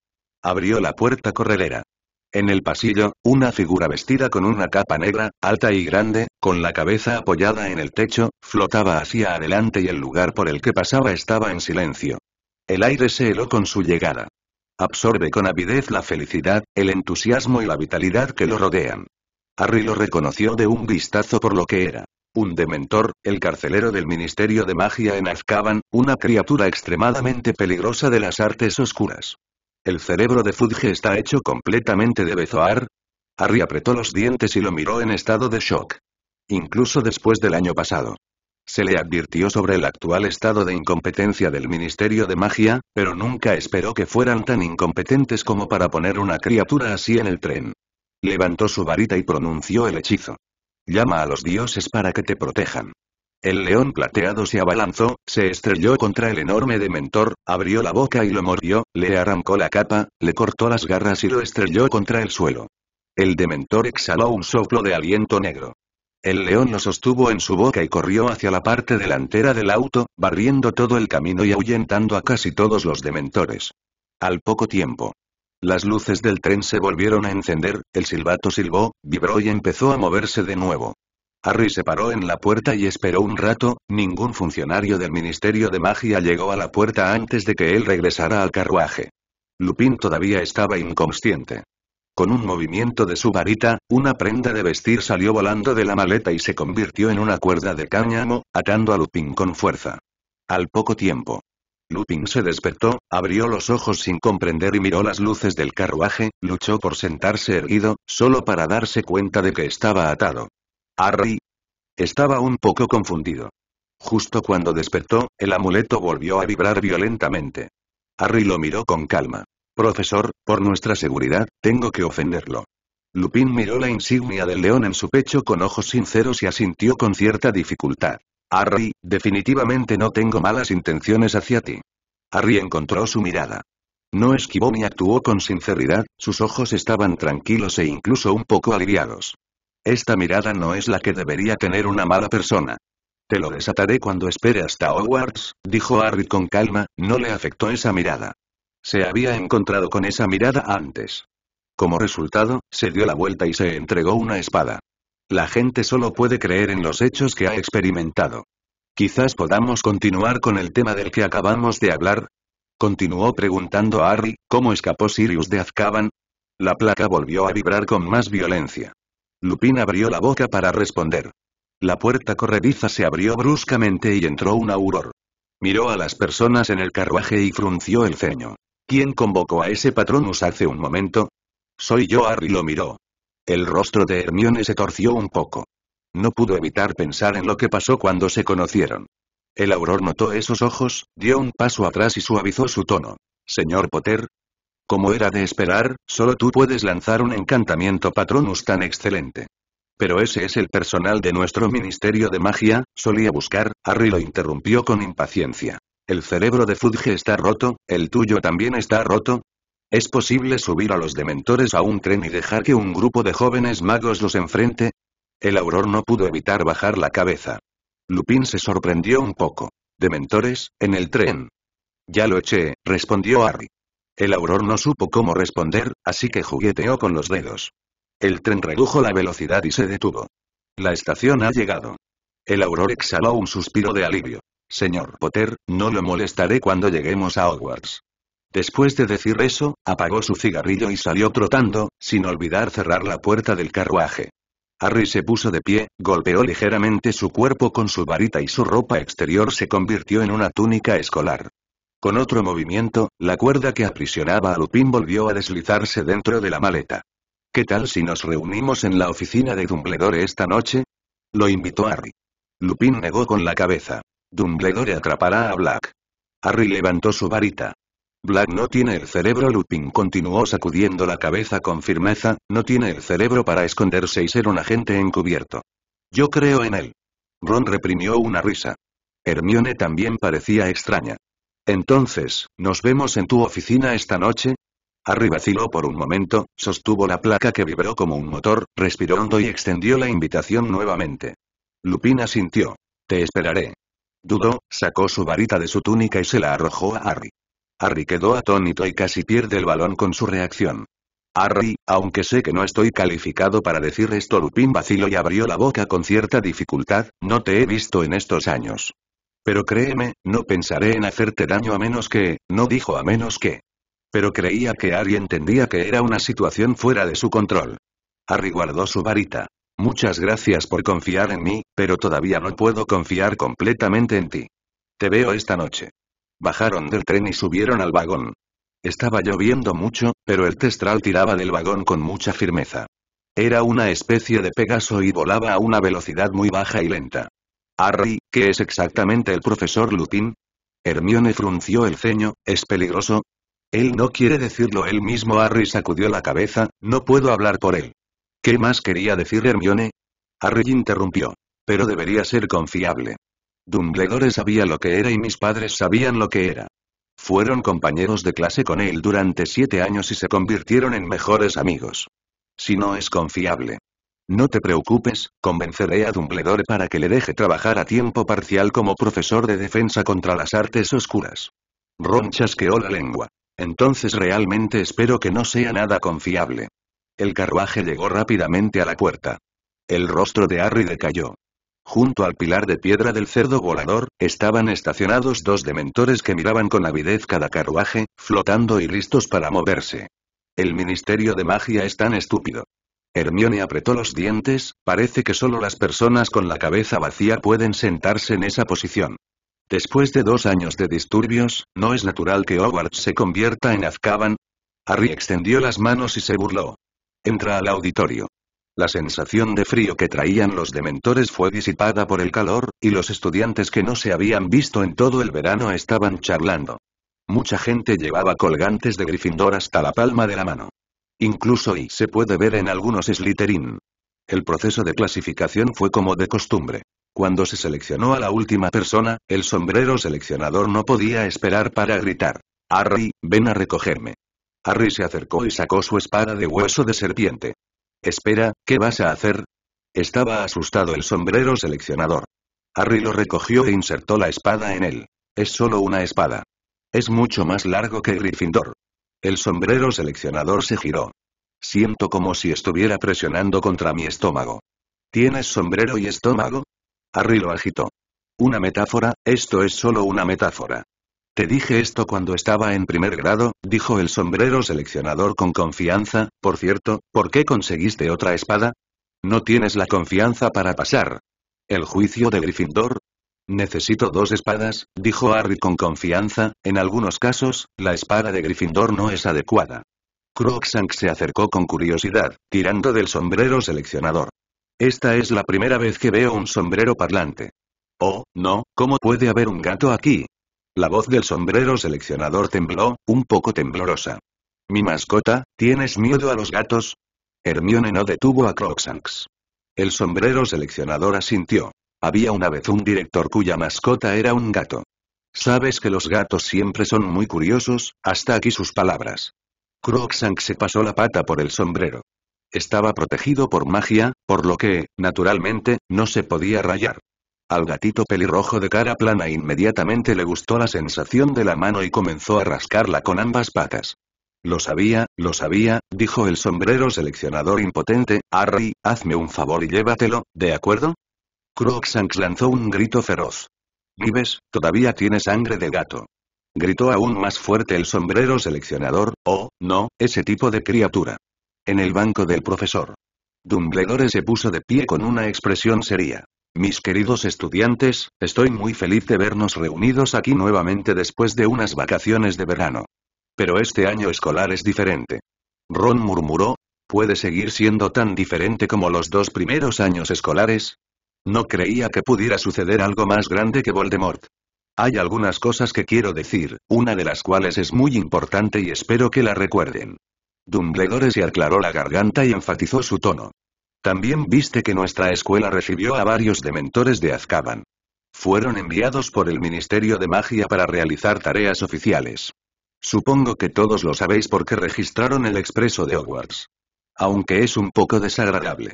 Abrió la puerta corredera. En el pasillo, una figura vestida con una capa negra, alta y grande, con la cabeza apoyada en el techo, flotaba hacia adelante y el lugar por el que pasaba estaba en silencio. El aire se heló con su llegada. Absorbe con avidez la felicidad, el entusiasmo y la vitalidad que lo rodean. Harry lo reconoció de un vistazo por lo que era. Un dementor, el carcelero del Ministerio de Magia en Azkaban, una criatura extremadamente peligrosa de las artes oscuras. ¿El cerebro de Fudge está hecho completamente de Bezoar? Harry apretó los dientes y lo miró en estado de shock. Incluso después del año pasado. Se le advirtió sobre el actual estado de incompetencia del Ministerio de Magia, pero nunca esperó que fueran tan incompetentes como para poner una criatura así en el tren. Levantó su varita y pronunció el hechizo. Llama a los dioses para que te protejan. El león plateado se abalanzó, se estrelló contra el enorme dementor, abrió la boca y lo mordió, le arrancó la capa, le cortó las garras y lo estrelló contra el suelo. El dementor exhaló un soplo de aliento negro. El león lo sostuvo en su boca y corrió hacia la parte delantera del auto, barriendo todo el camino y ahuyentando a casi todos los dementores. Al poco tiempo. Las luces del tren se volvieron a encender, el silbato silbó, vibró y empezó a moverse de nuevo. Harry se paró en la puerta y esperó un rato, ningún funcionario del Ministerio de Magia llegó a la puerta antes de que él regresara al carruaje. Lupin todavía estaba inconsciente. Con un movimiento de su varita, una prenda de vestir salió volando de la maleta y se convirtió en una cuerda de cáñamo, atando a Lupin con fuerza. Al poco tiempo. Lupin se despertó, abrió los ojos sin comprender y miró las luces del carruaje, luchó por sentarse erguido, solo para darse cuenta de que estaba atado. Harry. Estaba un poco confundido. Justo cuando despertó, el amuleto volvió a vibrar violentamente. Harry lo miró con calma. Profesor, por nuestra seguridad, tengo que ofenderlo. Lupin miró la insignia del león en su pecho con ojos sinceros y asintió con cierta dificultad. Harry, definitivamente no tengo malas intenciones hacia ti. Harry encontró su mirada. No esquivó ni actuó con sinceridad, sus ojos estaban tranquilos e incluso un poco aliviados. Esta mirada no es la que debería tener una mala persona. Te lo desataré cuando espere hasta Hogwarts, dijo Harry con calma, no le afectó esa mirada. Se había encontrado con esa mirada antes. Como resultado, se dio la vuelta y se entregó una espada. La gente solo puede creer en los hechos que ha experimentado. Quizás podamos continuar con el tema del que acabamos de hablar. Continuó preguntando a Harry, ¿cómo escapó Sirius de Azkaban? La placa volvió a vibrar con más violencia. Lupin abrió la boca para responder. La puerta corrediza se abrió bruscamente y entró un auror. Miró a las personas en el carruaje y frunció el ceño. ¿Quién convocó a ese patronus hace un momento? Soy yo, Harry lo miró. El rostro de Hermione se torció un poco. No pudo evitar pensar en lo que pasó cuando se conocieron. El auror notó esos ojos, dio un paso atrás y suavizó su tono. Señor Potter. Como era de esperar, solo tú puedes lanzar un encantamiento Patronus tan excelente. Pero ese es el personal de nuestro Ministerio de Magia, solía buscar, Harry lo interrumpió con impaciencia. El cerebro de Fudge está roto, ¿el tuyo también está roto? ¿Es posible subir a los dementores a un tren y dejar que un grupo de jóvenes magos los enfrente? El auror no pudo evitar bajar la cabeza. Lupin se sorprendió un poco. ¿Dementores, en el tren? Ya lo eché, respondió Harry. El auror no supo cómo responder, así que jugueteó con los dedos. El tren redujo la velocidad y se detuvo. La estación ha llegado. El auror exhaló un suspiro de alivio. Señor Potter, no lo molestaré cuando lleguemos a Hogwarts. Después de decir eso, apagó su cigarrillo y salió trotando, sin olvidar cerrar la puerta del carruaje. Harry se puso de pie, golpeó ligeramente su cuerpo con su varita y su ropa exterior se convirtió en una túnica escolar. Con otro movimiento, la cuerda que aprisionaba a Lupin volvió a deslizarse dentro de la maleta. ¿Qué tal si nos reunimos en la oficina de Dumbledore esta noche? Lo invitó Harry. Lupin negó con la cabeza. Dumbledore atrapará a Black. Harry levantó su varita. Black no tiene el cerebro Lupin continuó sacudiendo la cabeza con firmeza, no tiene el cerebro para esconderse y ser un agente encubierto. Yo creo en él. Ron reprimió una risa. Hermione también parecía extraña. Entonces, ¿nos vemos en tu oficina esta noche? Harry vaciló por un momento, sostuvo la placa que vibró como un motor, respiró hondo y extendió la invitación nuevamente. Lupin asintió. Te esperaré. Dudó, sacó su varita de su túnica y se la arrojó a Harry. Harry quedó atónito y casi pierde el balón con su reacción. Harry, aunque sé que no estoy calificado para decir esto, Lupin vaciló y abrió la boca con cierta dificultad, no te he visto en estos años. Pero créeme, no pensaré en hacerte daño a menos que, no dijo a menos que. Pero creía que Harry entendía que era una situación fuera de su control. Harry guardó su varita. Muchas gracias por confiar en mí, pero todavía no puedo confiar completamente en ti. Te veo esta noche. Bajaron del tren y subieron al vagón. Estaba lloviendo mucho, pero el testral tiraba del vagón con mucha firmeza. Era una especie de Pegaso y volaba a una velocidad muy baja y lenta. Harry, ¿qué es exactamente el profesor Lupin? Hermione frunció el ceño, ¿es peligroso? Él no quiere decirlo él mismo. Harry sacudió la cabeza, no puedo hablar por él. ¿Qué más quería decir Hermione? Harry interrumpió. Pero debería ser confiable. Dumbledore sabía lo que era y mis padres sabían lo que era. Fueron compañeros de clase con él durante siete años y se convirtieron en mejores amigos. Si no es confiable. No te preocupes, convenceré a Dumbledore para que le deje trabajar a tiempo parcial como profesor de defensa contra las artes oscuras. Ron chasqueó la lengua. Entonces realmente espero que no sea nada confiable. El carruaje llegó rápidamente a la puerta. El rostro de Harry decayó. Junto al pilar de piedra del cerdo volador, estaban estacionados dos dementores que miraban con avidez cada carruaje, flotando y listos para moverse. El Ministerio de Magia es tan estúpido. Hermione apretó los dientes, parece que solo las personas con la cabeza vacía pueden sentarse en esa posición. Después de dos años de disturbios, ¿no es natural que Hogwarts se convierta en Azkaban? Harry extendió las manos y se burló. Entra al auditorio. La sensación de frío que traían los dementores fue disipada por el calor, y los estudiantes que no se habían visto en todo el verano estaban charlando. Mucha gente llevaba colgantes de Gryffindor hasta la palma de la mano. Incluso y se puede ver en algunos Slytherin. El proceso de clasificación fue como de costumbre. Cuando se seleccionó a la última persona, el sombrero seleccionador no podía esperar para gritar. Harry, ven a recogerme. Harry se acercó y sacó su espada de hueso de serpiente. Espera, ¿qué vas a hacer? Estaba asustado el sombrero seleccionador. Harry lo recogió e insertó la espada en él. Es solo una espada. Es mucho más largo que Gryffindor. El sombrero seleccionador se giró. Siento como si estuviera presionando contra mi estómago. ¿Tienes sombrero y estómago? Harry lo agitó. Una metáfora, esto es solo una metáfora. Te dije esto cuando estaba en primer grado, dijo el sombrero seleccionador con confianza, por cierto, ¿por qué conseguiste otra espada? No tienes la confianza para pasar. ¿El juicio de Gryffindor? Necesito dos espadas, dijo Harry con confianza, en algunos casos, la espada de Gryffindor no es adecuada. Crookshank se acercó con curiosidad, tirando del sombrero seleccionador. Esta es la primera vez que veo un sombrero parlante. Oh, no, ¿cómo puede haber un gato aquí? La voz del sombrero seleccionador tembló, un poco temblorosa. Mi mascota, ¿tienes miedo a los gatos? Hermione no detuvo a Crookshanks. El sombrero seleccionador asintió. Había una vez un director cuya mascota era un gato. Sabes que los gatos siempre son muy curiosos, hasta aquí sus palabras. Crookshanks se pasó la pata por el sombrero. Estaba protegido por magia, por lo que, naturalmente, no se podía rayar. Al gatito pelirrojo de cara plana inmediatamente le gustó la sensación de la mano y comenzó a rascarla con ambas patas. Lo sabía, lo sabía, dijo el sombrero seleccionador impotente, Harry, hazme un favor y llévatelo, ¿de acuerdo? Crookshanks lanzó un grito feroz. Vives, todavía tiene sangre de gato. Gritó aún más fuerte el sombrero seleccionador, oh, no, ese tipo de criatura. En el banco del profesor. Dumbledore se puso de pie con una expresión seria. Mis queridos estudiantes, estoy muy feliz de vernos reunidos aquí nuevamente después de unas vacaciones de verano. Pero este año escolar es diferente. Ron murmuró, ¿puede seguir siendo tan diferente como los dos primeros años escolares? No creía que pudiera suceder algo más grande que Voldemort. Hay algunas cosas que quiero decir, una de las cuales es muy importante y espero que la recuerden. Dumbledore se aclaró la garganta y enfatizó su tono. También viste que nuestra escuela recibió a varios dementores de Azkaban. Fueron enviados por el Ministerio de Magia para realizar tareas oficiales. Supongo que todos lo sabéis porque registraron el expreso de Hogwarts. Aunque es un poco desagradable.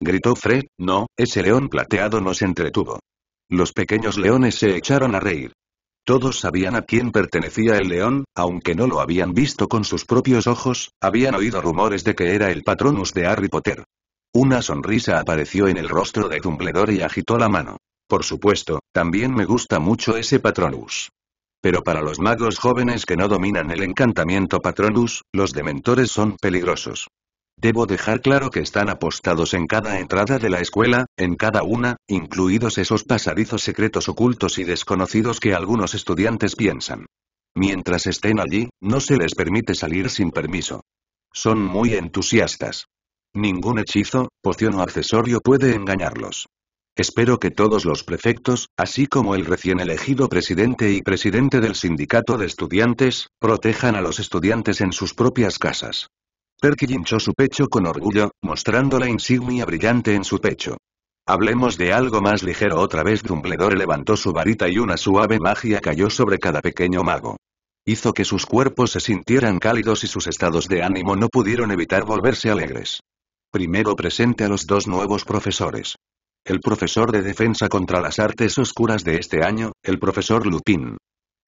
Gritó Fred, no, ese león plateado nos entretuvo. Los pequeños leones se echaron a reír. Todos sabían a quién pertenecía el león, aunque no lo habían visto con sus propios ojos, habían oído rumores de que era el patronus de Harry Potter. Una sonrisa apareció en el rostro de Dumbledore y agitó la mano. Por supuesto, también me gusta mucho ese patronus. Pero para los magos jóvenes que no dominan el encantamiento patronus, los dementores son peligrosos. Debo dejar claro que están apostados en cada entrada de la escuela, en cada una, incluidos esos pasadizos secretos ocultos y desconocidos que algunos estudiantes piensan. Mientras estén allí, no se les permite salir sin permiso. Son muy entusiastas. Ningún hechizo, poción o accesorio puede engañarlos. Espero que todos los prefectos, así como el recién elegido presidente y presidente del sindicato de estudiantes, protejan a los estudiantes en sus propias casas. Perky hinchó su pecho con orgullo, mostrando la insignia brillante en su pecho. Hablemos de algo más ligero otra vez Dumbledore levantó su varita y una suave magia cayó sobre cada pequeño mago. Hizo que sus cuerpos se sintieran cálidos y sus estados de ánimo no pudieron evitar volverse alegres. Primero presente a los dos nuevos profesores. El profesor de defensa contra las artes oscuras de este año, el profesor Lupin.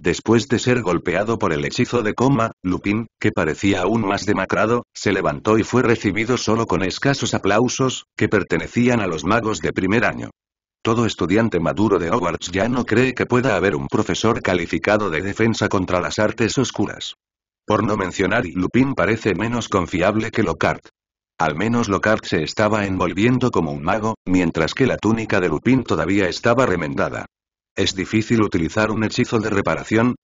Después de ser golpeado por el hechizo de coma, Lupin, que parecía aún más demacrado, se levantó y fue recibido solo con escasos aplausos, que pertenecían a los magos de primer año. Todo estudiante maduro de Hogwarts ya no cree que pueda haber un profesor calificado de defensa contra las artes oscuras. Por no mencionar Lupin parece menos confiable que Lockhart. Al menos Lockhart se estaba envolviendo como un mago, mientras que la túnica de Lupin todavía estaba remendada. ¿Es difícil utilizar un hechizo de reparación?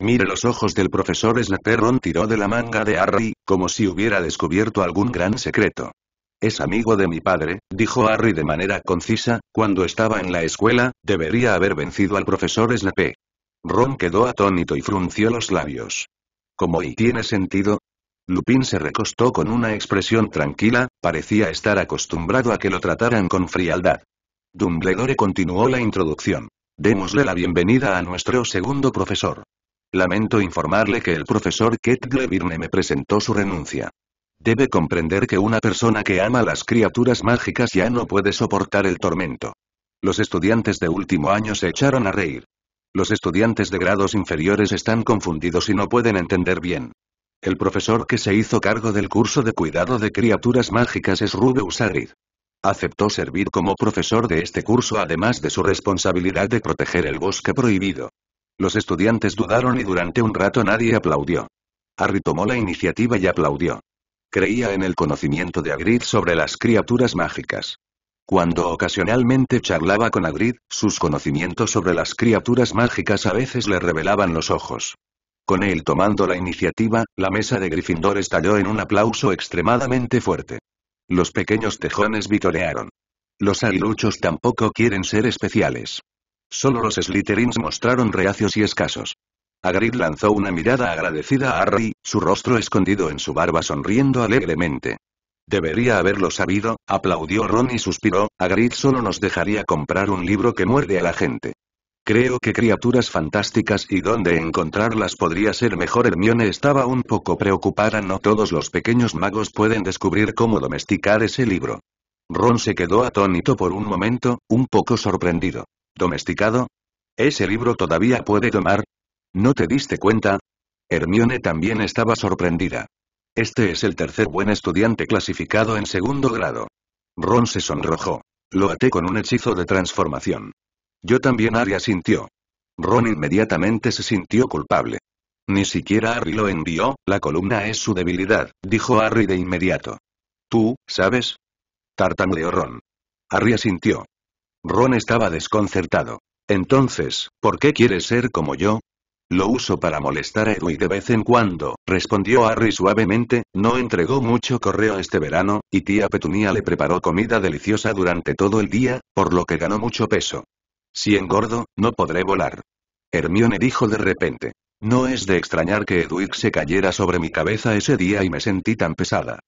Mire los ojos del profesor Snape tiró de la manga de Harry, como si hubiera descubierto algún gran secreto. Es amigo de mi padre, dijo Harry de manera concisa, cuando estaba en la escuela, debería haber vencido al profesor Snape. Ron quedó atónito y frunció los labios. ¿Cómo y tiene sentido? Lupin se recostó con una expresión tranquila, parecía estar acostumbrado a que lo trataran con frialdad. Dumbledore continuó la introducción. Démosle la bienvenida a nuestro segundo profesor. Lamento informarle que el profesor Kettlevirne me presentó su renuncia. Debe comprender que una persona que ama las criaturas mágicas ya no puede soportar el tormento. Los estudiantes de último año se echaron a reír. Los estudiantes de grados inferiores están confundidos y no pueden entender bien. El profesor que se hizo cargo del curso de cuidado de criaturas mágicas es Rubeus Hagrid. Aceptó servir como profesor de este curso además de su responsabilidad de proteger el bosque prohibido. Los estudiantes dudaron y durante un rato nadie aplaudió. Harry tomó la iniciativa y aplaudió. Creía en el conocimiento de Hagrid sobre las criaturas mágicas. Cuando ocasionalmente charlaba con Hagrid, sus conocimientos sobre las criaturas mágicas a veces le revelaban los ojos. Con él tomando la iniciativa, la mesa de Gryffindor estalló en un aplauso extremadamente fuerte. Los pequeños tejones vitorearon. Los aguiluchos tampoco quieren ser especiales. Solo los Slytherins mostraron reacios y escasos. Hagrid lanzó una mirada agradecida a Harry, su rostro escondido en su barba sonriendo alegremente. Debería haberlo sabido, aplaudió Ron y suspiró, Hagrid solo nos dejaría comprar un libro que muerde a la gente. Creo que criaturas fantásticas y dónde encontrarlas podría ser mejor. Hermione estaba un poco preocupada. No todos los pequeños magos pueden descubrir cómo domesticar ese libro. Ron se quedó atónito por un momento, un poco sorprendido. ¿Domesticado? ¿Ese libro todavía puede tomar? ¿No te diste cuenta? Hermione también estaba sorprendida. Este es el tercer buen estudiante clasificado en segundo grado. Ron se sonrojó. Lo até con un hechizo de transformación. Yo también Harry sintió. Ron inmediatamente se sintió culpable. Ni siquiera Harry lo envió, la columna es su debilidad, dijo Harry de inmediato. Tú, ¿sabes? Tartamudeó Ron. Harry asintió. Ron estaba desconcertado. Entonces, ¿por qué quieres ser como yo? Lo uso para molestar a Edwin de vez en cuando, respondió Harry suavemente, no entregó mucho correo este verano, y tía Petunia le preparó comida deliciosa durante todo el día, por lo que ganó mucho peso. Si engordo, no podré volar. Hermione dijo de repente. No es de extrañar que Edwig se cayera sobre mi cabeza ese día y me sentí tan pesada.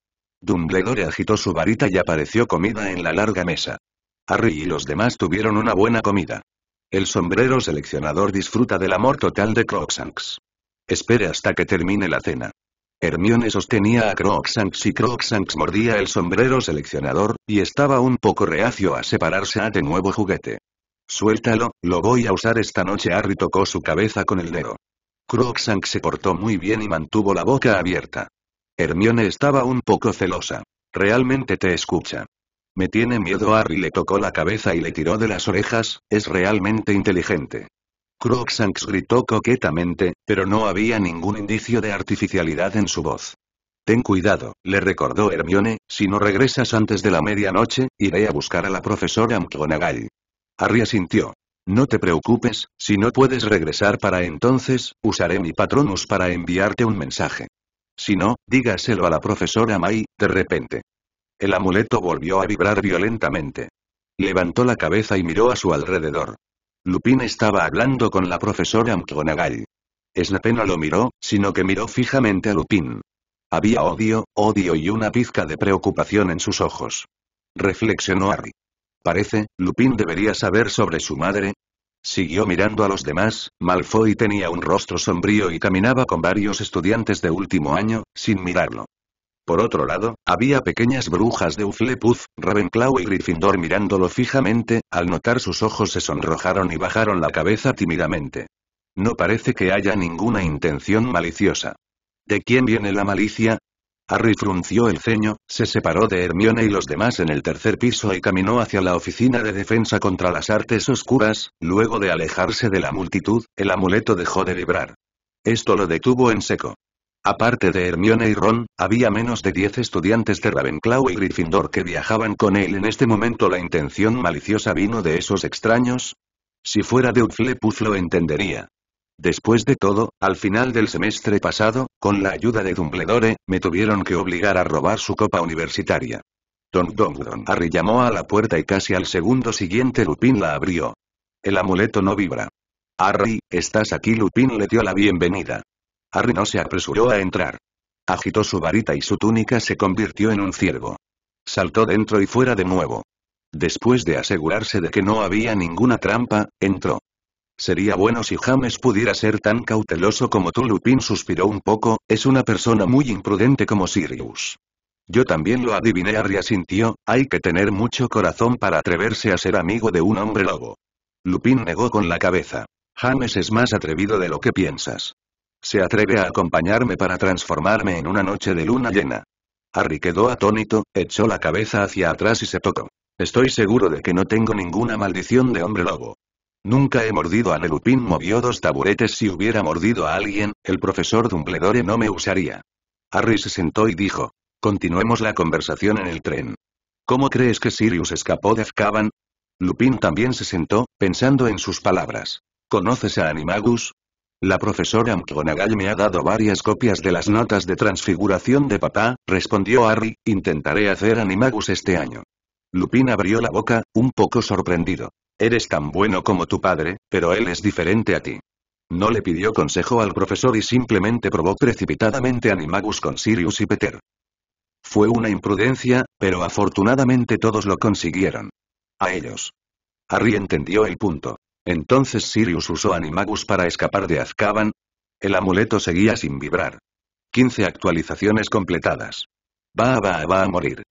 Dumbledore agitó su varita y apareció comida en la larga mesa. Harry y los demás tuvieron una buena comida. El sombrero seleccionador disfruta del amor total de Croxanks. Espere hasta que termine la cena. Hermione sostenía a Croxanks y Croxanks mordía el sombrero seleccionador, y estaba un poco reacio a separarse a de nuevo juguete. Suéltalo, lo voy a usar esta noche. Harry tocó su cabeza con el dedo. Croxanks se portó muy bien y mantuvo la boca abierta. Hermione estaba un poco celosa. Realmente te escucha. Me tiene miedo. Harry le tocó la cabeza y le tiró de las orejas, es realmente inteligente. Crookshanks gritó coquetamente, pero no había ningún indicio de artificialidad en su voz. Ten cuidado, le recordó Hermione, si no regresas antes de la medianoche, iré a buscar a la profesora McGonagall. Harry asintió. No te preocupes, si no puedes regresar para entonces, usaré mi patronus para enviarte un mensaje. Si no, dígaselo a la profesora May, de repente. El amuleto volvió a vibrar violentamente. Levantó la cabeza y miró a su alrededor. Lupin estaba hablando con la profesora McGonagall. Snape no lo miró, sino que miró fijamente a Lupin. Había odio, odio y una pizca de preocupación en sus ojos. Reflexionó Harry. Parece, Lupin debería saber sobre su madre. Siguió mirando a los demás, Malfoy tenía un rostro sombrío y caminaba con varios estudiantes de último año, sin mirarlo. Por otro lado, había pequeñas brujas de Uflepuff, Ravenclaw y Gryffindor mirándolo fijamente, al notar sus ojos se sonrojaron y bajaron la cabeza tímidamente. No parece que haya ninguna intención maliciosa. ¿De quién viene la malicia? Harry frunció el ceño, se separó de Hermione y los demás en el tercer piso y caminó hacia la oficina de defensa contra las artes oscuras, luego de alejarse de la multitud, el amuleto dejó de vibrar. Esto lo detuvo en seco. Aparte de Hermione y Ron, había menos de 10 estudiantes de Ravenclaw y Gryffindor que viajaban con él en este momento la intención maliciosa vino de esos extraños. Si fuera de Hufflepuff lo entendería. Después de todo, al final del semestre pasado, con la ayuda de Dumbledore, me tuvieron que obligar a robar su copa universitaria. Don Don Harry llamó a la puerta y casi al segundo siguiente Lupin la abrió. El amuleto no vibra. Harry, ¿estás aquí? Lupin le dio la bienvenida. Harry no se apresuró a entrar. Agitó su varita y su túnica se convirtió en un ciervo. Saltó dentro y fuera de nuevo. Después de asegurarse de que no había ninguna trampa, entró. Sería bueno si James pudiera ser tan cauteloso como tú. Lupin suspiró un poco, es una persona muy imprudente como Sirius. Yo también lo adiviné. Harry asintió, hay que tener mucho corazón para atreverse a ser amigo de un hombre lobo. Lupin negó con la cabeza. James es más atrevido de lo que piensas. Se atreve a acompañarme para transformarme en una noche de luna llena. Harry quedó atónito, echó la cabeza hacia atrás y se tocó. Estoy seguro de que no tengo ninguna maldición de hombre lobo. Nunca he mordido a Nelupin movió dos taburetes si hubiera mordido a alguien, el profesor Dumbledore no me usaría. Harry se sentó y dijo. Continuemos la conversación en el tren. ¿Cómo crees que Sirius escapó de Azkaban? Lupin también se sentó, pensando en sus palabras. ¿Conoces a Animagus? La profesora McGonagall me ha dado varias copias de las notas de transfiguración de papá, respondió Harry, intentaré hacer Animagus este año. Lupin abrió la boca, un poco sorprendido. Eres tan bueno como tu padre, pero él es diferente a ti. No le pidió consejo al profesor y simplemente probó precipitadamente Animagus con Sirius y Peter. Fue una imprudencia, pero afortunadamente todos lo consiguieron. A ellos. Harry entendió el punto. Entonces Sirius usó Animagus para escapar de Azkaban. El amuleto seguía sin vibrar. 15 actualizaciones completadas. Va va va a morir.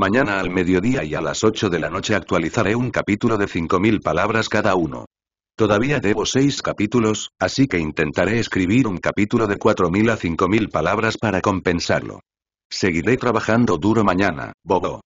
Mañana al mediodía y a las 8 de la noche actualizaré un capítulo de 5.000 palabras cada uno. Todavía debo 6 capítulos, así que intentaré escribir un capítulo de 4.000 a 5.000 palabras para compensarlo. Seguiré trabajando duro mañana, Bobo.